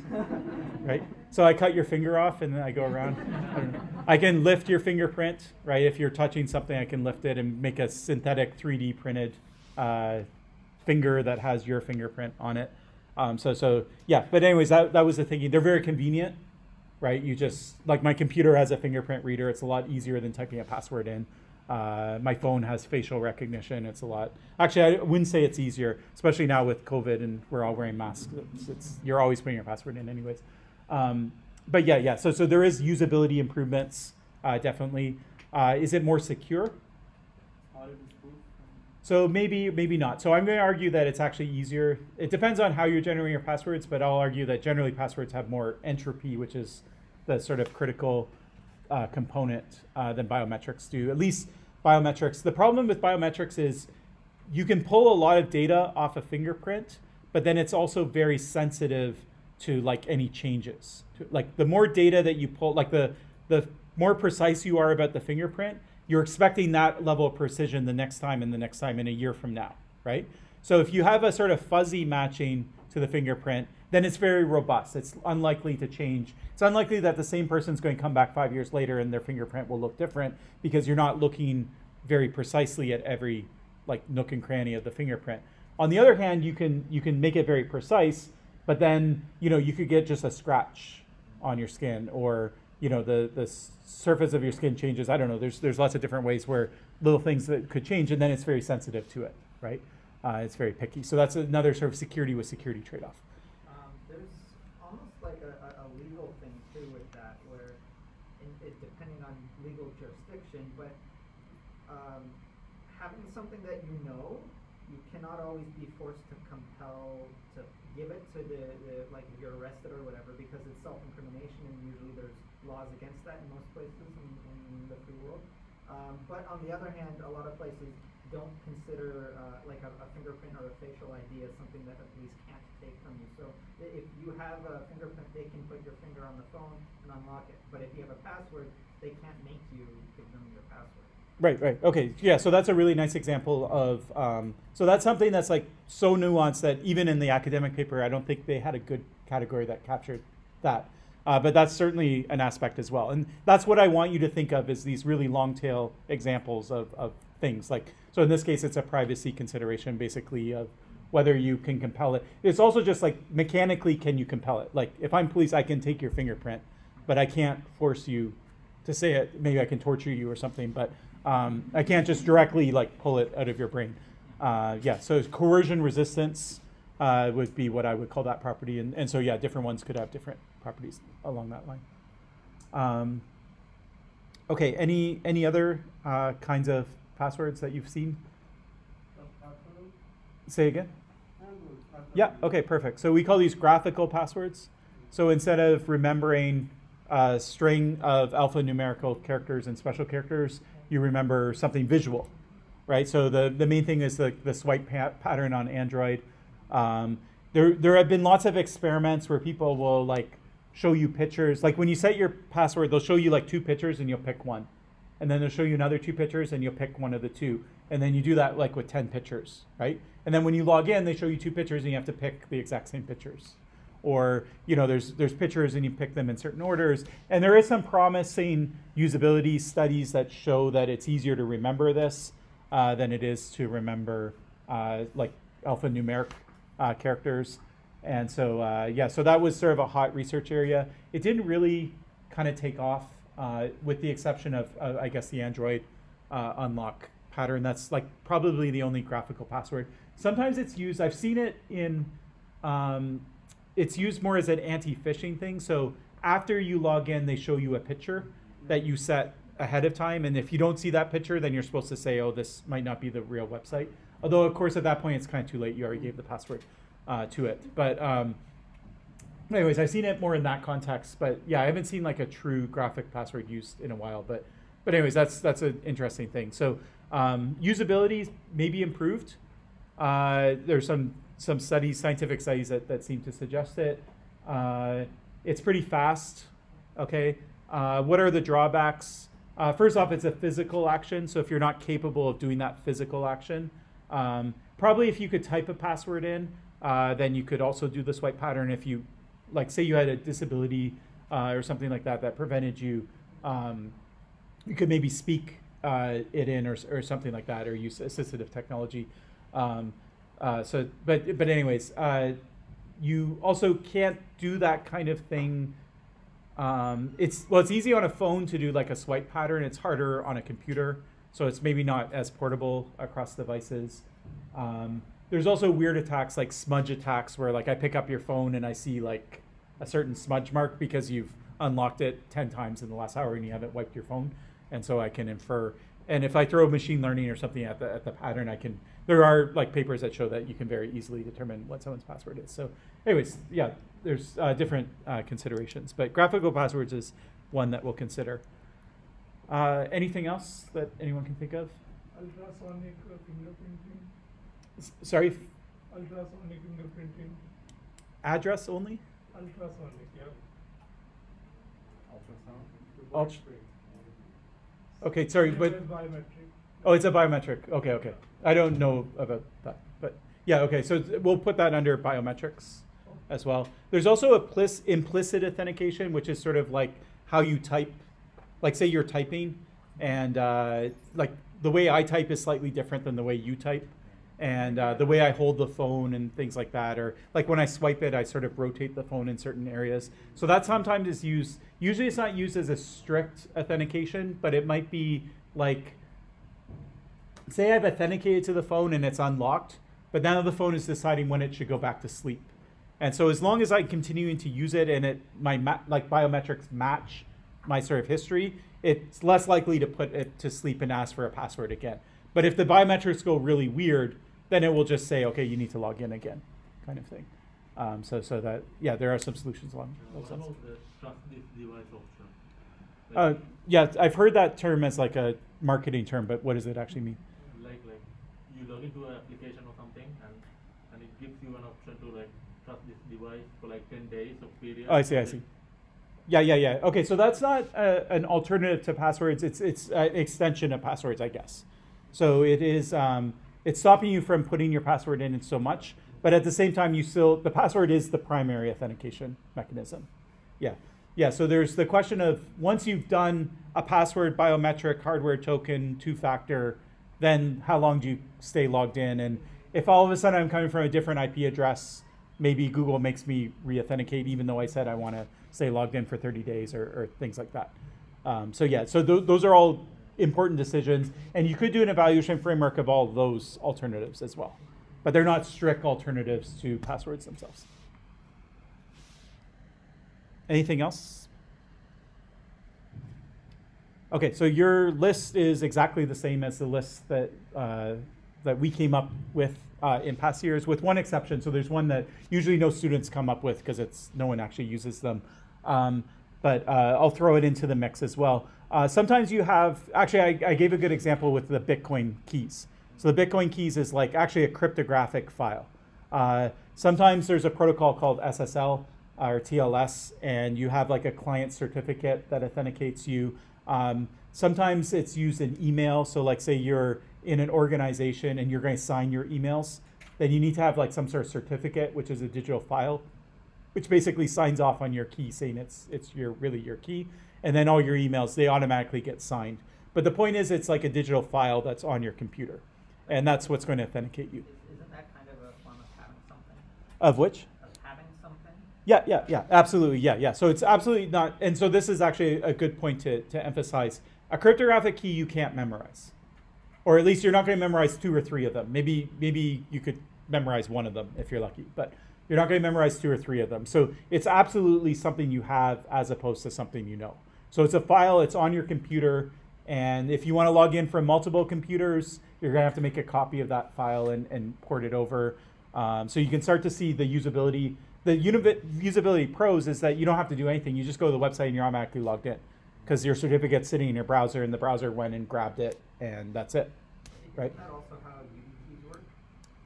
Right? So I cut your finger off and then I go around. I. I can lift your fingerprint, right? If you're touching something, I can lift it and make a synthetic 3D printed uh, finger that has your fingerprint on it. Um, so, so yeah. But anyways, that, that was the thinking. They're very convenient, right? You just like my computer has a fingerprint reader. It's a lot easier than typing a password in. Uh, my phone has facial recognition. It's a lot. Actually, I wouldn't say it's easier, especially now with COVID and we're all wearing masks. It's, it's you're always putting your password in anyways. Um, but yeah, yeah. So so there is usability improvements, uh, definitely. Uh, is it more secure? So maybe, maybe not. So I'm going to argue that it's actually easier. It depends on how you're generating your passwords, but I'll argue that generally passwords have more entropy, which is the sort of critical uh, component uh, than biometrics do. At least biometrics. The problem with biometrics is you can pull a lot of data off a fingerprint, but then it's also very sensitive to like any changes. Like the more data that you pull, like the the more precise you are about the fingerprint, you're expecting that level of precision the next time and the next time in a year from now, right? So if you have a sort of fuzzy matching to the fingerprint, then it's very robust. It's unlikely to change. It's unlikely that the same person's going to come back five years later and their fingerprint will look different because you're not looking very precisely at every like nook and cranny of the fingerprint. On the other hand, you can you can make it very precise, but then you know you could get just a scratch on your skin or you know the the surface of your skin changes. I don't know. There's there's lots of different ways where little things that could change, and then it's very sensitive to it, right? Uh, it's very picky. So that's another sort of security with security trade-off. Um, there's almost like a, a, legal thing too with that, where in, it depending on legal jurisdiction, but um, having something that you know, you cannot always be forced to compel to give it to the, the like if you're arrested or whatever because it's self-incrimination and usually there's laws against that in most places in, in the free world. Um, but on the other hand, a lot of places don't consider uh, like a, a fingerprint or a facial ID as something that the police can't take from you. So if you have a fingerprint, they can put your finger on the phone and unlock it. But if you have a password, they can't make you give them your password. Right, right. Okay, yeah. So that's a really nice example of. Um, so that's something that's like so nuanced that even in the academic paper, I don't think they had a good category that captured that. Uh, but that's certainly an aspect as well, and that's what I want you to think of as these really long tail examples of, of things. Like so, in this case, it's a privacy consideration, basically of whether you can compel it. It's also just like mechanically, can you compel it? Like if I'm police, I can take your fingerprint, but I can't force you to say it. Maybe I can torture you or something, but um, I can't just directly like pull it out of your brain. Uh, yeah, so coercion resistance uh, would be what I would call that property, and, and so yeah, different ones could have different properties along that line. Um, okay, any any other uh, kinds of passwords that you've seen? Say again. Yeah, okay, perfect. So we call these graphical passwords. So instead of remembering a string of alphanumerical characters and special characters, you remember something visual, right? So the, the main thing is the, the swipe pa- pattern on Android. Um, there, there have been lots of experiments where people will like show you pictures. Like when you set your password, they'll show you like two pictures and you'll pick one. And then they'll show you another two pictures and you'll pick one of the two. And then you do that like with 10 pictures, right? And then when you log in, they show you two pictures and you have to pick the exact same pictures. Or, you know, there's there's pictures and you pick them in certain orders. And there is some promising usability studies that show that it's easier to remember this uh, than it is to remember uh, like alphanumeric uh, characters. And so, uh, yeah, so that was sort of a hot research area. It didn't really kind of take off, uh, with the exception of, uh, I guess, the Android uh, unlock pattern. That's like probably the only graphical password. Sometimes it's used, I've seen it in, um, it's used more as an anti phishing thing. So after you log in, they show you a picture that you set ahead of time. And if you don't see that picture, then you're supposed to say, oh, this might not be the real website. Although, of course, at that point, it's kind of too late. You already gave the password uh, to it. But, um, anyways, I've seen it more in that context. But yeah, I haven't seen like a true graphic password used in a while. But, but anyways, that's that's an interesting thing. So um, usability may be improved. Uh, there's some some studies, scientific studies that, that seem to suggest it. Uh, it's pretty fast. Okay. Uh, what are the drawbacks? Uh, first off, it's a physical action. So if you're not capable of doing that physical action, um, probably if you could type a password in, uh, then you could also do the swipe pattern. If you, like, say you had a disability uh, or something like that that prevented you, um, you could maybe speak uh, it in or, or something like that, or use assistive technology. Um, uh, so, but but anyways, uh, you also can't do that kind of thing. Um, it's well, it's easy on a phone to do like a swipe pattern. It's harder on a computer, so it's maybe not as portable across devices. Um, there's also weird attacks like smudge attacks, where like I pick up your phone and I see like a certain smudge mark because you've unlocked it 10 times in the last hour and you haven't wiped your phone. And so I can infer. And if I throw machine learning or something at the, at the pattern, I can, there are like papers that show that you can very easily determine what someone's password is. So anyways, yeah, there's uh, different uh, considerations, but graphical passwords is one that we'll consider. Uh, anything else that anyone can think of? Ultrasonic fingerprinting. S- sorry, Ultrasonic fingerprinting. address only? Ultrasonic, yeah. Ultrasound. Ult- okay, sorry, but biometric. oh, it's a biometric. Okay, okay. I don't know about that, but yeah, okay. So we'll put that under biometrics as well. There's also a implicit authentication, which is sort of like how you type. Like, say you're typing, and uh, like the way I type is slightly different than the way you type, and uh, the way I hold the phone and things like that, or like when I swipe it, I sort of rotate the phone in certain areas. So that sometimes is used. Usually, it's not used as a strict authentication, but it might be like say I've authenticated to the phone and it's unlocked, but now the phone is deciding when it should go back to sleep. And so as long as I'm continuing to use it and it my like biometrics match my sort of history, it's less likely to put it to sleep and ask for a password again. But if the biometrics go really weird, then it will just say, okay, you need to log in again, kind of thing. Um, so so that yeah, there are some solutions along those lines. the trust device option? Uh, yeah, I've heard that term as like a marketing term, but what does it actually mean? like like you log into an application or something and and it gives you an option to like trust this device for like 10 days of period. Oh, I see, I see. Yeah, yeah, yeah. Okay, so that's not uh, an alternative to passwords. It's it's an extension of passwords, I guess. So it is um, it's stopping you from putting your password in so much, but at the same time, you still the password is the primary authentication mechanism. Yeah, yeah. So there's the question of once you've done a password, biometric, hardware token, two factor, then how long do you stay logged in? And if all of a sudden I'm coming from a different IP address, maybe Google makes me re-authenticate even though I said I want to stay logged in for 30 days or, or things like that. Um, so yeah, so th- those are all important decisions, and you could do an evaluation framework of all those alternatives as well, but they're not strict alternatives to passwords themselves. Anything else? Okay, so your list is exactly the same as the list that uh, that we came up with uh, in past years, with one exception. So there's one that usually no students come up with because it's no one actually uses them. Um, but uh, I'll throw it into the mix as well. Uh, sometimes you have actually I, I gave a good example with the Bitcoin keys. So the Bitcoin keys is like actually a cryptographic file. Uh, sometimes there's a protocol called SSL or TLS, and you have like a client certificate that authenticates you. Um, sometimes it's used in email. So, like, say you're in an organization and you're going to sign your emails, then you need to have like some sort of certificate, which is a digital file, which basically signs off on your key, saying it's it's your really your key, and then all your emails they automatically get signed. But the point is, it's like a digital file that's on your computer, and that's what's going to authenticate you. Is, isn't that kind of a form of having something? Of which? Of having something? Yeah, yeah, yeah, absolutely, yeah, yeah. So it's absolutely not, and so this is actually a good point to, to emphasize. A cryptographic key you can't memorize, or at least you're not going to memorize two or three of them. Maybe maybe you could memorize one of them if you're lucky, but you're not going to memorize two or three of them. So it's absolutely something you have as opposed to something you know. So it's a file. It's on your computer, and if you want to log in from multiple computers, you're going to have to make a copy of that file and, and port it over. Um, so you can start to see the usability. The usability pros is that you don't have to do anything. You just go to the website and you're automatically logged in because your certificate's sitting in your browser and the browser went and grabbed it and that's it. Right. Isn't also how YubiKeys work?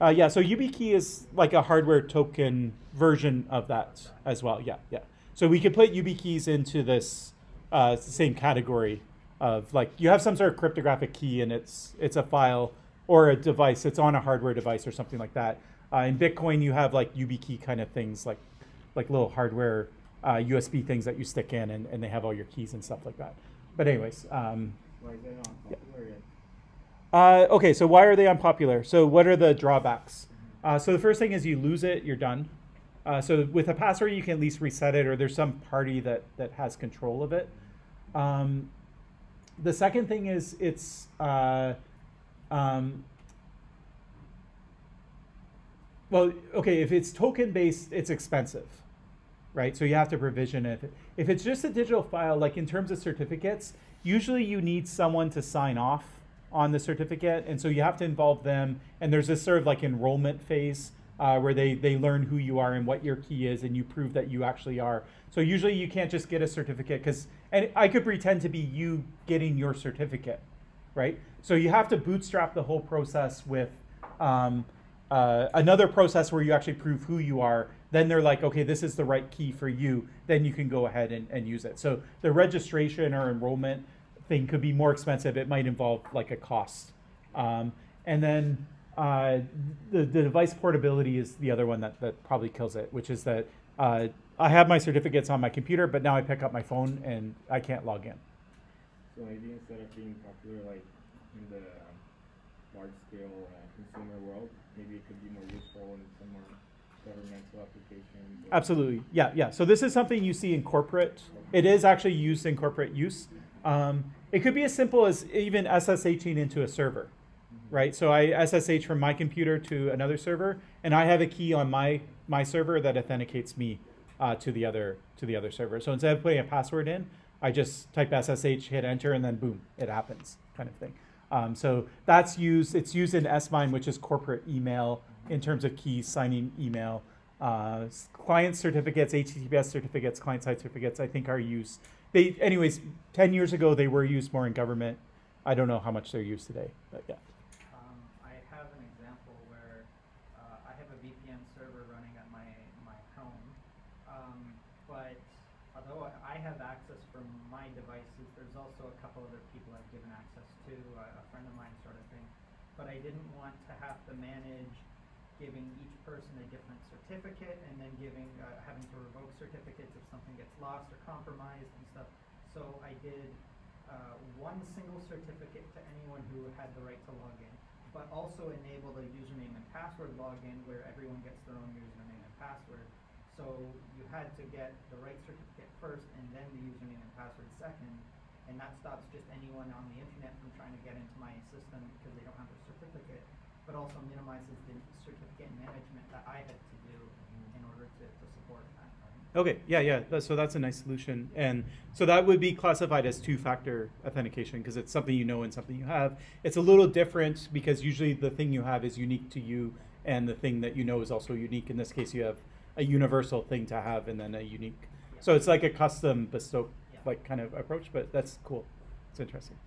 Uh, yeah, so YubiKey is like a hardware token version of that as well. Yeah, yeah. So we could put YubiKeys into this uh, it's the same category of like you have some sort of cryptographic key and it's it's a file or a device. It's on a hardware device or something like that. Uh, in Bitcoin, you have like YubiKey kind of things like like little hardware uh, USB things that you stick in and, and they have all your keys and stuff like that. But anyways, um, Why is that not yet? uh, okay, so why are they unpopular? So what are the drawbacks? Uh, so the first thing is you lose it, you're done. Uh, so with a password, you can at least reset it, or there's some party that that has control of it. Um, the second thing is it's uh, um, well, okay, if it's token based, it's expensive. right? So you have to provision it. If it's just a digital file, like in terms of certificates, usually you need someone to sign off on the certificate, and so you have to involve them. And there's this sort of like enrollment phase uh, where they they learn who you are and what your key is, and you prove that you actually are. So usually you can't just get a certificate because, and I could pretend to be you getting your certificate, right? So you have to bootstrap the whole process with um, uh, another process where you actually prove who you are. Then they're like, okay, this is the right key for you. Then you can go ahead and, and use it. So the registration or enrollment thing could be more expensive. It might involve like a cost. Um, and then uh, the, the device portability is the other one that, that probably kills it, which is that uh, I have my certificates on my computer, but now I pick up my phone and I can't log in. So maybe instead of being popular like in the um, large scale uh, consumer world, maybe it could be more useful in some more governmental applications. Absolutely. Yeah, yeah. So this is something you see in corporate. It is actually used in corporate use. Um, it could be as simple as even SSHing into a server, right? So I SSH from my computer to another server, and I have a key on my my server that authenticates me uh, to the other to the other server. So instead of putting a password in, I just type SSH, hit enter, and then boom, it happens, kind of thing. Um, so that's used. It's used in SMIME, which is corporate email in terms of keys, signing email. Uh, client certificates, HTTPS certificates, client side certificates, I think are used. They, anyways, ten years ago they were used more in government. I don't know how much they're used today, but yeah. Um, I have an example where uh, I have a VPN server running at my my home, um, but although I have access from my devices, there's also a couple other people I've given access to, a, a friend of mine, sort of thing. But I didn't want to have to manage giving each person a different certificate and then giving uh, having to revoke certificates if something gets lost or compromised and stuff. So I did uh, one single certificate to anyone who had the right to log in, but also enabled a username and password login where everyone gets their own username and password. So you had to get the right certificate first and then the username and password second, and that stops just anyone on the internet from trying to get into my system because they don't have the certificate, but also minimizes the certificate management that I had to do in order to, to support that. Okay, yeah, yeah. So that's a nice solution, and so that would be classified as two-factor authentication because it's something you know and something you have. It's a little different because usually the thing you have is unique to you, and the thing that you know is also unique. In this case, you have a universal thing to have, and then a unique. So it's like a custom bespoke, like kind of approach, but that's cool. It's interesting.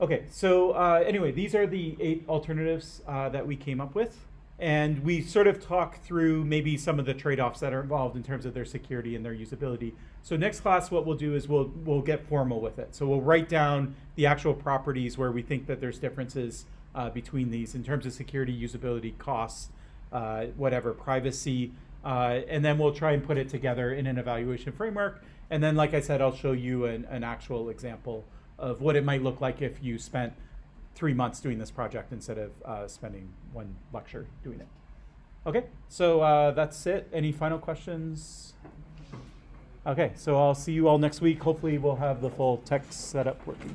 Okay, so uh, anyway, these are the eight alternatives uh, that we came up with. And we sort of talk through maybe some of the trade-offs that are involved in terms of their security and their usability. So next class, what we'll do is we'll we'll get formal with it. So we'll write down the actual properties where we think that there's differences uh, between these in terms of security, usability, costs, uh, whatever, privacy, uh, and then we'll try and put it together in an evaluation framework. And then, like I said, I'll show you an, an actual example of what it might look like if you spent three months doing this project instead of uh, spending one lecture doing it. Okay, so uh, that's it. Any final questions? Okay, so I'll see you all next week. Hopefully, we'll have the full text setup working.